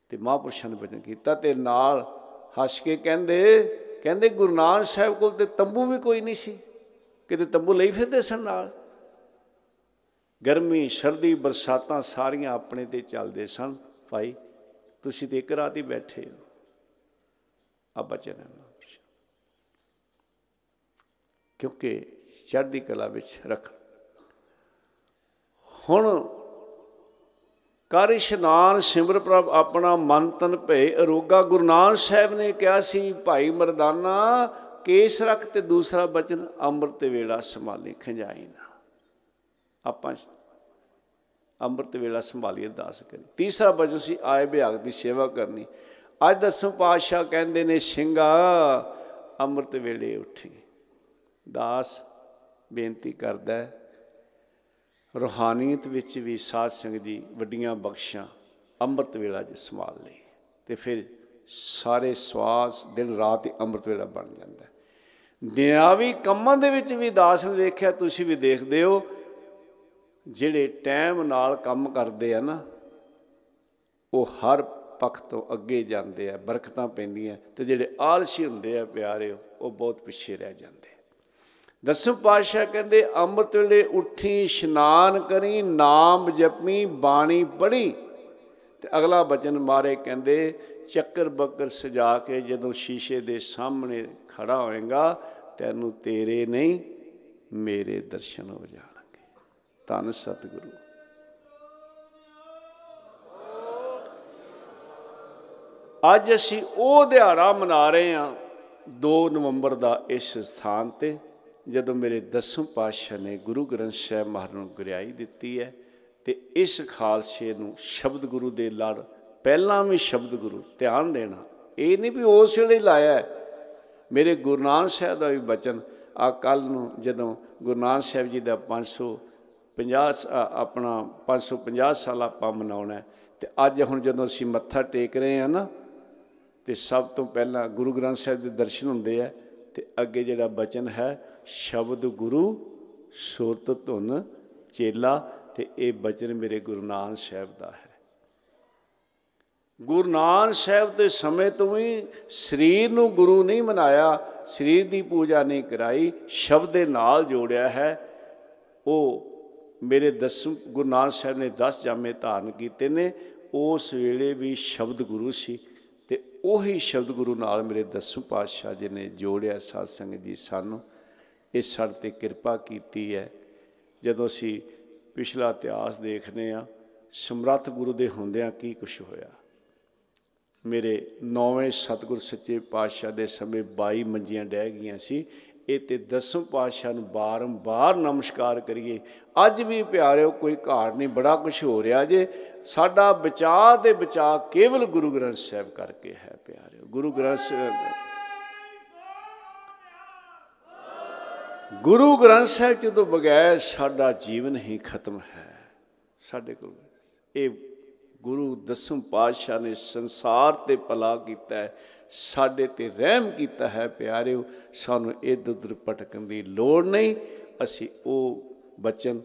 ਤੇ ਮਹਾਂਪੁਰਸ਼ਾਂ ਨੇ ਬਚਨ ਕੀਤਾ ਤੇ ਨਾਲ ਹੱਸ ਕੇ ਕਹਿੰਦੇ ਕਹਿੰਦੇ ਗੁਰੂ ਨਾਨਕ ਸਾਹਿਬ ਕੋਲ ਤੇ ਤੰਬੂ ਵੀ ਕੋਈ ਨਹੀਂ ਸੀ। ਕਿਤੇ ਤੰਬੂ ਲਈ ਫਿਰਦੇ ਸਨ ਨਾਲ? ਗਰਮੀ, ਸਰਦੀ, ਬਰਸਾਤਾਂ ਸਾਰੀਆਂ ਆਪਣੇ ਤੇ ਚੱਲਦੇ ਸਨ। ਭਾਈ, ਤੁਸੀਂ ਤੇ ਇੱਕ ਰਾਤ ਹੀ ਬੈਠੇ ਹੋ। ਆ ਬਚਨ ਹੈ ਕਿਉਂਕਿ ਚੜ੍ਹਦੀ ਕਲਾ ਵਿੱਚ ਰੱਖ। ਹੁਣ ਕਰ ਇਸ਼ਨਾਨ ਸਿਮਰ ਪ੍ਰਭ ਆਪਣਾ ਮਨ ਤਨ ਭੇ ਅਰੋਗਾ ਗੁਰੂ ਨਾਨਕ ਸਾਹਿਬ ਨੇ ਕਿਹਾ ਸੀ, ਭਾਈ ਮਰਦਾਨਾ, ਕੇਸ ਰੱਖ ਤੇ ਦੂਸਰਾ ਬਚਨ ਅੰਮ੍ਰਿਤ ਵੇਲਾ ਸੰਭਾਲੀ ਖੰਜਾਈ ਨਾ। ਆਪਾਂ ਅੰਮ੍ਰਿਤ ਵੇਲਾ ਸੰਭਾਲੀ ਅਰਦਾਸ ਕਰੀ ਤੀਸਰਾ ਵਜਨ ਸੀ, ਆਏ ਬਿਆਗ ਦੀ ਸੇਵਾ ਕਰਨੀ। ਅੱਜ ਦਸਮ ਪਾਤਸ਼ਾਹ ਕਹਿੰਦੇ ਨੇ ਸਿੰਘਾ ਅੰਮ੍ਰਿਤ ਵੇਲੇ ਉੱਠੀ। ਦਾਸ ਬੇਨਤੀ ਕਰਦਾ ਹੈ, ਰੋਹਾਨੀਅਤ ਵਿੱਚ ਵੀ ਸਾਧ ਸੰਗਤ ਦੀ ਵੱਡੀਆਂ ਬਖਸ਼ਾਂ ਅੰਮ੍ਰਿਤ ਵੇਲਾ ਜੀ ਸੰਭਾਲ ਲਈ। ਤੇ ਫਿਰ ਸਾਰੇ ਸਵਾਸ ਦਿਨ ਰਾਤ ਹੀ ਅੰਮ੍ਰਿਤ ਵੇਲਾ ਬਣ ਜਾਂਦਾ ਦੁਨਿਆਵੀ ਕੰਮਾਂ ਦੇ ਵਿੱਚ ਵੀ ਦਾਸ ਨੇ ਦੇਖਿਆ, ਤੁਸੀਂ ਵੀ ਦੇਖਦੇ ਹੋ ਜਿਹੜੇ ਟਾਈਮ ਨਾਲ ਕੰਮ ਕਰਦੇ ਆ ਨਾ, ਉਹ ਹਰ ਪੱਖ ਤੋਂ ਅੱਗੇ ਜਾਂਦੇ ਆ, ਬਰਕਤਾਂ ਪੈਂਦੀਆਂ। ਤੇ ਜਿਹੜੇ ਆਲਸੀ ਹੁੰਦੇ ਆ ਪਿਆਰਿਓ ਉਹ ਬਹੁਤ ਪਿੱਛੇ ਰਹਿ ਜਾਂਦੇ ਦਸਮ ਪਾਤਸ਼ਾਹ ਕਹਿੰਦੇ, ਅੰਮ੍ਰਿਤ ਵੇਲੇ ਉੱਠੀ, ਇਸ਼ਨਾਨ ਕਰੀ, ਨਾਮ ਜਪੀ, ਬਾਣੀ ਪੜ੍ਹੀ। ਤੇ ਅਗਲਾ ਬਚਨ ਮਾਰੇ ਕਹਿੰਦੇ, ਚੱਕਰ ਬੱਕਰ ਸਜਾ ਕੇ ਜਦੋਂ ਸ਼ੀਸ਼ੇ ਦੇ ਸਾਹਮਣੇ ਖੜਾ ਹੋਏਗਾ, ਤੈਨੂੰ ਤੇਰੇ ਨਹੀਂ, ਮੇਰੇ ਦਰਸ਼ਨ ਹੋ ਜਾ ਧੰਨ ਸਤਿਗੁਰੂ ਅੱਜ ਅਸੀਂ ਉਹ ਦਿਹਾੜਾ ਮਨਾ ਰਹੇ ਹਾਂ 2 ਨਵੰਬਰ ਦਾ ਇਸ ਸਥਾਨ ਤੇ, ਜਦੋਂ ਮੇਰੇ ਦਸਮ ਪਾਤਸ਼ਾਹ ਨੇ ਗੁਰੂ ਗ੍ਰੰਥ ਸਾਹਿਬ ਮਹਾਰਾਜ ਨੂੰ ਗੁਰਿਆਈ ਦਿੱਤੀ ਹੈ ਤੇ ਇਸ ਖਾਲਸੇ ਨੂੰ ਸ਼ਬਦ ਗੁਰੂ ਦੇ ਲੜ, ਪਹਿਲਾਂ ਵੀ ਸ਼ਬਦ ਗੁਰੂ ਧਿਆਨ ਦੇਣਾ। ਇਹ ਨਹੀਂ ਵੀ ਉਸ ਵੇਲੇ ਲਾਇਆ ਮੇਰੇ ਗੁਰੂ ਨਾਨਕ ਸਾਹਿਬ ਦਾ ਵੀ ਬਚਨ ਆ ਕੱਲ ਨੂੰ ਜਦੋਂ ਗੁਰੂ ਨਾਨਕ ਸਾਹਿਬ ਜੀ ਦਾ 550 ਆਪਣਾ 550 ਸਾਲ ਆਪਾਂ ਮਨਾਉਣਾ ਤੇ ਅੱਜ ਹੁਣ ਜਦੋਂ ਅਸੀਂ ਮੱਥਾ ਟੇਕ ਰਹੇ ਹਾਂ ਨਾ, ਤੇ ਸਭ ਤੋਂ ਪਹਿਲਾਂ ਗੁਰੂ ਗ੍ਰੰਥ ਸਾਹਿਬ ਦੇ ਦਰਸ਼ਨ ਹੁੰਦੇ ਆ, ਤੇ ਅੱਗੇ ਜਿਹੜਾ ਬਚਨ ਹੈ, ਸ਼ਬਦ ਗੁਰੂ, ਸੁਰਤ ਧੁਨ, ਚੇਲਾ, ਤੇ ਇਹ ਬਚਨ ਮੇਰੇ ਗੁਰੂ ਨਾਨਕ ਸਾਹਿਬ ਦਾ ਹੈ। ਗੁਰੂ ਨਾਨਕ ਸਾਹਿਬ ਦੇ ਸਮੇਂ ਤੋਂ ਹੀ ਸਰੀਰ ਨੂੰ ਗੁਰੂ ਨਹੀਂ ਮਨਾਇਆ, ਸਰੀਰ ਦੀ ਪੂਜਾ ਨਹੀਂ ਕਰਾਈ, ਸ਼ਬਦ ਦੇ ਨਾਲ ਜੋੜਿਆ ਹੈ। ਉਹ ਮੇਰੇ ਦਸਮ ਗੁਰੂ ਨਾਨਕ ਸਾਹਿਬ ਨੇ 10 ਜਾਮੇ ਧਾਰਨ ਕੀਤੇ ਨੇ, ਉਸ ਵੇਲੇ ਵੀ ਸ਼ਬਦ ਗੁਰੂ ਸੀ ਤੇ ਉਹੀ ਸ਼ਬਦ ਗੁਰੂ ਨਾਲ ਮੇਰੇ ਦਸਮ ਪਾਤਸ਼ਾਹ ਜੀ ਨੇ ਜੋੜਿਆ ਸਾਧ ਸੰਗਤ ਜੀ ਸਾਨੂੰ। ਇਹ ਸਾਡੇ ਤੇ ਕਿਰਪਾ ਕੀਤੀ ਹੈ। ਜਦੋਂ ਅਸੀਂ ਪਿਛਲਾ ਇਤਿਹਾਸ ਦੇਖਦੇ ਆ ਸਮਰੱਥ ਗੁਰੂ ਦੇ ਹੁੰਦਿਆਂ ਕੀ ਕੁਝ ਹੋਇਆ? ਮੇਰੇ ਨੌਵੇਂ ਸਤਿਗੁਰ ਸੱਚੇ ਪਾਤਸ਼ਾਹ ਦੇ ਸਮੇਂ 22 ਮੰਜੀਆਂ ਡਹਿ ਗਈਆਂ ਸੀ। ਇਹ ਤੇ ਦਸਮ ਪਾਤਸ਼ਾਹ ਨੂੰ ਬਾਰੰਬਾਰ ਨਮਸਕਾਰ ਕਰੀਏ। ਅੱਜ ਵੀ ਪਿਆਰਿਓ, ਕੋਈ ਘਾਟ ਨਹੀਂ, ਬੜਾ ਕੁਝ ਹੋ ਰਿਹਾ ਜੇ। ਸਾਡਾ ਬਚਾਅ ਤੇ ਬਚਾਅ ਕੇਵਲ ਗੁਰੂ ਗ੍ਰੰਥ ਸਾਹਿਬ ਕਰਕੇ ਹੈ ਪਿਆਰਿਓ। ਗੁਰੂ ਗ੍ਰੰਥ ਸਾਹਿਬ ਗੁਰੂ ਗ੍ਰੰਥ ਸਾਹਿਬ ਜਦੋਂ ਬਗੈਰ ਸਾਡਾ ਜੀਵਨ ਹੀ ਖਤਮ ਹੈ, ਸਾਡੇ ਕੋਲ ਇਹ ਗੁਰੂ ਦਸਮ ਪਾਤਸ਼ਾਹ ਨੇ ਸੰਸਾਰ ਤੇ ਭਲਾ ਕੀਤਾ ਹੈ। ਸਾਡੇ ਤੇ ਰਹਿਮ ਕੀਤਾ ਹੈ ਪਿਆਰਿਓ, ਸਾਨੂੰ ਇਧਰ ਉਧਰ ਭਟਕਣ ਦੀ ਲੋੜ ਨਹੀਂ। ਅਸੀਂ ਉਹ ਬਚਨ,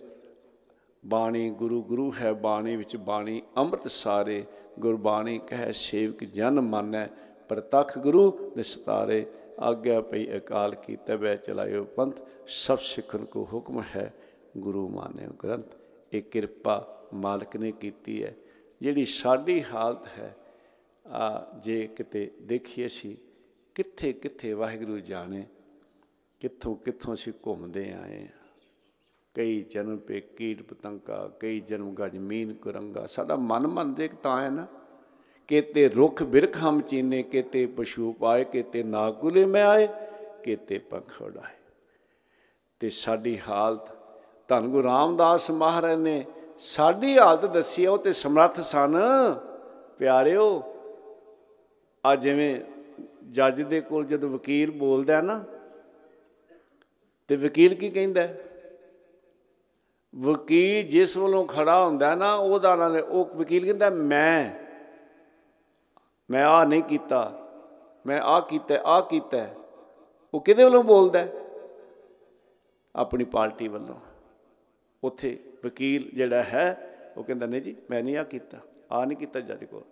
ਬਾਣੀ ਗੁਰੂ ਗੁਰੂ ਹੈ ਬਾਣੀ ਵਿੱਚ, ਬਾਣੀ ਅੰਮ੍ਰਿਤ ਸਾਰੇ, ਗੁਰਬਾਣੀ ਕਹੈ ਸੇਵਕ ਜਨ ਮਾਨੈ, ਪ੍ਰਤਖ ਗੁਰੂ ਨਿਸਤਾਰੇ, ਆਗਿਆ ਪਈ ਅਕਾਲ ਕੀ ਤਬੈ ਚਲਾਇਓ ਪੰਥ, ਸਭ ਸਿੱਖਣ ਕੋ ਹੁਕਮ ਹੈ ਗੁਰੂ ਮਾਨਿਓ ਗ੍ਰੰਥ। ਇਹ ਕਿਰਪਾ ਮਾਲਕ ਨੇ ਕੀਤੀ ਹੈ। ਜਿਹੜੀ ਸਾਡੀ ਹਾਲਤ ਹੈ ਆ ਜੇ ਕਿਤੇ ਦੇਖੀਏ ਸੀ ਕਿੱਥੇ ਕਿੱਥੇ ਵਾਹਿਗੁਰੂ ਜਾਣੇ, ਕਿੱਥੋਂ ਕਿੱਥੋਂ ਅਸੀਂ ਘੁੰਮਦੇ ਆਏ ਆ। ਕਈ ਜਨਮ ਪੇ ਕੀਟ ਪਤੰਗਾ ਕਈ ਜਨਮ ਗਜ਼ਮੀਨ ਕੁਰੰਗਾ। ਸਾਡਾ ਮਨ ਮਨ ਦੇਖ ਤਾਂ ਹੈ ਨਾ, ਕਿਤੇ ਰੁੱਖ ਬਿਰਖ ਹਮ ਚੀਨੇ, ਕਿਤੇ ਪਸ਼ੂ ਪਾਏ, ਕਿਤੇ ਨਾਗੁਲੇ ਮੈਂ ਆਏ, ਕਿਤੇ ਪੰਖ ਉਡਾਏ ਤੇ ਸਾਡੀ ਹਾਲਤ, ਧੰਨ ਗੁਰੂ ਰਾਮਦਾਸ ਮਹਾਰਾਜ ਨੇ ਸਾਡੀ ਹਾਲਤ ਦੱਸੀ ਉਹ ਤੇ ਸਮਰੱਥ ਸਨ। ਪਿਆਰਿਓ ਆ ਜਿਵੇਂ ਜੱਜ ਦੇ ਕੋਲ ਜਦੋਂ ਵਕੀਲ ਬੋਲਦਾ ਨਾ, ਤੇ ਵਕੀਲ ਕੀ ਕਹਿੰਦਾ ਵਕੀਲ ਜਿਸ ਵੱਲੋਂ ਖੜਾ ਹੁੰਦਾ ਨਾ, ਉਹਦਾ ਨਾਲ ਉਹ ਵਕੀਲ ਕਹਿੰਦਾ, ਮੈਂ ਮੈਂ ਆ ਨਹੀਂ ਕੀਤਾ, ਮੈਂ ਆ ਕੀਤਾ ਆ ਕੀਤਾ ਉਹ ਕਿਹਦੇ ਵੱਲੋਂ ਬੋਲਦਾ ਆਪਣੀ ਪਾਰਟੀ ਵੱਲੋਂ। ਉੱਥੇ ਵਕੀਲ ਜਿਹੜਾ ਹੈ, ਉਹ ਕਹਿੰਦਾ, ਨਹੀਂ ਜੀ, ਮੈਂ ਨਹੀਂ ਆ ਕੀਤਾ ਆ ਨਹੀਂ ਕੀਤਾ ਜੱਜ ਕੋਲ।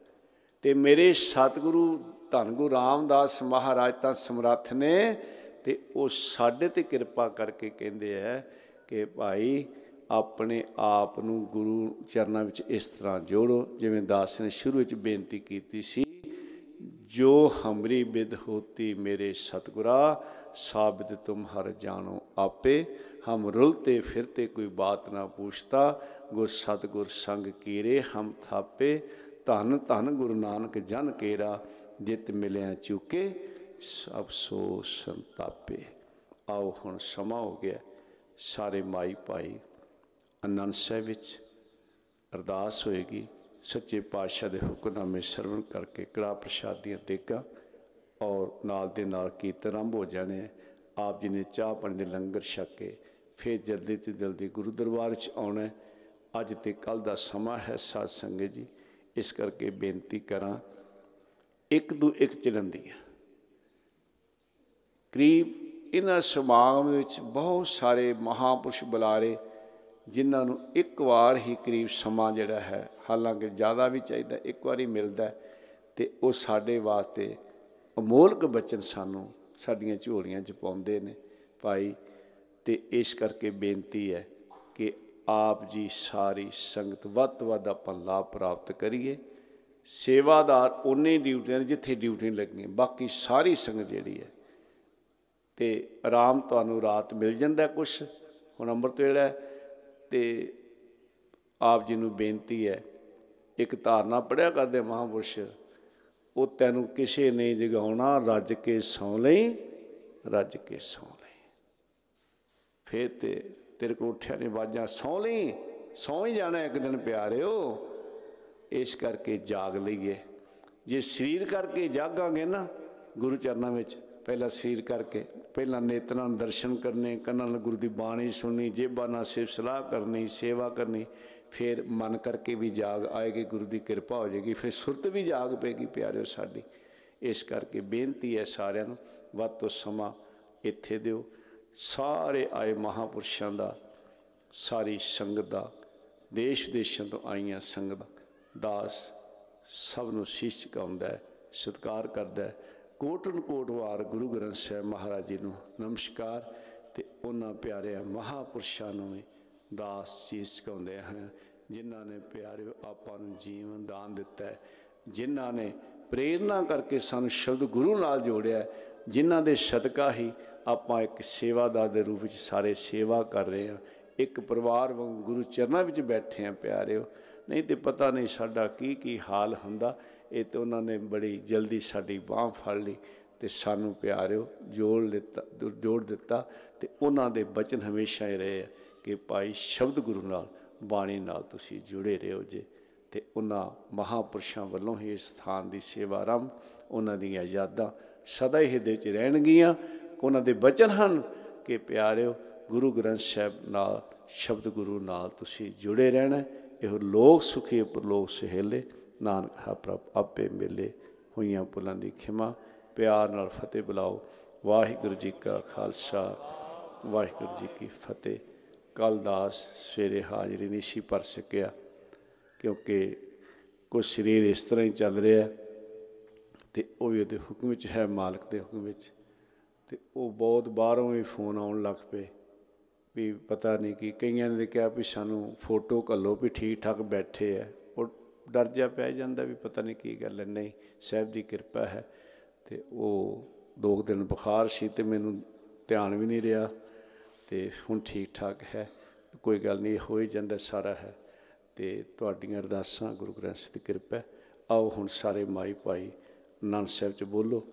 ਤੇ ਮੇਰੇ ਸਤਿਗੁਰੂ ਧੰਨ ਗੁਰੂ ਰਾਮਦਾਸ ਮਹਾਰਾਜ ਤਾਂ ਸਮਰੱਥ ਨੇ ਤੇ ਉਹ ਸਾਡੇ ਤੇ ਕਿਰਪਾ ਕਰਕੇ ਕਹਿੰਦੇ ਆ ਕਿ ਭਾਈ ਆਪਣੇ ਆਪ ਨੂੰ ਗੁਰੂ ਚਰਨਾਂ ਵਿੱਚ ਇਸ ਤਰ੍ਹਾਂ ਜੋੜੋ, ਜਿਵੇਂ ਦਾਸ ਨੇ ਸ਼ੁਰੂ ਵਿੱਚ ਬੇਨਤੀ ਕੀਤੀ ਸੀ, ਜੋ ਹਮਰੀ ਬਿਦ ਹੋਤੀ ਮੇਰੇ ਸਤਗੁਰਾ, ਸਾਬਿਤ ਤੁਮ ਹਰ ਜਾਣੋ ਆਪੇ, ਹਮ ਰੁਲਤੇ ਫਿਰਤੇ ਕੋਈ ਬਾਤ ਨਾ ਪੁੱਛਤਾ, ਗੁਰ ਸਤਗੁਰ ਸੰਗ ਕੀਰੇ ਹਮ ਥਾਪੇ ਧੰਨ ਧੰਨ ਗੁਰੂ ਨਾਨਕ ਜਨ ਕੇਰਾ, ਜਿਤ ਮਿਲਿਆ ਚੁਕੇ ਅਫਸੋਸ ਸੰਤਾਪੇ। ਆਓ ਹੁਣ ਸਮਾਂ ਹੋ ਗਿਆ ਸਾਰੇ ਮਾਈ ਭਾਈ, ਅਨੰਦ ਸਾਹਿਬ ਵਿੱਚ ਅਰਦਾਸ ਹੋਏਗੀ। ਸੱਚੇ ਪਾਤਸ਼ਾਹ ਦੇ ਹੁਕਮਨਾਮੇ ਸਰਵਣ ਕਰਕੇ ਕੜਾ ਪ੍ਰਸ਼ਾਦ ਦੀਆਂ ਤੇਕਾਂ ਔਰ ਨਾਲ ਦੇ ਨਾਲ ਕੀਰਤਨ ਆਰੰਭ ਹੋ ਜਾਣੇ ਆਪ ਜੀ ਨੇ ਚਾਹ ਪਾਣੀ ਦੇ ਲੰਗਰ ਛਕ ਕੇ ਫਿਰ ਜਲਦੀ ਤੇ ਜਲਦੀ ਗੁਰੂ ਦਰਬਾਰ 'ਚ ਆਉਣਾ ਅੱਜ ਤੇ ਕੱਲ ਦਾ ਸਮਾਂ ਹੈ ਸਾਧ ਸੰਗਤ ਜੀ। ਇਸ ਕਰਕੇ ਬੇਨਤੀ ਕਰਾਂ, ਇੱਕ ਦੋ ਇੱਕ ਚਲੰਦੀਆਂ ਕਰੀਬ ਇਹਨਾਂ ਸਮਾਗਮ ਵਿੱਚ ਬਹੁਤ ਸਾਰੇ ਮਹਾਪੁਰਸ਼ ਬੁਲਾਰੇ, ਜਿਨ੍ਹਾਂ ਨੂੰ ਇੱਕ ਵਾਰ ਹੀ ਕਰੀਬ ਸਮਾਂ ਜਿਹੜਾ ਹੈ, ਹਾਲਾਂਕਿ ਜ਼ਿਆਦਾ ਵੀ ਚਾਹੀਦਾ, ਇੱਕ ਵਾਰੀ ਮਿਲਦਾ ਤੇ ਉਹ ਸਾਡੇ ਵਾਸਤੇ ਅਮੋਲਕ ਬਚਨ ਸਾਨੂੰ ਸਾਡੀਆਂ ਝੋਲੀਆਂ 'ਚ ਪਾਉਂਦੇ ਨੇ। ਭਾਈ, ਤੇ ਇਸ ਕਰਕੇ ਬੇਨਤੀ ਹੈ ਕਿ ਆਪ ਜੀ ਸਾਰੀ ਸੰਗਤ ਵੱਧ ਤੋਂ ਵੱਧ ਆਪਾਂ ਲਾਭ ਪ੍ਰਾਪਤ ਕਰੀਏ। ਸੇਵਾਦਾਰ ਉਹਨੇ ਡਿਊਟੀਆਂ ਜਿੱਥੇ ਡਿਊਟੀ ਲੱਗੀਆਂ, ਬਾਕੀ ਸਾਰੀ ਸੰਗਤ ਜਿਹੜੀ ਹੈ, ਤੇ ਆਰਾਮ ਤੁਹਾਨੂੰ ਰਾਤ ਮਿਲ ਜਾਂਦਾ ਕੁਝ ਹੁਣ ਅੰਮ੍ਰਿਤ ਵੇਲਾ ਤੇ ਆਪ ਜੀ ਨੂੰ ਬੇਨਤੀ ਹੈ, ਇੱਕ ਧਾਰਨਾ ਪੜਿਆ ਕਰਦੇ ਮਹਾਪੁਰਸ਼, ਉਹ ਤੈਨੂੰ ਕਿਸੇ ਨੇ ਜਗਾਉਣਾ, ਰੱਜ ਕੇ ਸੌ ਲਈ, ਰੱਜ ਕੇ ਸੌ ਲਈ। ਫੇਰ ਤੇ ਤੇਰੇ ਕੋਠਿਆਂ ਨੇ ਵਾਜਾਂ ਸੌ ਲਈ, ਸੌ ਹੀ ਜਾਣਾ ਇੱਕ ਦਿਨ ਪਿਆਰਿਓ। ਇਸ ਕਰਕੇ ਜਾਗ ਲਈਏ। ਜੇ ਸਰੀਰ ਕਰਕੇ ਜਾਗਾਂਗੇ ਨਾ, ਗੁਰੂ ਚਰਨਾਂ ਵਿੱਚ ਪਹਿਲਾਂ ਸਰੀਰ ਕਰਕੇ, ਪਹਿਲਾਂ ਨੇਤਰਾਂ ਨੂੰ ਦਰਸ਼ਨ ਕਰਨੇ, ਕੰਨਾਂ ਨਾਲ ਗੁਰੂ ਦੀ ਬਾਣੀ ਸੁਣਨੀ, ਜੇਬਾਂ ਨਾਲ ਸਿਫਤ ਸਲਾਹ ਕਰਨੀ, ਸੇਵਾ ਕਰਨੀ, ਫਿਰ ਮਨ ਕਰਕੇ ਵੀ ਜਾਗ ਆਏਗੀ, ਗੁਰੂ ਦੀ ਕਿਰਪਾ ਹੋ ਜਾਏਗੀ, ਫਿਰ ਸੁਰਤ ਵੀ ਜਾਗ ਪਏਗੀ ਪਿਆਰਿਓ ਸਾਡੀ। ਇਸ ਕਰਕੇ ਬੇਨਤੀ ਹੈ ਸਾਰਿਆਂ ਨੂੰ, ਵੱਧ ਤੋਂ ਸਮਾਂ ਇੱਥੇ ਦਿਓ। ਸਾਰੇ ਆਏ ਮਹਾਪੁਰਸ਼ਾਂ ਦਾ, ਸਾਰੀ ਸੰਗਤ ਦਾ, ਦੇਸ਼ ਦੇਸ਼ਾਂ ਤੋਂ ਆਈਆਂ ਸੰਗਤ ਦਾਸ ਸਭ ਨੂੰ ਸ਼ੀਸ਼ ਝੁਕਾਉਂਦਾ ਹੈ, ਸਤਿਕਾਰ ਕਰਦਾ ਹੈ। ਕੋਟਨ ਕੋਟ ਵਾਰ ਗੁਰੂ ਗ੍ਰੰਥ ਸਾਹਿਬ ਮਹਾਰਾਜ ਜੀ ਨੂੰ ਨਮਸਕਾਰ ਤੇ ਉਹਨਾਂ ਪਿਆਰਿਆਂ ਮਹਾਪੁਰਸ਼ਾਂ ਨੂੰ ਵੀ ਦਾਸ ਸ਼ੀਸ਼ ਝੁਕਾਉਂਦੇ ਹਨ, ਜਿਨ੍ਹਾਂ ਨੇ ਪਿਆਰਿਓ ਆਪਾਂ ਨੂੰ ਜੀਵਨ ਦਾਨ ਦਿੱਤਾ ਹੈ, ਜਿਨ੍ਹਾਂ ਨੇ ਪ੍ਰੇਰਣਾ ਕਰਕੇ ਸਾਨੂੰ ਸ਼ਬਦ ਗੁਰੂ ਨਾਲ ਜੋੜਿਆ ਜਿਨ੍ਹਾਂ ਦੇ ਸਦਕਾ ਹੀ ਆਪਾਂ ਇੱਕ ਸੇਵਾਦਾਰ ਦੇ ਰੂਪ ਵਿੱਚ ਸਾਰੇ ਸੇਵਾ ਕਰ ਰਹੇ ਹਾਂ। ਇੱਕ ਪਰਿਵਾਰ ਵਾਂਗ ਗੁਰੂ ਚਰਨਾਂ ਵਿੱਚ ਬੈਠੇ ਆ ਪਿਆਰਿਓ। ਨਹੀਂ ਤੇ ਪਤਾ ਨਹੀਂ ਸਾਡਾ ਕੀ ਕੀ ਹਾਲ ਹੁੰਦਾ। ਇਹ ਤੇ ਉਹਨਾਂ ਨੇ ਬੜੀ ਜਲਦੀ ਸਾਡੀ ਬਾਹ ਫੜ ਲਈ ਤੇ ਸਾਨੂੰ ਪਿਆਰਿਓ ਜੋੜ ਦਿੱਤਾ ਜੋੜ ਦਿੱਤਾ ਤੇ ਉਹਨਾਂ ਦੇ ਬਚਨ ਹਮੇਸ਼ਾ ਹੀ ਰਹੇ ਆ ਕਿ ਭਾਈ ਸ਼ਬਦ ਗੁਰੂ ਨਾਲ, ਬਾਣੀ ਨਾਲ ਤੁਸੀਂ ਜੁੜੇ ਰਹੋ ਜੇ। ਤੇ ਉਹਨਾਂ ਮਹਾਪੁਰਸ਼ਾਂ ਵੱਲੋਂ ਹੀ ਇਸ ਸਥਾਨ ਦੀ ਸੇਵਾ ਆਰੰਭ, ਉਹਨਾਂ ਦੀਆਂ ਯਾਦਾਂ ਸਦਾ ਹੀ ਹਿਰਦੇ 'ਚ ਰਹਿਣਗੀਆਂ। ਉਹਨਾਂ ਦੇ ਬਚਨ ਹਨ ਕਿ ਪਿਆਰਿਓ, ਗੁਰੂ ਗ੍ਰੰਥ ਸਾਹਿਬ ਨਾਲ, ਸ਼ਬਦ ਗੁਰੂ ਨਾਲ ਤੁਸੀਂ ਜੁੜੇ ਰਹਿਣਾ ਇਹ ਲੋਕ ਸੁਖੀ ਪਰਲੋਕ ਸਹੇਲੇ, ਨਾਨਕ ਹਾ ਪ੍ਰਭ ਆਪੇ ਮਿਲੇ ਹੋਈਆਂ ਪੁਲਾਂ ਦੀ ਖਿਮਾ। ਪਿਆਰ ਨਾਲ ਫਤਿਹ ਬੁਲਾਓ। ਵਾਹਿਗੁਰੂ ਜੀ ਕਾ ਖਾਲਸਾ, ਵਾਹਿਗੁਰੂ ਜੀ ਕੀ ਫਤਿਹ। ਕੱਲ ਦਾਸ ਸਵੇਰੇ ਹਾਜ਼ਰੀ ਨਹੀਂ ਸੀ ਪਰ ਸਕਿਆ ਕਿਉਂਕਿ ਕੁਝ ਸਰੀਰ ਇਸ ਤਰ੍ਹਾਂ ਹੀ ਚੱਲ ਰਿਹਾ ਤੇ ਉਹ ਵੀ ਉਹਦੇ ਹੁਕਮ ਵਿੱਚ ਹੈ, ਮਾਲਕ ਦੇ ਹੁਕਮ ਵਿੱਚ। ਤੇ ਉਹ ਬਹੁਤ ਬਾਹਰੋਂ ਵੀ ਫੋਨ ਆਉਣ ਲੱਗ ਪਏ ਵੀ ਪਤਾ ਨਹੀਂ ਕੀ, ਕਈਆਂ ਨੇ ਕਿਹਾ ਵੀ ਸਾਨੂੰ ਫੋਟੋ ਕੱਲੋ ਵੀ ਠੀਕ ਠਾਕ ਬੈਠੇ ਆ। ਉਹ ਡਰ ਜਾ ਪੈ ਜਾਂਦਾ ਵੀ ਪਤਾ ਨਹੀਂ ਕੀ ਗੱਲ ਹੈ, ਨਹੀਂ, ਸਹਿਬ ਦੀ ਕਿਰਪਾ ਹੈ। ਤੇ ਉਹ ਦੋ ਦਿਨ ਬੁਖਾਰ ਸੀ ਤੇ ਮੈਨੂੰ ਧਿਆਨ ਵੀ ਨਹੀਂ ਰਿਹਾ ਤੇ ਹੁਣ ਠੀਕ ਠਾਕ ਹੈ। ਕੋਈ ਗੱਲ ਨਹੀਂ, ਹੋ ਹੀ ਜਾਂਦਾ ਸਾਰਾ ਹੈ। ਤੇ ਤੁਹਾਡੀਆਂ ਅਰਦਾਸਾਂ ਗੁਰੂ ਗ੍ਰੰਥ ਸਾਹਿਬ ਦੀ ਕਿਰਪਾ ਆਓ ਹੁਣ ਸਾਰੇ ਮਾਈ ਭਾਈ ਅਨੰਦ ਸਾਹਿਬ ਚ ਬੋਲੋ।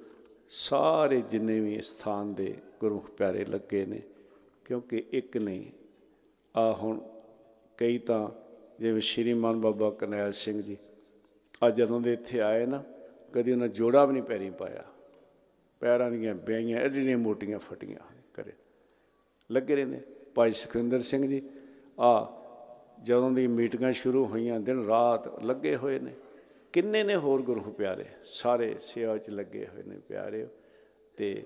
ਸਾਰੇ ਜਿੰਨੇ ਵੀ ਸਥਾਨ ਦੇ ਗੁਰਮੁਖ ਪਿਆਰੇ ਲੱਗੇ ਨੇ, ਕਿਉਂਕਿ ਇੱਕ ਨਹੀਂ ਆ ਹੁਣ ਕਈ ਤਾਂ ਜਿਵੇਂ ਸ਼੍ਰੀਮਾਨ ਬਾਬਾ ਕਰਨੈਲ ਸਿੰਘ ਜੀ, ਆ ਜਦੋਂ ਦੇ ਇੱਥੇ ਆਏ ਨਾ, ਕਦੀ ਉਹਨਾਂ ਜੋੜਾ ਵੀ ਨਹੀਂ ਪੈਰੀ ਪਾਇਆ। ਪੈਰਾਂ ਦੀਆਂ ਬੈਈਆਂ ਐਡੀਆਂ ਮੋਟੀਆਂ ਫਟੀਆਂ ਕਰੇ। ਲੱਗੇ ਰਹਿੰਦੇ। ਭਾਈ ਸੁਖਿੰਦਰ ਸਿੰਘ ਜੀ, ਆ ਜਦੋਂ ਦੀ ਮੀਟਿੰਗਾਂ ਸ਼ੁਰੂ ਹੋਈਆਂ, ਦਿਨ ਰਾਤ ਲੱਗੇ ਹੋਏ ਨੇ। ਕਿੰਨੇ ਨੇ ਹੋਰ ਗੁਰੂ ਪਿਆਰੇ? ਸਾਰੇ ਸੇਵਾ 'ਚ ਲੱਗੇ ਹੋਏ ਨੇ ਪਿਆਰੇ। ਤੇ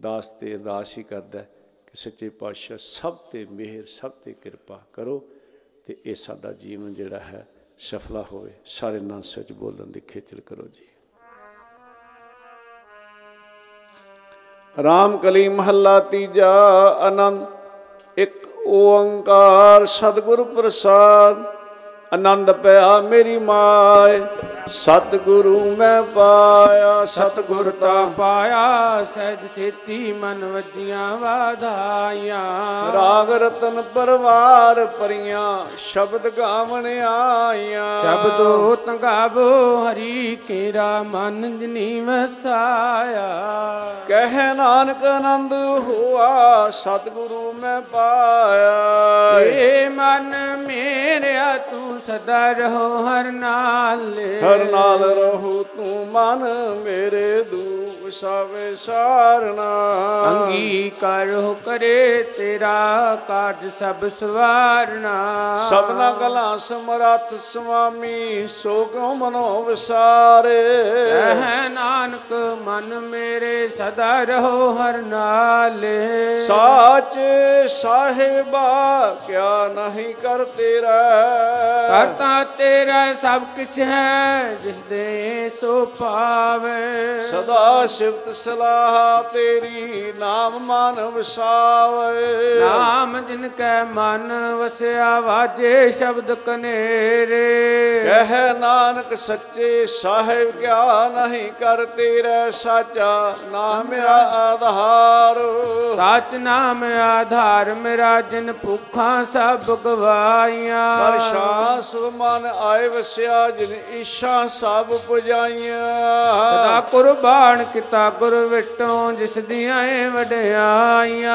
ਦਾਸ ਤੇ ਅਰਦਾਸ ਹੀ ਕਰਦਾ ਕਿ ਸੱਚੇ ਪਾਤਸ਼ਾਹ ਸਭ ਤੇ ਮਿਹਰ, ਸਭ ਤੇ ਕਿਰਪਾ ਕਰੋ ਤੇ ਇਹ ਸਾਡਾ ਜੀਵਨ ਜਿਹੜਾ ਹੈ ਸਫਲਾ ਹੋਵੇ। ਸਾਰੇ ਨਾਂ ਸੱਚ ਬੋਲਣ ਦੀ ਖੇਚਲ ਕਰੋ ਜੀ। ਰਾਮ ਕਲੀ ਮਹੱਲਾ ਤੀਜਾ ਆਨੰਦ, ਇੱਕ ਓੰਕਾਰ ਸਤਿਗੁਰ ਪ੍ਰਸਾਦ। ਆਨੰਦ ਪਿਆ ਮੇਰੀ ਮਾਏ। ਸਤਿਗੁਰੂ ਮੈਂ ਪਾਇਆ ਸਤਿਗੁਰ ਤਾ ਪਾਇਆ। ਸਹਿਜ ਸੇਤੀ ਮਨ ਵਜੀਆਂ ਵਾਧਾਈਆਂ। ਰਾਗ ਰਤਨ ਪਰਵਾਰ ਪਰੀਆਂ ਸ਼ਬਦ ਗਾਵਣ ਆਈਆਂ। ਸ਼ਬਦੋ ਤੰਗਾਵੋ ਹਰੀ ਕੇਰਾ ਮਨ ਜਨੀ ਵਸਾਇਆ ਕਹਿ ਨਾਨਕ ਆਨੰਦ ਹੋਆ ਸਤਿਗੁਰੂ ਮੈਂ ਪਾਇਆ। ਏ ਮਨ ਮੇਰਿਆ ਤੂੰ ਸਦਾ ਰਹੋ ਹਰ ਨਾਲ ਹਰ ਨਾਲ ਰਹੋ ਤੂੰ ਮਨ ਮੇਰੇ ਦੂਖ ਸਵੇ ਸਾਰਣਾ ਅੰਗੀਕਾਰ ਹੋ ਕਰੇ ਤੇਰਾ ਕਾਰਜ ਸਭ ਸਵਾਰਣਾ ਸਭਨਾ ਕਲਾ ਸਮਰੱਥ ਸੁਆਮੀ ਸੋ ਕਿਉ ਮਨੋ ਵਿਸਾਰੇ। ਕਹਿ ਨਾਨਕ ਮਨ ਮੇਰੇ ਸਦਾ ਰਹੋ ਹਰ ਨਾਲੇ। ਸਾਚੇ ਸਾਹਿਬਾ ਕਿਆ ਨਹੀਂ ਕਰ ਤੇਰਾ। ਕਰਤਾ ਤੇਰਾ ਸਭ ਕੁਛ ਹੈ ਜਿਸ ਦੇ ਸੋ ਪਾਵੇ। ਸਦਾ ਸਿਫਤ ਸਲਾਹ ਤੇਰੀ ਨਾਮ ਮਨ ਵਸਾਵੇ। ਨਾਮ ਜਿਨ ਕੈ ਮਨ ਵਸਿਆ ਵਾਜੇ ਸ਼ਬਦ ਕਨੇਰੇ। ਕਹਿ ਨਾਨਕ ਸੱਚੇ ਸਾਹਿਬ ਕਿਆ ਨਹੀਂ ਕਰ ਤੇਰਾ ਸਾਚਾ ਨਾਮ ਮੇਰਾ ਆਧਾਰ। ਸਾਚ ਨਾਮ ਆਧਾਰ ਮੇਰਾ ਜਿਨ ਭੁੱਖਾਂ ਸਭ ਗਵਾਈਆਂ ਪਰਸ਼ਾ ਸੁਮਨ ਆਏ ਵਸਿਆ ਜਿਨ ਈਸ਼ਾ ਸਭ ਪੁਜਾਈਆਂ। ਸਦਾ ਕੁਰਬਾਨ ਕੀਤਾ ਗੁਰ ਵਿਟੋਂ ਜਿਸ ਦੀਆਂ ਏ ਵਡਿਆਈਆਂ।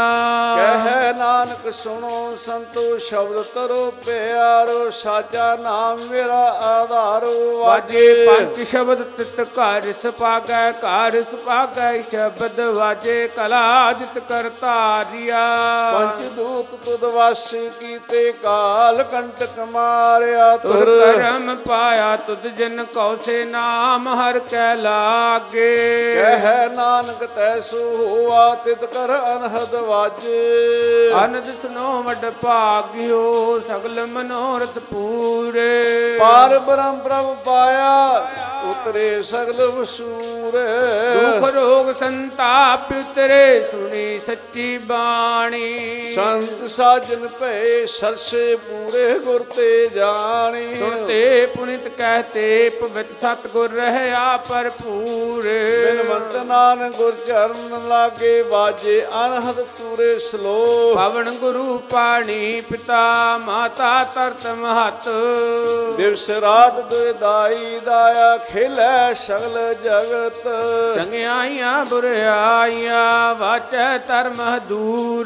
ਕਹਿ ਨਾਨਕ ਸੁਣੋ ਸੰਤੋ ਸ਼ਬਦ ਤਰੋ ਪਿਆਰੋ ਸਾਚਾ ਨਾਮ ਮੇਰਾ ਆਧਾਰੋ ਵਾਜੇ ਪੰਜ ਸ਼ਬਦ ਤਿਤ ਘਰ ਸੁਪਾਗੈ ਘਰ ਸੁਪਾਗੈ ਸ਼ਬਦ ਵਾਜੇ ਕਲਾ ਜਿਤ ਕਰਤਾਰਿਆ ਪੰਜ ਦੂਤ ਤੁਧ ਵਸ ਕੀਤੇ ਕਾਲ ਕੰਟਕ ਮਾਰਿਆ ਤੁਰ ਤੁਰ ਕਰਮ ਪਾਇਆ ਤੁਧ ਜਨ ਕਉ ਸੇ ਨਾਮ ਹਰ ਕੈ ਲਾਗੇ। ਕਹਿ ਨਾਨਕ ਤੈਸੂ ਹੋਆ ਤਿਤ ਕਰ ਅਨਹਦ ਵਾਜੇ। ਅਨੰਦ ਸੁਨੋ ਵਡ ਭਾਗਿਓ ਸਗਲ ਮਨੋਰਥ ਪੂਰੇ। ਪਾਰ ਬ੍ਰਹਮ ਪ੍ਰਭ ਪਾਇਆ ਉਤਰੇ ਸਗਲ ਵਸੂਰੇ। ਦੁਖ ਰੋਗ ਸੰਤਾਪ ਉਤਰੇ ਸੁਣੀ ਸੱਚੀ ਬਾਣੀ। ਸੰਤ ਸਾਜਨ ਭਏ ਸਰਸੇ ਪੂਰੇ ਗੁਰ ਤੇ ਜਾਣੀ। ਸੁਣਤੇ ਪੁਨਿਤ ਕਹਤੇ ਪਵਿੱਤ ਸਤਗੁਰ ਰਹਿਆ ਭਰਪੂਰੇ। ਬਿਨਵੰਤ ਨਾਨਕ ਗੁਰ ਚਰਨ ਲਾਗੇ ਬਾਜੇ ਅਨਹਦ ਤੂਰੇ ਸਲੋ ਪਵਨ ਗੁਰੂ ਪਾਣੀ ਪਿਤਾ ਮਾਤਾ ਤਰਤ ਮਹਤ। ਦਿਵਸ ਰਾਤ ਦੁਇ ਦਾਈ ਦਾਇਆ ਖੇਲੇ ਸਗਲ ਜਗਤ। ਚੰਗਿਆਈਆਂ ਬੁਰਿਆਈਆਂ ਵਾਚੈ ਧਰਮ ਦੂਰ।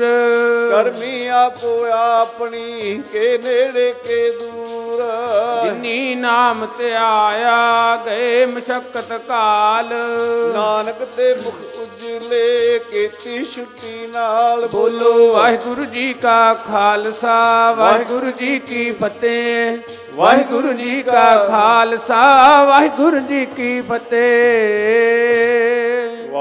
ਕਰਮੀ ਆਪੋ ਆਪਣੀ ਕੇ ਨੇੜੇ ਕੇ ਦੂਰ। ਜਿਨੀ ਨਾਮ ਤੇ ਆਇਆ ਗਏ ਮਸ਼ਕਤ ਕਾਲ। ਨਾਨਕ ਤੇ ਮੁਖ ਉਜਲੇ ਕੀਤੀ ਛੁੱਟੀ ਨਾਲ ਬੋਲੋ। ਵਾਹਿਗੁਰੂ ਜੀ ਕਾ ਖਾਲਸਾ ਵਾਹਿਗੁਰੂ ਜੀ ਕੀ ਫਤਿਹ। ਵਾਹਿਗੁਰੂ ਜੀ ਕਾ ਖਾਲਸਾ ਵਾਹਿਗੁਰੂ ਜੀ ਕੀ ਫਤਿਹ।